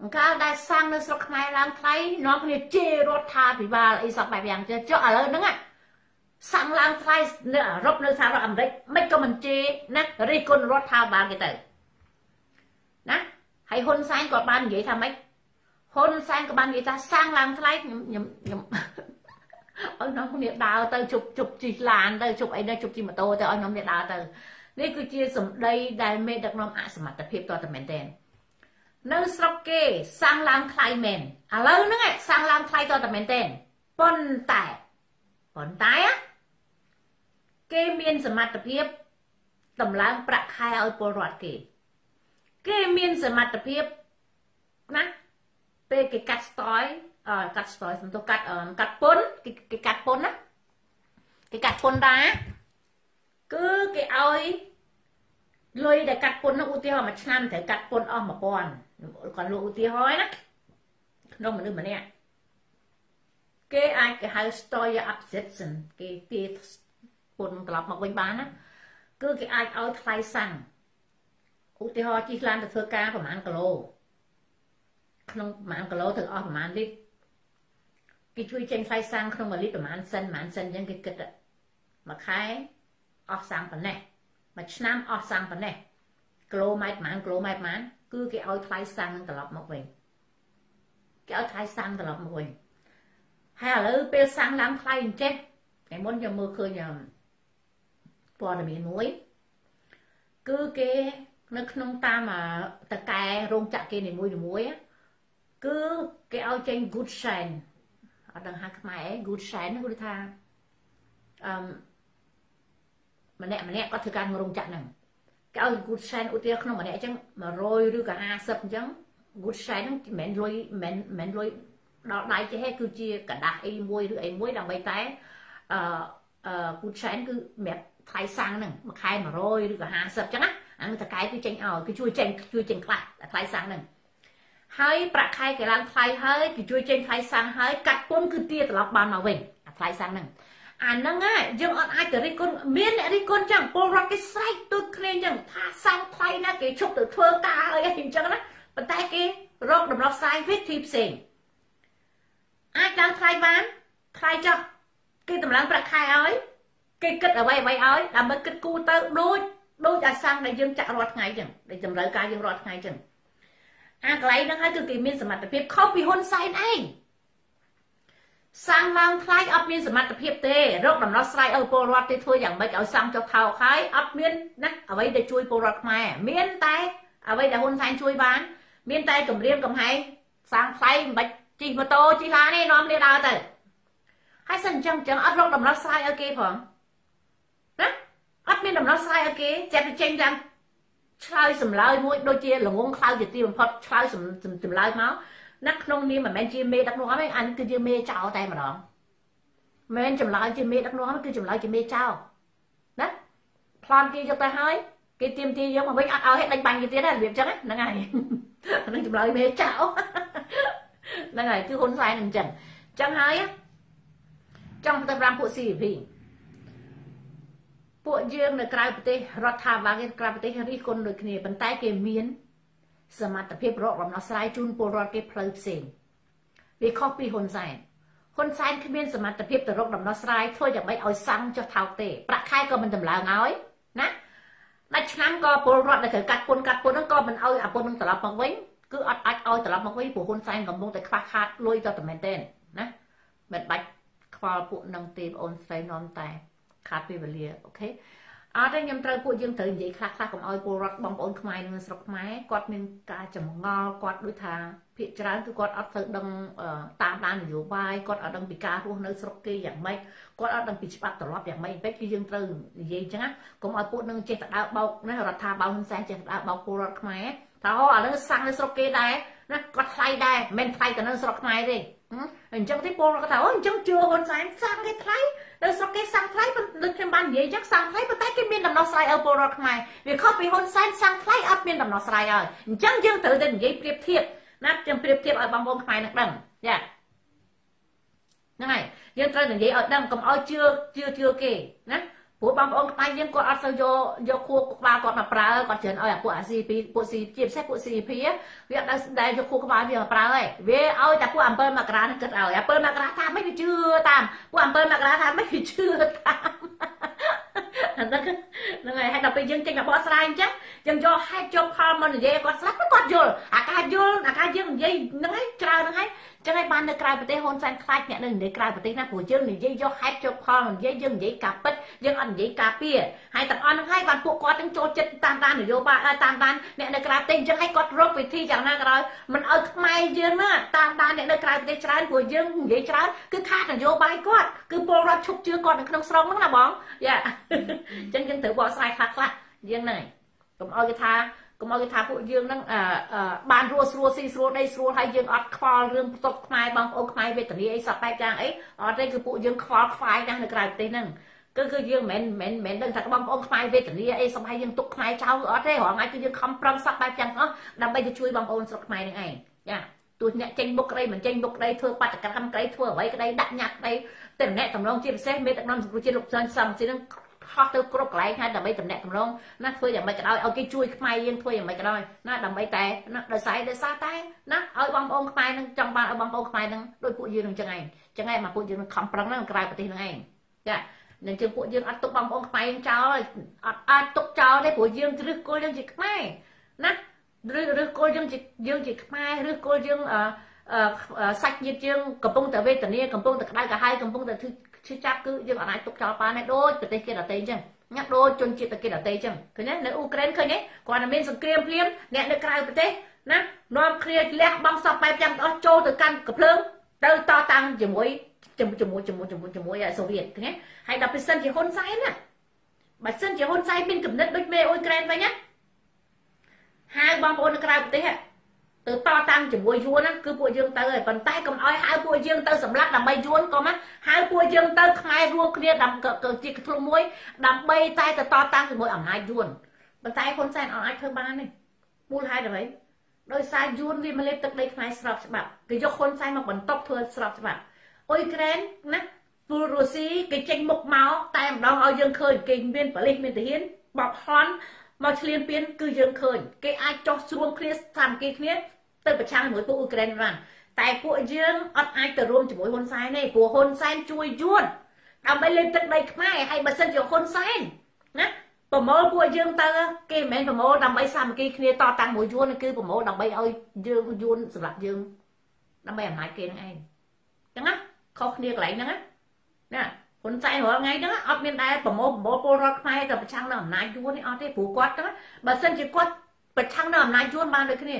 អង្កាលដែលសាំងនៅស្រុកខ្មែរឡើងថ្លៃនាំគ្នាជេររដ្ឋាភិបាលអីសពបែបយ៉ាងចុះឥឡូវហ្នឹង សាំងឡើងថ្លៃនៅអឺរ៉ុបនៅសហរដ្ឋអាមេរិកមិនក៏មិនជេរណារិះគន់រដ្ឋាភិបាលគេទៅណាហើយហ៊ុនសែនក៏បាននិយាយថាម៉េចហ៊ុនសែនក៏បាននិយាយថាសាំងឡើងថ្លៃខ្ញុំខ្ញុំខ្ញុំឲ្យនាំគ្នាដើរទៅជប់ជប់ជិះឡានទៅជប់អីទៅជប់ជិះម៉ូតូទៅឲ្យនាំគ្នាដើរទៅនេះគឺជាសម្ដីដែលមេដឹកនាំអសមត្ថភាពតតែមែនទែននៅស្រុកគេសាំងឡើងថ្លៃមែនឥឡូវហ្នឹងសាំងឡើងថ្លៃតតែមែនទែនប៉ុន្តែប៉ុន្តែ គេមានសមត្ថភាពតម្លើងប្រាក់ខែឲ្យពលរដ្ឋគេ គេមានសមត្ថភាពណាពេលគេកាត់ស្ទយអឺកាត់ស្ទយសំទោកាត់កាត់ពុនគេកាត់ពុនណាគេកាត់ពុនដែរគឺគេឲ្យលុយដែលកាត់ពុននោះឧទាហរណ៍មួយឆ្នាំត្រូវកាត់ពុនអស់1000គាត់លោកឧទាហរណ៍ណាក្នុងមនុស្សម្នាក់គេអាចគេហៅ story obsession គេទា ពុនត្រឡប់មកវិញបានណាគឺគេអាចឲ្យថ្លៃសាំងឧទាហរណ៍ជិះឡានទៅធ្វើការប្រហែលគីឡូក្នុងប្រហែលគីឡូទៅអស់ប្រហែលលីត្រគេជួយចេញថ្លៃសាំងក្នុង1លីត្រប្រហែលសិនប្រហែលសិនអញ្ចឹងគេគិតមួយខែអស់សាំងប៉ុណ្ណេះមួយឆ្នាំអស់សាំងប៉ុណ្ណេះគីឡូម៉ែត្រប្រហែលគីឡូម៉ែត្រប្រហែលគឺគេឲ្យថ្លៃសាំងនឹងត្រឡប់មកវិញគេឲ្យថ្លៃសាំងត្រឡប់មកវិញហើយឥឡូវពេលសាំងឡើងថ្លៃអញ្ចេះថ្ងៃមុនខ្ញុំមើលឃើញ ព័ត៌មានមួយគឺគេនៅក្នុងតាមតកែរោងចក្រគេនីមួយៗគឺគេឲ្យចេញ good shine អត់ដឹងហៅខ្មែរ good shine គឺថាអឺម្នាក់ម្នាក់គាត់ធ្វើការក្នុងរោងចក្រហ្នឹងគេឲ្យ good shine ឧទាហរណ៍ក្នុងម្នាក់អញ្ចឹង100ឬក៏50អញ្ចឹង good shine ហ្នឹងមិនមែនលុយមិនមែនលុយដល់ដៃទេគឺជាกระดาษអីមួយឬអីមួយដើម្បីតែអឺអឺ good shine គឺសម្រាប់ ថ្លៃសាំងហ្នឹងមួយខែ100ឬក៏50អញ្ចឹងណាអានឹងតកែគឺចេញឲ្យគឺជួយចេញជួយចេញខ្លះថ្លៃសាំងហ្នឹងហើយប្រាក់ខែគេឡើងថ្លៃហើយគេជួយចេញថ្លៃសាំងហើយកាត់ពន្ធគឺទាត្រឡប់បានមកវិញអាថ្លៃសាំងហ្នឹងអាហ្នឹងយើងអត់អាចទៅរិះគន់មានអ្នករិះគន់ចឹងពលរដ្ឋគេស្រែកទូចគ្នាចឹងថាសាំងថ្លៃណាគេឈប់ទៅធ្វើការអីអញ្ចឹងណាប៉ុន្តែគេរកដំណោះស្រាយវិធីផ្សេងអាចឡើងថ្លៃបានថ្លៃចុះគេតម្លើងប្រាក់ខែឲ្យ គេគិតអ្វីអ្វីឲ្យដើម្បីគិតគូរទៅដូចដូចអាសាំងដែលយើងចាក់រាល់ថ្ងៃចឹងដែលតម្រូវការយើងរាល់ថ្ងៃចឹងអាកន្លែងហ្នឹងហើយគឺគេមានសមត្ថភាពខុសពីហ៊ុនសែនឯងសាំងឡើងថ្លៃអត់មានសមត្ថភាពទេរកដំណោះស្រាយឲ្យពលរដ្ឋទេធ្វើយ៉ាងម៉េចឲ្យសាំងចុះថោកហើយអត់មានណាអ្វីដែលជួយពលរដ្ឋខ្មែរមានតែអ្វីដែលហ៊ុនសែនជួយបាន មានតែគម្រាមកំហែងសាំងថ្លៃមិនបាច់ជិះម៉ូតូជិះឡានទេនាំគ្នាដើរទៅហើយសិនអញ្ចឹងអញ្ចឹងអត់រកដំណោះស្រាយឲ្យគេផង ណាអត់មានដំណោះស្រាយឲ្យគេចេះទៅចេញឡើងឆ្លើយសម្លើយមួយដូចជាល្ងងខ្លៅជាទីបំផុតឆ្លើយចម្លើយមកណាក្នុងនាមមិនមែនជាមេដឹកនាំទេអានេះគឺជាមេចោលតែម្ដងមិនចម្លើយជាមេដឹកនាំគឺចម្លើយជាមេចោលណាប្លន់គេយកទៅហើយគេទៀមទាយកមកវិញអត់ឲ្យឲ្យដេញបាញ់គេទៀតរបៀបចឹងហ្នឹងហើយហ្នឹងចម្លើយមេចោលហ្នឹងហើយគឺហ៊ុនសែនអញ្ចឹងអញ្ចឹងហើយចង់ទៅ5ពួក CVP ពួកយើងនៅក្រៅប្រទេសរដ្ឋាភិបាលគេក្រៅប្រទេសរិះគន់ដូចគ្នាប៉ុន្តែគេមាន សមត្ថភាពរកដំណោះស្រាយជូនពលរដ្ឋគេផ្លូវផ្សេងវាខុសពីហ៊ុនសែនហ៊ុនសែនគ្មានសមត្ថភាពទៅរកដំណោះស្រាយធ្វើយ៉ាងម៉េចឲ្យសាំងចុះថោកទេប្រាក់ខែក៏មិនតម្លើងឲ្យណាដាច់ឆ្នាំក៏ពលរដ្ឋដែលត្រូវកាត់ពន្ធកាត់ពន្ធហ្នឹងក៏មិនឲ្យអាពន្ធនឹងត្រឡប់មកវិញគឺអត់អាចឲ្យត្រឡប់មកវិញព្រោះហ៊ុនសែនកំពុងតែខ្វះខាតលុយទៅតែមែនទេណាមិនបាច់ខ្វល់ពួកនឹងទេបងអូនស្រីនាំតែ ខាតពេលវេលាអូខេអត់ទេខ្ញុំត្រូវពួកយើងត្រូវនិយាយខ្លះខ្លះកុំឲ្យពលរដ្ឋបងប្អូនខ្មែរនៅស្រុកខ្មែរគាត់មានការចម្ងល់គាត់ដូចថាភាកច្រើនគឺគាត់អត់ទៅដឹងតាមដាននយោបាយគាត់អត់ដឹងពីការរស់នៅស្រុកគេយ៉ាងម៉េចគាត់អត់ដឹងពីច្បាប់ទ្រព្យយ៉ាងម៉េចពេកគឺយើងត្រូវនិយាយអញ្ចឹងណាកុំឲ្យពួកនឹងចេះទៅដើរបោកណារដ្ឋាភិបាលហ៊ុនសែនចេះទៅដើរបោកពលរដ្ឋខ្មែរថាអូឥឡូវសាំងនៅស្រុកគេដែរណាគាត់ថ្លៃដែរមិនថ្លៃទៅនៅស្រុកខ្មែរទេអញ្ចឹងទេពលរដ្ឋគាត់ថាអូអញ្ចឹងជឿហ៊ុនសែនសាំងគេថ្លៃ នៅស្រុកគេសាំងថ្លៃដូចខ្ញុំបាននិយាយអញ្ចឹងសាំងថ្លៃប៉ុន្តែគេមានដំណោះស្រាយឲ្យពលរដ្ឋខ្មែរវាខុសពីហ៊ុនសែនសាំងថ្លៃអត់មានដំណោះស្រាយឲ្យអញ្ចឹងយើងត្រូវតែនិយាយប្រៀបធៀបណាខ្ញុំប្រៀបធៀបឲ្យបងប្អូនខ្មែរនឹងដឹងយ៉ាហ្នឹងហើយយើងត្រូវនិយាយឲ្យដឹងកុំឲ្យជឿជឿជឿគេណា ព្រោះបងប្អូនខ្មែរយើងគាត់អត់ទៅយកយកខួរក្បាលគាត់មកប្រើគាត់ច្រើនឲ្យអាពួកអា CP ពួក C ជាពិសេសពួក CP វាអត់ដែលយកខួរក្បាលវាមកប្រើឯងវាឲ្យតែពួក7មករានឹងគិតឲ្យ7មករាថាមិនវាជឿតាមពួក7មករាថាមិនវាជឿតាមហ្នឹងហ្នឹងហើយហើយដល់ពេលយើងចេញមកបកស្រាយអញ្ចឹងយើងយកហេតុយកផលមកនិយាយគាត់ស្ដាប់គាត់យល់អាការយល់អាការយើងនិយាយហ្នឹងហើយច្រើនហ្នឹងហើយចឹងហើយបាននៅក្រៅប្រទេសហ៊ុនសែនខ្លាចអ្នកនៅនិយាយក្រៅប្រទេសណាព្រោះយើងនិយាយយកហេតុយកផលនិយាយយើងនិយាយការពិតយើងអត់និយាយការពារហើយទាំងអស់ហ្នឹងហើយបានពួកគាត់នឹងចូលចិត្តតាមដាននយោបាយតាមដានអ្នកនៅក្រៅប្រទេសចឹងហើយគាត់រកវិធីយ៉ាងណាក៏ដោយមិនឲ្យខ្មែរយើងណាតាមដានអ្នកនៅក្រៅប្រទេសច្រើនព្រោះយើងនិយាយច្រើនគឺខាតនយោបាយគាត់គឺពលរដ្ឋឈប់ជឿគាត់នៅក្នុងស្រុកហ្នឹងណាបងយ៉ា ចឹងយើងត្រូវបកស្រាយខ្លះខ្លះយើងហ្នឹងហើយកុំឲ្យគេថាកុំឲ្យគេថាពួកយើងហ្នឹងបានរស់ស្រួលស៊ីស្រួលដីស្រួលហើយយើងអត់ខ្វល់រឿងផ្ទប់ខ្មែរបងប្អូនខ្មែរវេទនាអីសពបែបយ៉ាងអីអត់ទេគឺពួកយើងខ្វល់ខ្វាយណាស់នៅក្រៅប្រទេសហ្នឹងគឺគឺយើងមិនមែនមិនដឹងថាបងប្អូនខ្មែរវេទនាអីសំហើយយើងទុកខ្មែរចោលអត់ទេរងថ្ងៃគឺយើងខំប្រឹងសពបែបយ៉ាងអស់ដើម្បីទៅជួយបងប្អូនស្រុកខ្មែរនឹងឯងចាទោះអ្នកចេញមុខក្តីមិនចេញមុខក្តីធ្វើបាតកម្មក្តីធ្វើអ្វីក្តីដាក់ញ៉ាក់ក្តីតែម្នាក់តំណងជាពិសេសមេដឹកនាំសង្គមជាតិលោកសឿនសំជានឹង ហោះទៅគ្រប់កន្លែងហើយដើម្បីតំណាក់តំណងណាធ្វើយ៉ាងម៉េចក៏ដោយឲ្យគេជួយខ្មែរយើងធ្វើយ៉ាងម៉េចក៏ដោយណាដើម្បីតែណាដោយសារដោយសារតែណាឲ្យបងប្អូនខ្មែរនឹងចង់បានឲ្យបងប្អូនខ្មែរនឹងដូចពួកយើងនឹងចឹងឯងចឹងឯងមកពួកយើងនឹងខំប្រឹងនឹងក្រៅប្រទេសនឹងឯងចានឹងជើងពួកយើងអត់ទុកបងប្អូនខ្មែរចោលអត់អាចទុកចោលទេព្រោះយើងរឹសគល់យើងជាខ្មែរណាឬឬគល់យើងជាយើងជាខ្មែរឬគល់យើងអឺសាច់ញាតិយើងកំពុងតែវេទនាកំពុងតែក្តៅក្រហាយកំពុងតែ ឈឺចាប់គឺយើងអាចទុកចោលបានដែរដូចប្រទេសគេដទៃអញ្ចឹងញ៉ាំដូចជនជាតិគេដទៃអញ្ចឹងឃើញទេនៅអ៊ូក្រែនឃើញទេគាត់តែមានសង្គ្រាមភ្លាមអ្នកនៅក្រៅប្រទេសណានាំគ្នាលះបង់សពបែបយ៉ាងអស់ចូលទៅកាន់កំភ្លើងទៅតតាំងជាមួយជាមួយជាមួយជាមួយជាមួយជាមួយសូវៀតឃើញទេហើយដល់ពេលសិនជាហ៊ុនសែនណាបើសិនជាហ៊ុនសែនមានគំនិតដូចមេអ៊ុយក្រែនវិញណាហៅបងប្អូននៅក្រៅប្រទេស ទៅតតាំងជាមួយយួនហ្នឹងគឺពួកយើងទៅហើយប៉ុន្តែកុំឲ្យហៅពួកយើងទៅសម្លាប់ដើម្បីយួនក៏មកហៅពួកយើងទៅខ្មែររួមគ្នាដើម្បីជាក្ធ្លុំមួយដើម្បីតែទៅតតាំងជាមួយអំណាចយួនប៉ុន្តែហ៊ុនសែនអត់អាចធ្វើបានទេមូលហេតុអ្វីដោយសារយួនវាមកលេបទឹកដីខ្មែរស្របច្បាប់គេយកហ៊ុនសែនមកបន្ទប់ធ្វើស្របច្បាប់អ៊ុយក្រែនណាពលរុស្ស៊ីគេចេញមុខមកតែម្ដងឲ្យយើងឃើញគេមានប៉ូលីសមានទាហានបបហន់ មកឆ្លៀនពៀនគឺយើងឃើញគេអាចចោះស្រួមគ្នាសាមគ្គីគ្នាទៅប្រឆាំងជាមួយពួកអ៊ុយក្រែនបានតែពួកយើងអត់អាចទៅរួមជាមួយហ៊ុនសែនទេព្រោះហ៊ុនសែនជួយយួនដើម្បីលេបទឹកដីខ្មែរហើយបើសិនជាហ៊ុនសែនណាប្រមូលពួកយើងទៅគេមិនមែនប្រមូលដើម្បីសាមគ្គីគ្នាតតាំងមួយយួនគឺប្រមូលដើម្បីឲ្យយើងយួនសម្រាប់យើងដើម្បីអំណាចគេនឹងឯងចឹងណាខុសគ្នាកន្លែងហ្នឹងណាណា ហ៊ុនសែនរាល់ថ្ងៃហ្នឹងអត់មានដែរប្រមូលប្រមូលពលរដ្ឋខ្មែរទៅប្រឆាំងនឹងអំណាចយួននេះអត់ទេព្រោះគាត់ហ្នឹងបើសិនជាគាត់ប្រឆាំងនឹងអំណាចយួនបានដូចគ្នា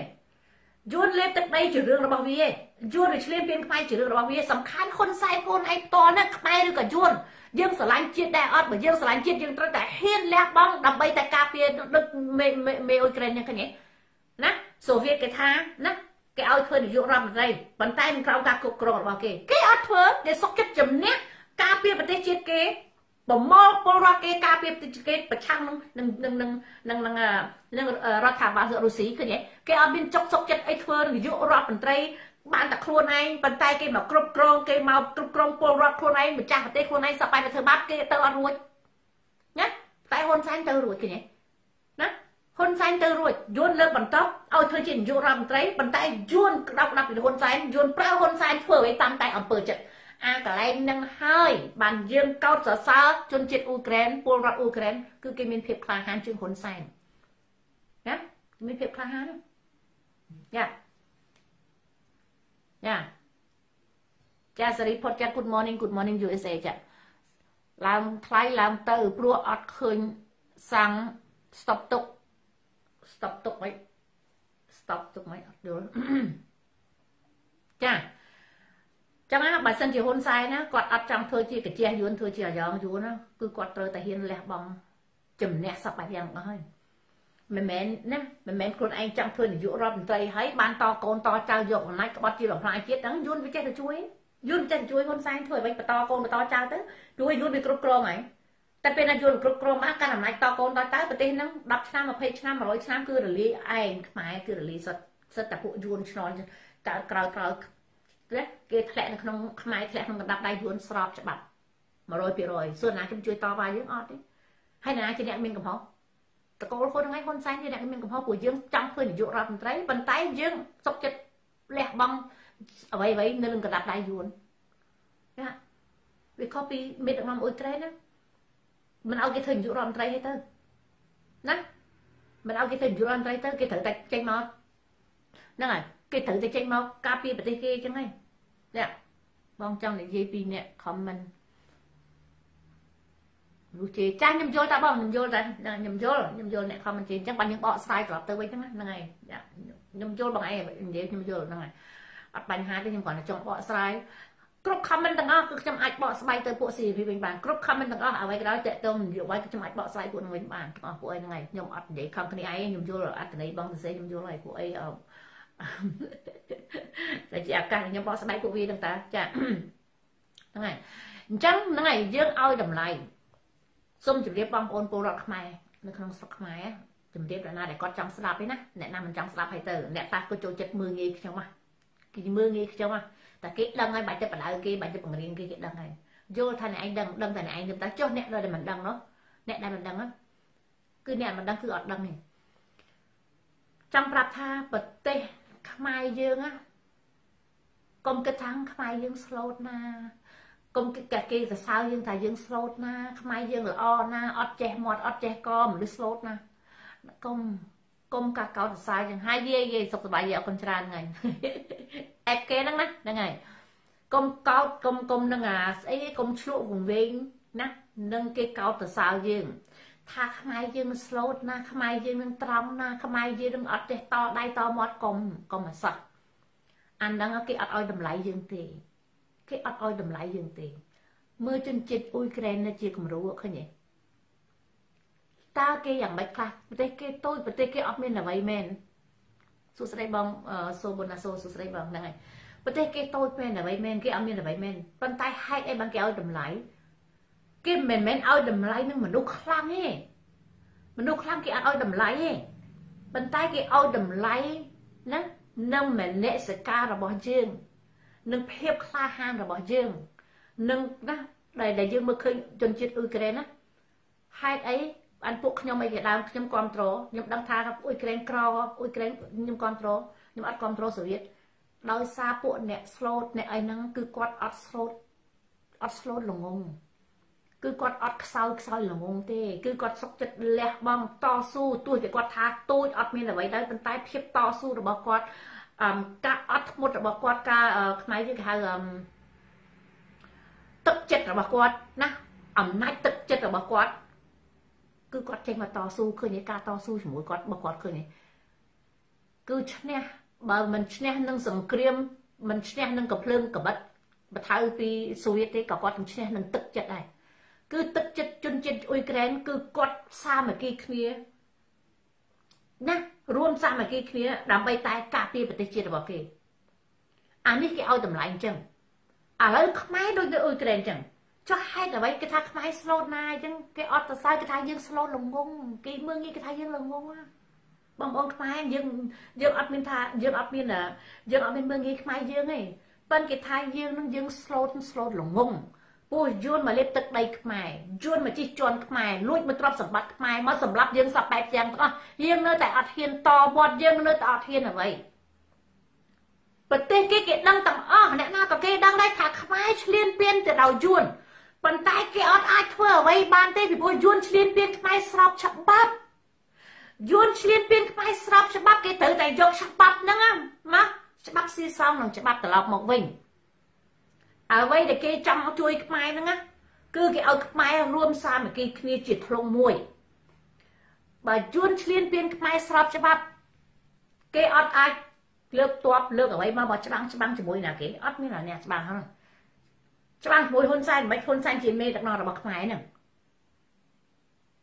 យួនលេបទឹកដីជារឿងរបស់វាយួនឆ្លៀនពៀនខ្មែរជារឿងរបស់វាសំខាន់ហ៊ុនសែនខ្លួនឯងតណាខ្មែរឬក៏យួនយើងស្រឡាញ់ជាតិដែរអត់បើយើងស្រឡាញ់ជាតិយើងត្រូវតែហ៊ានលះបង់ដើម្បីតែការពារដូចមេមេអ៊ុយក្រែនយ៉ាងគ្នាណាសូវៀតគេថាណាគេឲ្យធ្វើនាយករដ្ឋមន្ត្រីប៉ុន្តែមិនក្រោមការគ្រប់គ្រងរបស់គេគេអត់ធ្វើគេសុកចិត្តជំនះ ការពារប្រទេសជាតិគេប្រមូលពលរដ្ឋគេការពារប្រទេសគេប្រឆាំងនឹងនឹងនឹងនឹងនឹងនឹងរដ្ឋាភិបាលរុស្ស៊ីឃើញទេគេអត់មានចុកសុកចិត្តអីធ្វើនាយករដ្ឋមន្ត្រីបានតែខ្លួនឯងប៉ុន្តែគេមកគ្រប់គ្រងគេមកគ្រប់គ្រងពលរដ្ឋខ្លួនឯងម្ចាស់ប្រទេសខ្លួនឯងសបាយទៅធ្វើបាបគេទៅអត់រួចណាតែហ៊ុនសែនទៅរួចគេណាហ៊ុនសែនទៅរួចយួនលើកបន្តឲ្យធ្វើជានាយករដ្ឋមន្ត្រីប៉ុន្តែយួនក្តាប់ក្តាប់ពីហ៊ុនសែនយួនប្រើហ៊ុនសែនធ្វើឲ្យតាមតែអំពើចិត្ត អាកន្លែងនឹងហើយបានយើងកោតសរសើរជនជាតិអ៊ុយក្រែនពលរដ្ឋអ៊ុយក្រែនគឺគេមានភាពក្លាហានជាងហ៊ុនសែនណាមានភាពក្លាហានយ៉ាយ៉ាចាសរីផុតចាត់ Good morning Good morning USA ចាឡើងថ្លៃឡើងទៅព្រោះអត់ឃើញសាំង stop ទុក stop ទុកមិន stop ទុកមិនអត់យល់ចា ចឹងណាបើសិនជាហ៊ុនសែនណាគាត់អត់ចង់ធ្វើជាកាជះយួនធ្វើជាអាយ៉ងយួនណាគឺគាត់ត្រូវតែហ៊ានលះបង់ជំនះសពបែបយ៉ាងអស់ហើយមិនមែនណាមិនមែនខ្លួនឯងចង់ធ្វើនាយករដ្ឋមន្ត្រីហើយបានតកូនតចៅយកអំណាចក្បត់ជាបំផ្លាញជាតិហ្នឹងយួនវាចេះតែជួយយួនចេះតែជួយហ៊ុនសែនធ្វើឲ្យបន្តកូនបន្តចៅទៅជួយយួនវាគ្រប់គ្រងហើយតែពេលណាយួនគ្រប់គ្រងមកកាន់អំណាចតកូនតតើប្រទេសហ្នឹង10ឆ្នាំ20ឆ្នាំ100ឆ្នាំគឺរលាយឯងខ្មែរគឺរលាយសិតសិតតែពួកយួនឆ្លងតើក្រោយក្រោយ ណាគេធ្លាក់នៅក្នុងខ្មែរធ្លាក់ក្នុងកណ្ដាប់ដៃយួនស្របច្បាប់100%សួរណាខ្ញុំជួយតវ៉ាយើងអត់ទេហើយណាជាអ្នកមានកំហុសតកូលហ៊ុនថ្ងៃហ៊ុនសែនជាអ្នកមានកំហុសពួកយើងចង់ធ្វើនាយករដ្ឋមន្ត្រីប៉ុន្តែយើងសុកចិត្តលះបង់អ្វីអ្វីនៅនឹងកណ្ដាប់ដៃយួនណាវាខុសពីមេដឹកនាំអ៊ុយក្រែនណាមិនឲ្យគេធ្វើនាយករដ្ឋមន្ត្រីទេទៅណាមិនឲ្យគេធ្វើនាយករដ្ឋមន្ត្រីទៅគេត្រូវតែចេញមកហ្នឹងហើយគេត្រូវតែចេញមកការពារប្រទេសគេអញ្ចឹងហើយ នេះបងចង់និយាយពីអ្នក comment នោះជេចាស់ខ្ញុំយល់តាបងខ្ញុំយល់តែខ្ញុំយល់ខ្ញុំយល់អ្នក comment ជេអញ្ចឹងបាញ់យើងបកស្រាយត្រឡប់ទៅវិញហ្នឹងហ្នឹងហើយខ្ញុំយល់បងឯងនិយាយខ្ញុំយល់ហ្នឹងហើយអត់បញ្ហាទេខ្ញុំគ្រាន់តែចង់បកស្រាយគ្រប់ comment ទាំងអស់គឺខ្ញុំអាចបកស្រាយទៅពួក CV វិញបានគ្រប់ comment ទាំងអស់អ្វីក៏ដោយតេតទៅនយោបាយខ្ញុំអាចបកស្រាយពួកនឹងវិញបានទាំងអស់ពួកអីហ្នឹងហើយខ្ញុំអត់និយាយខំគ្នាឯងខ្ញុំយល់អត្តន័យបងសរសេរខ្ញុំយល់ហើយពួកអី តែជាឱកាសខ្ញុំបកស្បែកពួកវាទាំងតាចាហ្នឹងហើយអញ្ចឹងហ្នឹងហើយយើងឲ្យតម្លៃសូមជម្រាបបងប្អូនពលរដ្ឋខ្មែរនៅក្នុងស្រុកខ្មែរជម្រាបដល់ណាដែលគាត់ចង់ស្ដាប់ទេណាអ្នកណាមិនចង់ស្ដាប់ហើយទៅអ្នកខ្លះក៏ចូលចិត្តមើងងាយខ្ញុំហ่ะគេមើងងាយខ្ញុំហ่ะតែគេដឹងហើយបាច់ទៅបដៅគេបាច់ទៅបង្រៀនគេគេដឹងហើយយល់ថាអ្នកឯងដឹងដឹងតែអ្នកឯងទៅចុះអ្នកដែលមិនដឹងនោះអ្នកដែលមិនដឹងគឺអ្នកមិនដឹងគឺអត់ដឹងទេចង់ប្រាប់ថាប្រទេស ខ្មែរយើងណាកុំគិតថាខ្មែរយើងស្លូតណាកុំគិតតែគេសរសើរយើងថាយើងស្លូតណាខ្មែរយើងល្អណាអត់ចេះមាត់អត់ចេះកមនុស្សស្លូតណាកុំកុំកាកោតសរសើរយ៉ាងហើយយាយយាយសុខសប្បាយយាយអរគុណច្រើនថ្ងៃអេបគេហ្នឹងណាហ្នឹងហើយកុំកោតកុំកុំនឹងអាស្អីកុំឆ្លក់វង្វេងណានឹងគេកោតសរសើរយើង ថាខ្មែរយើងស្លូតណាខ្មែរយើងនឹងត្រង់ណាខ្មែរយើងនឹងអត់ចេះតដៃតមាត់កុំកុំអសោះអានហ្នឹងគេអត់ឲ្យតម្លៃយើងទេគេអត់ឲ្យតម្លៃយើងទេ មើលជនជាតិអ៊ុយក្រែននៅជាគំរូឃើញទេតើគេយ៉ាងម៉េចខ្លះប្រទេសគេតូចប្រទេសគេអត់មានអ្វីមែនសួស្ដីបងសូបូណាសូសួស្ដីបងហ្នឹងហើយប្រទេសគេតូចមែនអ្វីមែនគេអត់មានអ្វីមែនប៉ុន្តែហេតុអីបានគេឲ្យតម្លៃ គេមិនមែនឲ្យតម្លៃនឹងមនុស្សខ្លាំងទេមនុស្សខ្លាំងគេអត់ឲ្យតម្លៃទេប៉ុន្តែគេឲ្យតម្លៃណានឹងមនសិការរបស់យើងនឹងភាពក្លាហានរបស់យើងនឹងណាដែលដែលយើងមើលឃើញជនជាតិអ៊ុយក្រែនណាហេតុអីបានពួកខ្ញុំអីគេដើមខ្ញុំគ្រប់គ្រងខ្ញុំដឹងថាអ៊ុយក្រែនក្រអ៊ុយក្រែនខ្ញុំគ្រប់គ្រងខ្ញុំអត់គ្រប់គ្រងសូវៀតដោយសារពួកអ្នកស្លូតអ្នកអីហ្នឹងគឺគាត់អត់ស្លូតអត់ស្លូតល្ងង គឺគាត់អត់ខ្សោយខ្សោយល្ងងទេ គឺគាត់សុកចិត្តលះបង់តស៊ូទោះជាគាត់ថាទូចអត់មានអ្វីដែរប៉ុន្តែភាពតស៊ូរបស់គាត់អឺការអត់ធ្មត់របស់គាត់ការខ្មែរយើងគេហៅអឺទឹកចិត្តរបស់គាត់ណាអំណាចទឹកចិត្តរបស់គាត់គឺគាត់ចេញមកតស៊ូឃើញការតស៊ូជាមួយគាត់របស់គាត់ឃើញគឺឈ្នះបើមិនឈ្នះនឹងសង្គ្រាមមិនឈ្នះនឹងកំភ្លើងកបិតបថៅពីសូវៀតទេក៏គាត់មិនឈ្នះនឹងទឹកចិត្តដែរ គឺទឹកចិត្តជនជាតិអ៊ុយក្រែនគឺគាត់សាមគ្គីគ្នាណារួមសាមគ្គីគ្នាដើម្បីតែការពារប្រទេសជាតិរបស់គេអានេះគេឲ្យតម្លៃអញ្ចឹងឥឡូវខ្មែរដូចនៅអ៊ុយក្រែនអញ្ចឹងចុះហេតុអ្វីគេថាខ្មែរស្លូតណាអញ្ចឹងគេអត់សរសើរគេថាយើងស្លូតល្ងងគេមើងងាយគេថាយើងល្ងងបងប្អូនខ្មែរយើងយើងអត់មានថាយើងអត់មានយើងអត់មានមើងងាយខ្មែរយើងទេប៉ិនគេថាយើងនឹងយើង slot slot ល្ងង ពោះយួនមកលេបទឹកដីខ្មែរយួនមកជិះជាន់ខ្មែរលួចមកទ្រព្យសម្បត្តិខ្មែរមកសម្លាប់យើងសពបែបយ៉ាងទាំងអស់យើងនៅតែអត់ហ៊ានតវត្តយើងនៅតែអត់ហ៊ានអ្វីប្រទេសគេគេដឹងទាំងអស់អ្នកណាក៏គេដឹងដែរថាខ្មែរឆ្លៀនពៀនទៅដល់យួនប៉ុន្តែគេអត់អាចធ្វើអ្វីបានទេពីព្រោះយួនឆ្លៀនពៀនខ្មែរស្របច្បាប់យួនឆ្លៀនពៀនខ្មែរស្របច្បាប់គេត្រូវតែយកច្បាប់ហ្នឹងមកច្បាប់ស៊ីសងនឹងច្បាប់ត្រឡប់មកវិញ អ្វីដែលគេចង់ជួយខ្មែរហ្នឹងណាគឺគេឲ្យខ្មែររួមសាមគ្គីគ្នាជាធ្លុងមួយបើជួនឆ្លៀនពៀនខ្មែរស្របច្បាប់គេអត់អាចលើកតបលើកអ្វីមកមកច្បាំងច្បាំងជាមួយណាគេអត់មានអ្នកច្បាំងហ្នឹងច្បាំងជាមួយហ៊ុនសែនមិនហ៊ុនសែនជាមេដឹកនាំរបស់ខ្មែរហ្នឹង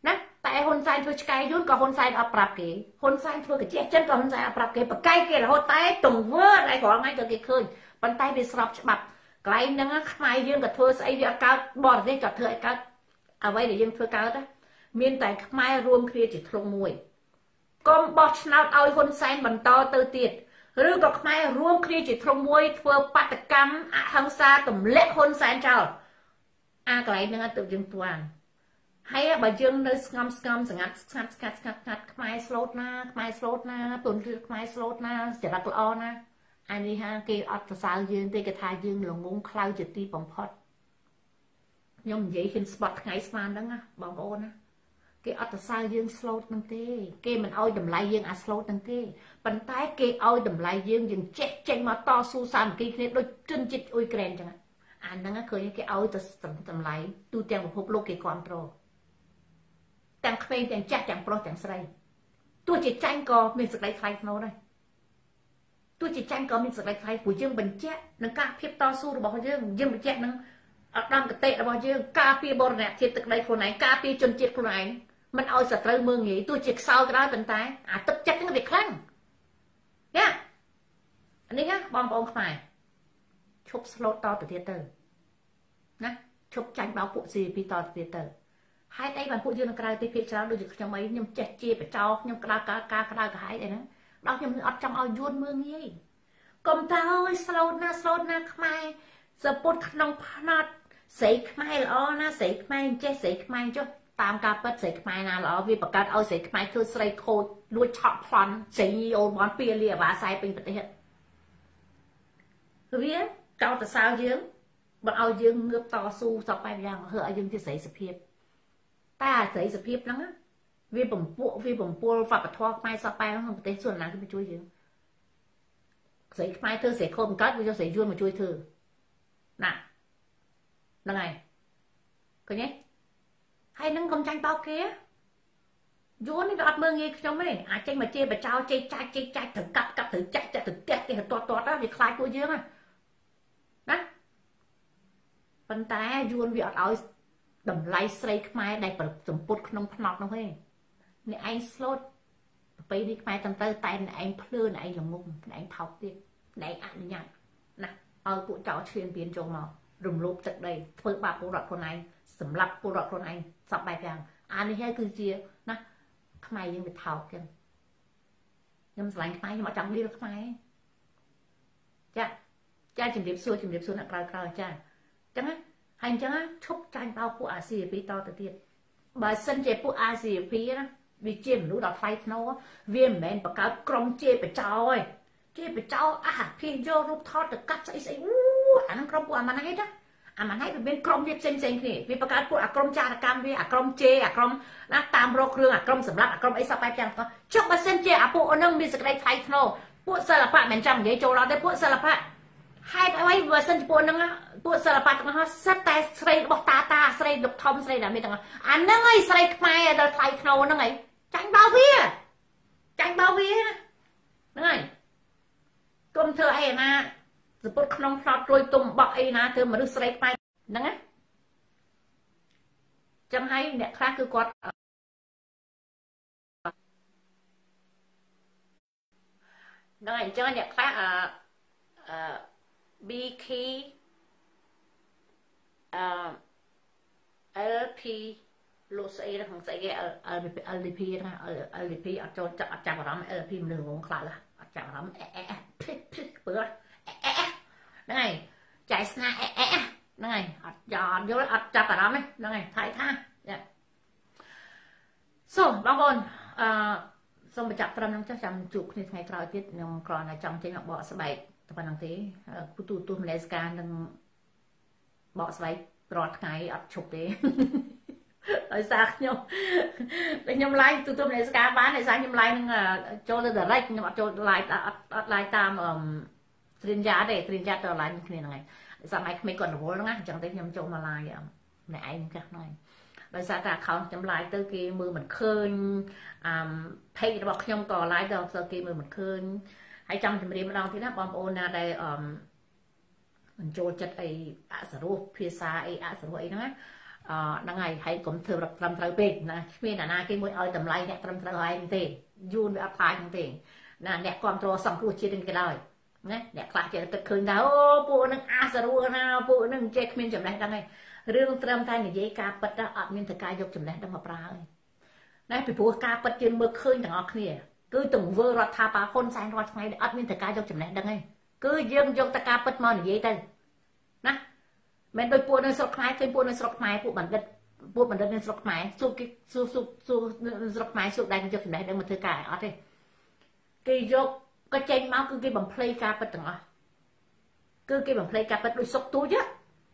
ណាតែហ៊ុនសែនធ្វើឆ្កែយួនក៏ហ៊ុនសែនអត់ប្រាប់គេហ៊ុនសែនធ្វើកាជះចិនក៏ហ៊ុនសែនអត់ប្រាប់គេបកែកគេរហូតតែទង្វើដែលរាល់ថ្ងៃក៏គេឃើញប៉ុន្តែវាស្របច្បាប់ កន្លែងហ្នឹងខ្មែរយើងក៏ធ្វើស្អីវាអត់កើតបរទេសក៏ធ្វើឲ្យកើតអ្វីដែលយើងធ្វើកើតមានតែខ្មែររួមគ្នាជាធ្លុងមួយកុំបោះឆ្នោតឲ្យហ៊ុនសែនបន្តទៅទៀតឬក៏ខ្មែររួមគ្នាជាធ្លុងមួយធ្វើបាតកម្មអហិង្សាទម្លាក់ហ៊ុនសែនចោលអាកន្លែងហ្នឹងទៅយើងទួនហើយបើយើងនៅស្ងំស្ងំស្ងាត់ស្ងាត់ស្ងាត់ស្ងាត់ស្ងាត់ខ្មែរស្លូតណាខ្មែរស្លូតណាទុនលឿខ្មែរស្លូតណាចរិតល្អណា អានេះហាគេអត់សរសើរយើងទេគេថាយើងល្ងងខ្លៅជាទីបំផុតខ្ញុំនិយាយហ៊ានស្បត់ថ្ងៃស្មានហ្នឹងណាបងប្អូនណាគេអត់សរសើរយើងស្លូតនឹងទេ គេមិនអោយតម្លៃយើងអាស្លូតនឹងទេប៉ុន្តែគេអោយតម្លៃយើងយើងចេះចេញមកតស៊ូសាមគ្គីគ្នាដូចជន់ចិត្តអ៊ុយក្រែនចឹងអាហ្នឹងឃើញគេអោយទៅតម្លៃទូទាំងពិភពលោកគេគ្រប់គ្រងទាំងក្មេងទាំងចាស់ទាំងប្រុសទាំងស្រីទោះជាចាញ់ក៏មានសេចក្តីថ្លៃថ្នូរដែរ ទោះជាចាញ់ក៏មានសេចក្តីថ្លៃព្រោះយើងបញ្ជាក់នឹងការភាពតស៊ូរបស់យើងយើងបញ្ជាក់នឹងអត្តមគតិរបស់យើងការពារបរណភាពទឹកដីខ្លួនឯងការពារជនជាតិខ្លួនឯងមិនឲ្យសត្រូវមើងងាយទោះជាខ្សោយក៏ដោយប៉ុន្តែអាទឹកចិត្តហ្នឹងវាខ្លាំងយ៉ានេះណាបងប្អូនខ្មែរឈប់ស្លូតតទៅទៀតទៅណាឈប់ចាញ់បោកពួក CP តទៅទៀតទៅហេតុអីបានពួកយើងនៅក្រៅទីភាគច្រើនដូចជាខ្ញុំអីខ្ញុំចេះជាបចោខ្ញុំក្តៅការការក្តៅក្រហាយអីហ្នឹង ដល់ខ្ញុំអត់ចង់ឲ្យយួនមើងងាយកុំថាអើយស្លូតណាស្លូតណាខ្មែរសពុតក្នុងផ្នត់ស្រីខ្មែរល្អណាស្រីខ្មែរចេះស្រីខ្មែរចុះតាមការពិតស្រីខ្មែរណាល្អវាបង្កើតឲ្យស្រីខ្មែរធ្វើស្រីខូចលួចឆក់ប្លន់ស្រីអូនបនពីលីអាវ៉ាខ្សែពេញប្រទេសវាកោតសើយើងបើឲ្យយើងងើបតស៊ូសពបែបយ៉ាងហឺឲ្យយើងជាស្រីសុភាពតែស្រីសុភាពហ្នឹង វាបំពួកវាបំពុលវប្បធម៌ខ្មែរសពបែបក្នុងប្រទេសសួនណាគេមកជួយយើងស្រីខ្មែរធ្វើស្រីខូចបង្កើតវាយកស្រីយួនមកជួយធ្វើណាហ្នឹងហើយឃើញទេហើយនឹងកុំចាញ់បោកគេយួននេះវាអត់មើងងាយខ្ញុំទេអាចចេញមកជេរបចោជេចាច់ជេចាច់ត្រូវកាប់កាប់ត្រូវចាក់ចាក់ទៅផ្ទះគេទៅតតតវាខ្លាចពួកយើងណាប៉ុន្តែយួនវាអត់ឲ្យតម្លៃស្រីខ្មែរដែលសម្ពុតក្នុងភ្នត់នោះទេ អ្នកឯងស្លូតប្រពៃនេះខ្មែរទាំងទៅតែអ្នកឯងភ្លឺអ្នកឯងល្ងងអ្នកឯងថោកទៀតអ្នកឯងអនុញ្ញាតណាឲ្យពួកចោលឈ្លានពានចូលមករំលោភទឹកដីធ្វើបាបពលរដ្ឋខ្លួនឯងសម្លាប់ពលរដ្ឋខ្លួនឯងសពបែបយ៉ាងអានេះហើយគឺជាណាខ្មែរយើងវាថោកចឹងខ្ញុំស្រឡាញ់ខ្មែរខ្ញុំអត់ចង់លៀលខ្មែរចាចាជំរាបសួរជំរាបសួរអ្នកក្រៅក្រៅចាចឹងណាហើយអញ្ចឹងឈប់ចាញ់បោកពួកអាស៊ីអាពីតទៅទៀតបើសិនជាពួកអាស៊ីអាពីណា វាជាមនុស្សដល់ថ្លៃធ្នូវាមិនមែនបង្កើតក្រុមជាបចោទេជាបចោអាភីយករូបថតទៅកាត់ស្អីស្អីអូអាហ្នឹងក្រុមពួកអាម៉ាណៃណាអាម៉ាណៃវាមានក្រុមវាផ្សេងផ្សេងគ្នាវាបង្កើតពួកអាក្រុមចារកម្មវាអាក្រុមជេអាក្រុមណាតាមរកគ្រឿងអាក្រុមសម្រាប់អាក្រុមអីសពបែបយ៉ាងទៅចុះបើសិនជាអាពួកហ្នឹងមានសក្តីថ្លៃធ្នូពួកសិល្បៈមិនចាំនិយាយចូលដល់ទេពួកសិល្បៈហេតុអ្វីបើសិនពួកហ្នឹងពួកសិល្បៈទាំងអស់សិតតែស្រីរបស់តាតាស្រីលោកធំស្រីណាមីទាំងអស់អាហ្នឹងឯងស្រីខ្មែរដល់ថ្លៃធ្នូហ្នឹងឯង ចាញ់បោវាចាញ់បោវាណាហ្នឹងហើយកុំធ្វើអីណាសពុតក្នុងផ្លត់លួយទុំបក់អីណាធ្វើមនុស្សស្រីខ្មែរហ្នឹងណាចឹងហើយអ្នកខ្លះគឺគាត់ហ្នឹងហើយអញ្ចឹងអ្នកខ្លះអឺអឺ BK អឺ LP លោកស្អីហ្នឹងស្អីគេ LDP ហ្នឹង LDP អត់ចូលអត់ចាប់អារម្មណ៍ LDP មនុស្សងងខ្លះអត់ចាប់អារម្មណ៍អេអេភិតភិតពើអេអេហ្នឹងហើយចៃស្នាអេអេហ្នឹងហើយអត់យកយល់អត់ចាប់អារម្មណ៍ហ្នឹងហើយថៃថាចាសូមបងប្អូនអឺសូមបញ្ចប់ត្រឹមហ្នឹងចុះចាំជួបគ្នាថ្ងៃក្រោយទៀតខ្ញុំគ្រាន់តែចង់ចេញមកបកស្បែកតែប៉ុណ្្នឹងទេទូទូមលេសការនឹងបកស្បែករាល់ថ្ងៃអត់ឈប់ទេ ដោយសារខ្ញុំខ្ញុំ live ទូទួលមនសិការបានដោយសារខ្ញុំ live នឹងចូលទៅ direct ខ្ញុំអត់ចូល live អត់អត់ live តាមស្រីយ៉ាទេស្រីយ៉ាទៅ live គ្នាហ្នឹងហើយដោយសារម៉ែក្មេងគាត់រវល់ហ្នឹងអញ្ចឹងទេខ្ញុំចូលមក live ម្នាក់ឯងចាស់ហ្នឹងដោយសារតែ account ខ្ញុំ live ទៅគេមើលមិនឃើញអឺ page របស់ខ្ញុំក៏ live ទៅគេមើលមិនឃើញហើយចង់ជម្រាបម្ដងទៀតណាបងប្អូនណាដែលអឺមិនចូលចិត្តអីអសរោះភាសាអីអសរោះអីហ្នឹងណាអ ហ្នឹងហើយហើយកុំធ្វើត្រឹមត្រូវពេកណាគ្មានអាណាគេមួយឲ្យតម្លៃអ្នកត្រឹមត្រូវឯងទេយូនវាអត់ផាយហ្នឹងទេណាអ្នកគ្រប់គ្រងសង្គ្រោះជាតិនឹងគេឡើយណាអ្នកខ្លះចេះទឹកឃើញថាអូពួកនឹងអាសរੂណាពួកនឹងចេះគ្មានចំណេះដឹងឯងរឿងត្រឹមតែនិយាយការពិតអត់មានតការយកចំណេះដឹងមកប្រើឯងណាពីព្រោះការពិតជាមើលឃើញទាំងអស់គ្នាគឺទង្វើរដ្ឋាភិបាលហ៊ុនសែនរាល់ថ្ងៃអត់មានតការយកចំណេះដឹងឯងគឺយើងយកតការពិតមកនិយាយទៅណា មិនដូចពួកនៅស្រុកខ្មែរឃើញពួកនៅស្រុកខ្មែរពួកបណ្ឌិតពួកបណ្ឌិតនៅស្រុកខ្មែរសួរគេសួរសួរសួរស្រុកខ្មែរសួរដែរគេយកចំណេះដឹងមកធ្វើការអត់ទេគេយកក៏ចេញមកគឺគេបំភ្លៃការពិតទាំងអស់គឺគេបំភ្លៃការពិតដូចសុកទូច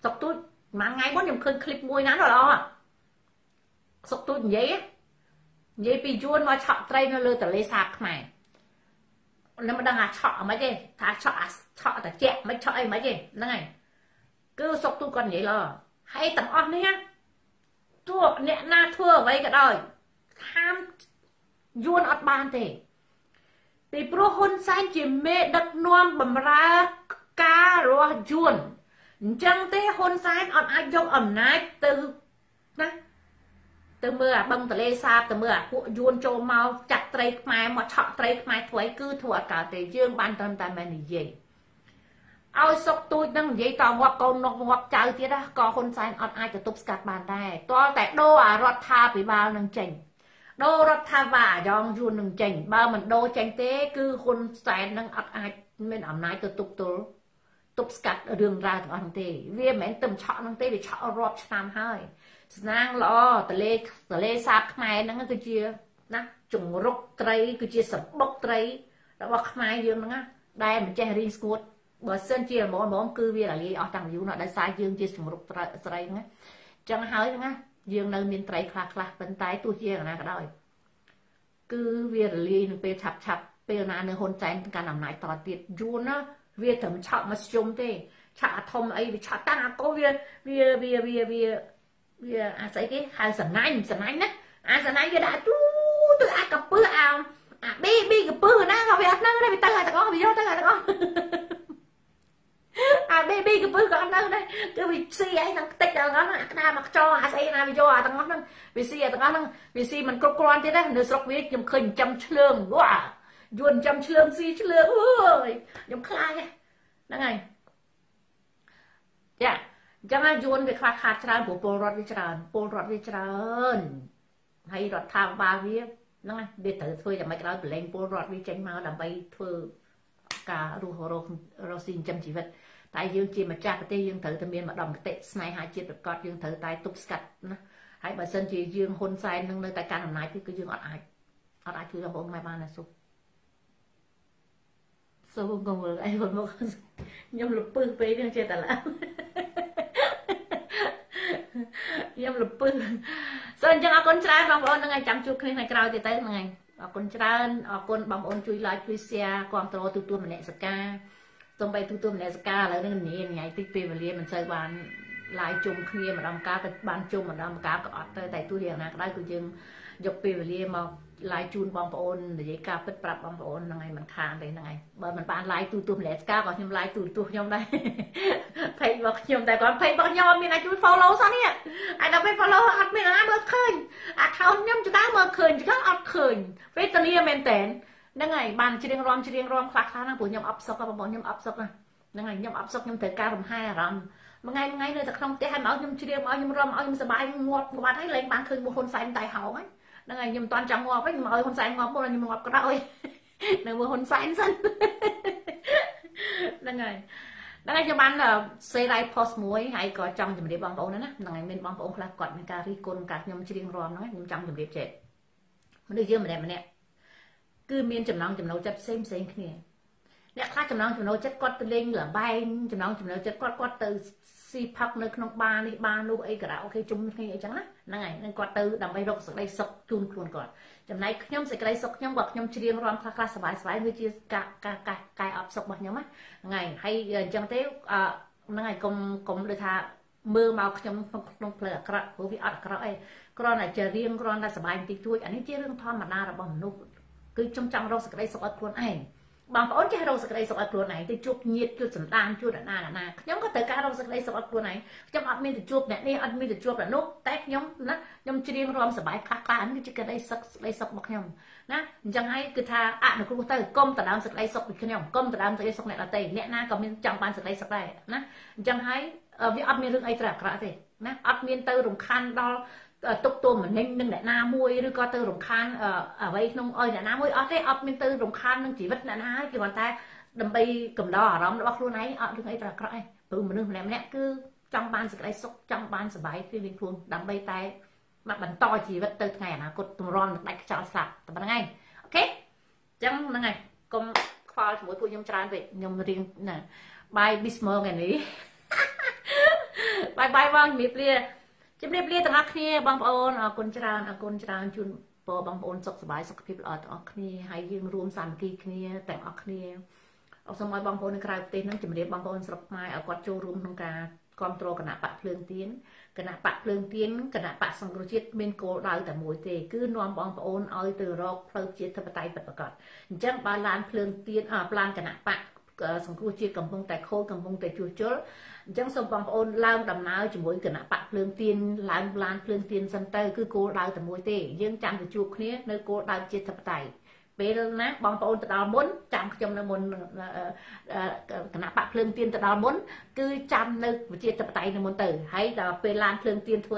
សុកទូចមួយថ្ងៃមុនខ្ញុំឃើញឃ្លីបមួយណាដ៏ល្អសុកទូចនិយាយនិយាយពីយួនមកឆក់ត្រីនៅលើទន្លេសាបខ្មែរនឹងមិនដឹងថាឆក់អ្ហ្មិចទេថាឆក់អាឆក់តាជែកមិនឆក់អីហ្មិចទេហ្នឹងហើយ គឺសុកទូគាត់និយាយឡហើយទាំងអស់នេះទោះអ្នកណាធ្វើអ្វីក៏ដោយហាមយួនអត់បានទេពីព្រោះហ៊ុនសែនជាមេដឹកនាំបំរើការរបស់យួនអញ្ចឹងទេហ៊ុនសែនអត់អាចយកអំណាចទៅណាទៅមើលអាបឹងទលេសាបទៅមើលអាពួកយួនចូលមកចាក់ត្រីខ្មែរមកឆក់ត្រីខ្មែរធ្វើអីគឺធ្វើអត់កើតទេយើងបានត្រឹមតែមែននិយាយ ឲ្យសុកទូចនឹងនិយាយតងាប់កូននោះងាប់ចៅទៀតណាក៏ហ៊ុនសែនអត់អាចទៅទប់ស្កាត់បានដែរតលតែដូរអារដ្ឋាភិបាលនឹងចេញដូររដ្ឋាភិបាលអាយ៉ងយួននឹងចេញបើមិនដូរចេញទេគឺហ៊ុនសែននឹងអត់អាចមានអំណាចទៅទប់ទល់ទប់ស្កាត់រឿងរ៉ាវទាំងអស់ហ្នឹងទេវាមិនមែនទៅឆក់ហ្នឹងទេវាឆក់រាប់ឆ្នាំហើយស្នាងល្អតលេតលេសាបខ្មែរហ្នឹងគឺជាណាជំរុកត្រីគឺជាសបុកត្រីរបស់ខ្មែរយើងហ្នឹងណាដែលមិនចេះរៀនស្ងួត បើសិនជាល្មមៗគឺវារលាយអស់តាំងយូរណាស់ដោយសារយើងជាជំរុកស្រីហ្នឹងអញ្ចឹងហើយណាយើងនៅមានត្រីខ្លះខ្លះប៉ុន្តែទោះជាយ៉ាងណាក៏ដោយគឺវារលាយនៅពេលឆាប់ឆាប់ពេលណានៅហ៊ុនសែនកាន់អំណាចតទៀតយូរណាវាត្រឹមឆក់មកជុំទេឆក់អាធំអីវាឆក់តាំងអាកូវាវាវាវាវាវាអាស្អីគេហៅសណាញ់សណាញ់ណាអាសណាញ់វាដាក់ទូទៅអាកពើអាអាប៊ីប៊ីកពើណាក៏វាអត់នៅដែរវាទៅឲ្យទាំងអស់វាយកទៅឲ្យទាំងអស់ អា baby កពឹសក៏អត់នៅដែរគឺវាស៊ីអីនឹងខ្ទេចទាំងអស់ហ្នឹងអាក្តារមកខ្ចោអាស្អីណាវាយកអាទាំងអស់ហ្នឹងវាស៊ីអាទាំងអស់ហ្នឹងវាស៊ីមិនគ្រប់គ្រាន់ទៀតណានៅស្រុកវាខ្ញុំឃើញចិញ្ចឹមឆ្លើងវ៉ាយួនចិញ្ចឹមឆ្លើងស៊ីឆ្លើងអើយខ្ញុំខ្លាចហ្នឹងហើយចាអញ្ចឹងយួនវាខ្វះខាតច្រើនព្រោះពលរដ្ឋវាច្រើនពលរដ្ឋវាច្រើនហើយរដ្ឋាភិបាលវាហ្នឹងវាត្រូវធ្វើយ៉ាងម៉េចដល់ប្រឡែងពលរដ្ឋវាចេញមកដើម្បីធ្វើការរស់រករស់ស៊ីចិញ្ចឹមជីវិត តែយើងជាម្ចាស់ប្រទេសយើងត្រូវតែមានម្ដងគតិស្នេហាជាតិប្រកបយើងត្រូវតែទប់ស្កាត់ណាហើយបើសិនជាយើងហ៊ុនសែននឹងនៅតែកាន់អំណាចទេគឺយើងអត់អាចអត់អាចជួយបងប្អូនខ្មែរបានណាសុខសូមកុំមើលអីបងមកខ្ញុំលពឹសពេកនឹងចេះតែឡើងខ្ញុំលពឹសសូមអញ្ចឹងអរគុណច្រើនបងប្អូននឹងឲ្យចាំជួបគ្នាថ្ងៃក្រោយទៀតទៅហ្នឹងហើយអរគុណច្រើនអរគុណបងប្អូនជួយ like ជួយ share គ្រប់គ្រងទូទួលមនសិការ សូម្បីទូទួលមនសិការឥឡូវនេះញញ៉ៃតិចពេលវេលាមិនសូវបានឡាយជុំគ្នាម្ដងកាលក៏បានជុំម្ដងកាលក៏អត់ទៅតែទោះយ៉ាងណាក៏ដោយគឺយើងយកពេលវេលាមកឡាយជូនបងប្អូននិយាយការពិតប្រាប់បងប្អូនហ្នឹងហើយមិនខានទេហ្នឹងហើយបើមិនបានឡាយទូទួលមនសិការក៏ខ្ញុំឡាយទូទស្សខ្ញុំដែរផេករបស់ខ្ញុំតែគាត់ផេករបស់ខ្ញុំអត់មានអ្នកជួយ follow សោះនេះអាចដល់ពេល follow អត់មានណាមើលឃើញ account ខ្ញុំចដើមើលឃើញចឹងអត់ឃើញវេទនាមែនតើ ហ្នឹងហើយបានច្រៀងរំច្រៀងរំខ្លះខ្លះហ្នឹងព្រោះខ្ញុំអប់សុកបងប្អូនខ្ញុំអប់សុកហ្នឹងហើយខ្ញុំអប់សុកខ្ញុំត្រូវការរំហាយអារម្មណ៍មួយថ្ងៃមួយថ្ងៃនៅតែក្នុងផ្ទះហើយមកឲ្យខ្ញុំជ្រាបមកឲ្យខ្ញុំរំឲ្យខ្ញុំសប្បាយងាប់បាត់ហើយលែងបានឃើញមុខហ៊ុនសែនតែហោងហើយហ្នឹងហើយខ្ញុំមិនតាន់ចង់ងាប់វិញមកឲ្យហ៊ុនសែនងាប់មុនខ្ញុំងាប់ក្រោយនៅមើលហ៊ុនសែនសិនហ្នឹងហើយហ្នឹងហើយខ្ញុំបានសេរី post មួយហើយក៏ចង់ជម្រាបបងប្អូនណាហ្នឹងហើយមានបងប្អូនខ្លះគាត់មានការរិះគន់ការខ្ញុំច្រៀងរាំហ្នឹងខ្ញុំចង់ជម្រាបចេះមនុស្សយើងម្នាក់ម្នាក់ គឺមានចំណងចំណូលចិត្តផ្សេងផ្សេងគ្នាអ្នកខ្លះចំណងចំណូលចិត្តគាត់ទៅលេងលបែងចំណងចំណូលចិត្តគាត់គាត់ទៅស៊ីផឹកនៅក្នុងបារនេះបារនោះអីការ៉ាអូខេជុំគ្នាអីចឹងណាហ្នឹងហើយនឹងគាត់ទៅដើម្បីរកសេចក្តីសុខជូនខ្លួនគាត់ចំណែកខ្ញុំសេចក្តីសុខខ្ញុំបើខ្ញុំច្រៀងរាំខ្លះខ្លះសบายសบายវាជាការការការកាយអបសុខរបស់ខ្ញុំហ្នឹងហើយហើយអញ្ចឹងទេហ្នឹងហើយកុំកុំដូចថាមើលមកខ្ញុំក្នុងផ្លូវអាក្រក់ព្រោះវាអត់អាក្រក់អីគ្រាន់តែជារៀងគ្រាន់តែសบายបន្តិចតួចអានេះជារឿងធម្មតារបស់មនុស្ស គឺខ្ញុំចង់រកសេចក្តីសុខឲ្យខ្លួនឯងបងប្អូនចេះរកសេចក្តីសុខឲ្យខ្លួនឯងទៅជួបញាតិជួបសន្តានជួបអ្នកណាអ្នកណាខ្ញុំក៏ត្រូវការរកសេចក្តីសុខឲ្យខ្លួនឯងខ្ញុំអត់មានទៅជួបអ្នកនេះអត់មានទៅជួបអ្នកនោះតែខ្ញុំណាខ្ញុំច្រៀងរាំសប្បាយខ្លះខ្លះនេះគឺជាក្តីសុខសេចក្តីសុខរបស់ខ្ញុំណាអញ្ចឹងហើយគឺថាអនុគ្រោះទៅកុំដណ្ដើមសេចក្តីសុខពីខ្ញុំកុំដណ្ដើមសេចក្តីសុខអ្នកដទៃអ្នកណាក៏មានចង់បានសេចក្តីសុខដែរណាអញ្ចឹងហើយវាអត់មានរឿងអីត្រូវអាក្រក់ទេណាអត់មានទៅរំខានដល់ ទុកទោមនិញនឹងអ្នកណាមួយឬក៏ទៅរំខានអ្វីក្នុងអុយអ្នកណាមួយអត់ទេអត់មានទៅរំខាននឹងជីវិតអ្នកណាហើយគឺគ្រាន់តែដើម្បីកំដរអារម្មណ៍របស់ខ្លួនឯងអត់រឿងអីត្រូវអាក្រក់ទេព្រោះមនុស្សម្នាក់ម្នាក់គឺចង់បានសេចក្តីសុខចង់បានសុបាយពីវិញខ្លួនដើម្បីតែមកបន្តជីវិតទៅថ្ងៃអនាគតទម្រាំនឹងដាច់ខ្យល់ស្លាប់តែប៉ុណ្្នឹងឯងអូខេអញ្ចឹងហ្នឹងហើយកុំខ្វល់ជាមួយពួកខ្ញុំច្រើនពេកខ្ញុំរៀងណាបាយ Bismol ថ្ងៃនេះបាយបាយបងជំរាបលា ជំរាបលាទាំងអស់គ្នាបងប្អូនអរគុណច្រើនអរគុណច្រើនជូនពរបងប្អូនសុខសប្បាយសុខភាពល្អទាំងអស់គ្នាហើយយើងរួមសាមគ្គីគ្នាទាំងអស់គ្នាអរសូមឲ្យបងប្អូននៅក្រៅប្រទេសនឹងជំរាបបងប្អូនស្រុកខ្មែរឲ្យគាត់ចូលរួមក្នុងការគ្រប់គ្រងគណៈបកភ្លើងទៀនគណៈបកភ្លើងទៀនគណៈបកសង្គ្រោះជាតិមានគោលដៅតែមួយទេគឺនាំបងប្អូនឲ្យទៅរកផ្លូវជាតិធិបតេយ្យពិតប្រាកដអញ្ចឹងបើឡានភ្លើងទៀនអផ្លានគណៈបកសង្គ្រោះជាតិកំពុងតែខូចកំពុងតែជួសជុល អញ្ចឹងសូមបងប្អូនឡើងដំណើរជាមួយគណៈបកភ្លើងទៀនឡើងឡានភ្លើងទៀនសិនទៅគឺគោលដៅតែមួយទេយើងចាំទៅជួបគ្នានៅគោលដៅជាតិធិបតេយ្យពេលណាបងប្អូនទៅដល់មុនចាំខ្ញុំនៅមុនគណៈបកភ្លើងទៀនទៅដល់មុន គឺចាំនៅវិជាតបតៃនៅមុនទៅហើយដល់ពេលឡានភ្លើងទៀនធ្វើ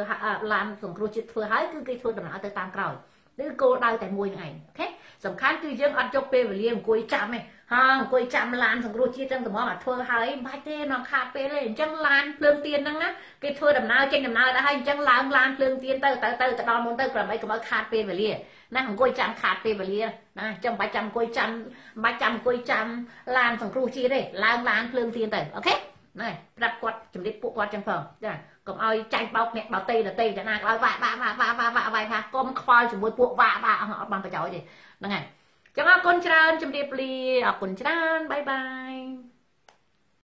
ឡានសង្គ្រោះជាតិធ្វើហើយគឺគេធ្វើដំណើរទៅតាមក្រោយ គឺគោលដៅតែមួយហ្នឹងឯងអូខេសំខាន់គឺយើងអត់យកពេលវេលាអង្គុយចាំទេហាអង្គុយចាំឡានសង្គ្រោះជាតិចឹងតម្រាំអាធ្វើហើយមិនបាច់ទេនាំខាតពេលទេអញ្ចឹងឡានភ្លើងទៀនហ្នឹងណាគេធ្វើដំណើរចេញដំណើរដែរហើយអញ្ចឹងឡើងឡានភ្លើងទៀនទៅទៅទៅទៅដល់មុនទៅប្រហែលកុំឲ្យខាតពេលវេលាណាអង្គុយចាំខាតពេលវេលាណាចាំបាច់ចាំអង្គុយចាំបាច់ចាំអង្គុយចាំឡានសង្គ្រោះជាតិទេឡើងឡានភ្លើងទៀនទៅអូខេណែប្រាប់គាត់ជំរាបពួកគាត់ចឹងផងចា កុំឲ្យចាញ់បោកអ្នកដតេដតេតាណាក៏ឲ្យវាក់វាក់វាក់វាក់វាក់វាក់វាក់ថាកុំខ្វល់ជាមួយពួកវាក់វាក់អត់បានប្រយោជន៍ទេហ្នឹងហើយចឹងអរគុណច្រើនជំរាបលាអរគុណច្រើនបាយបាយ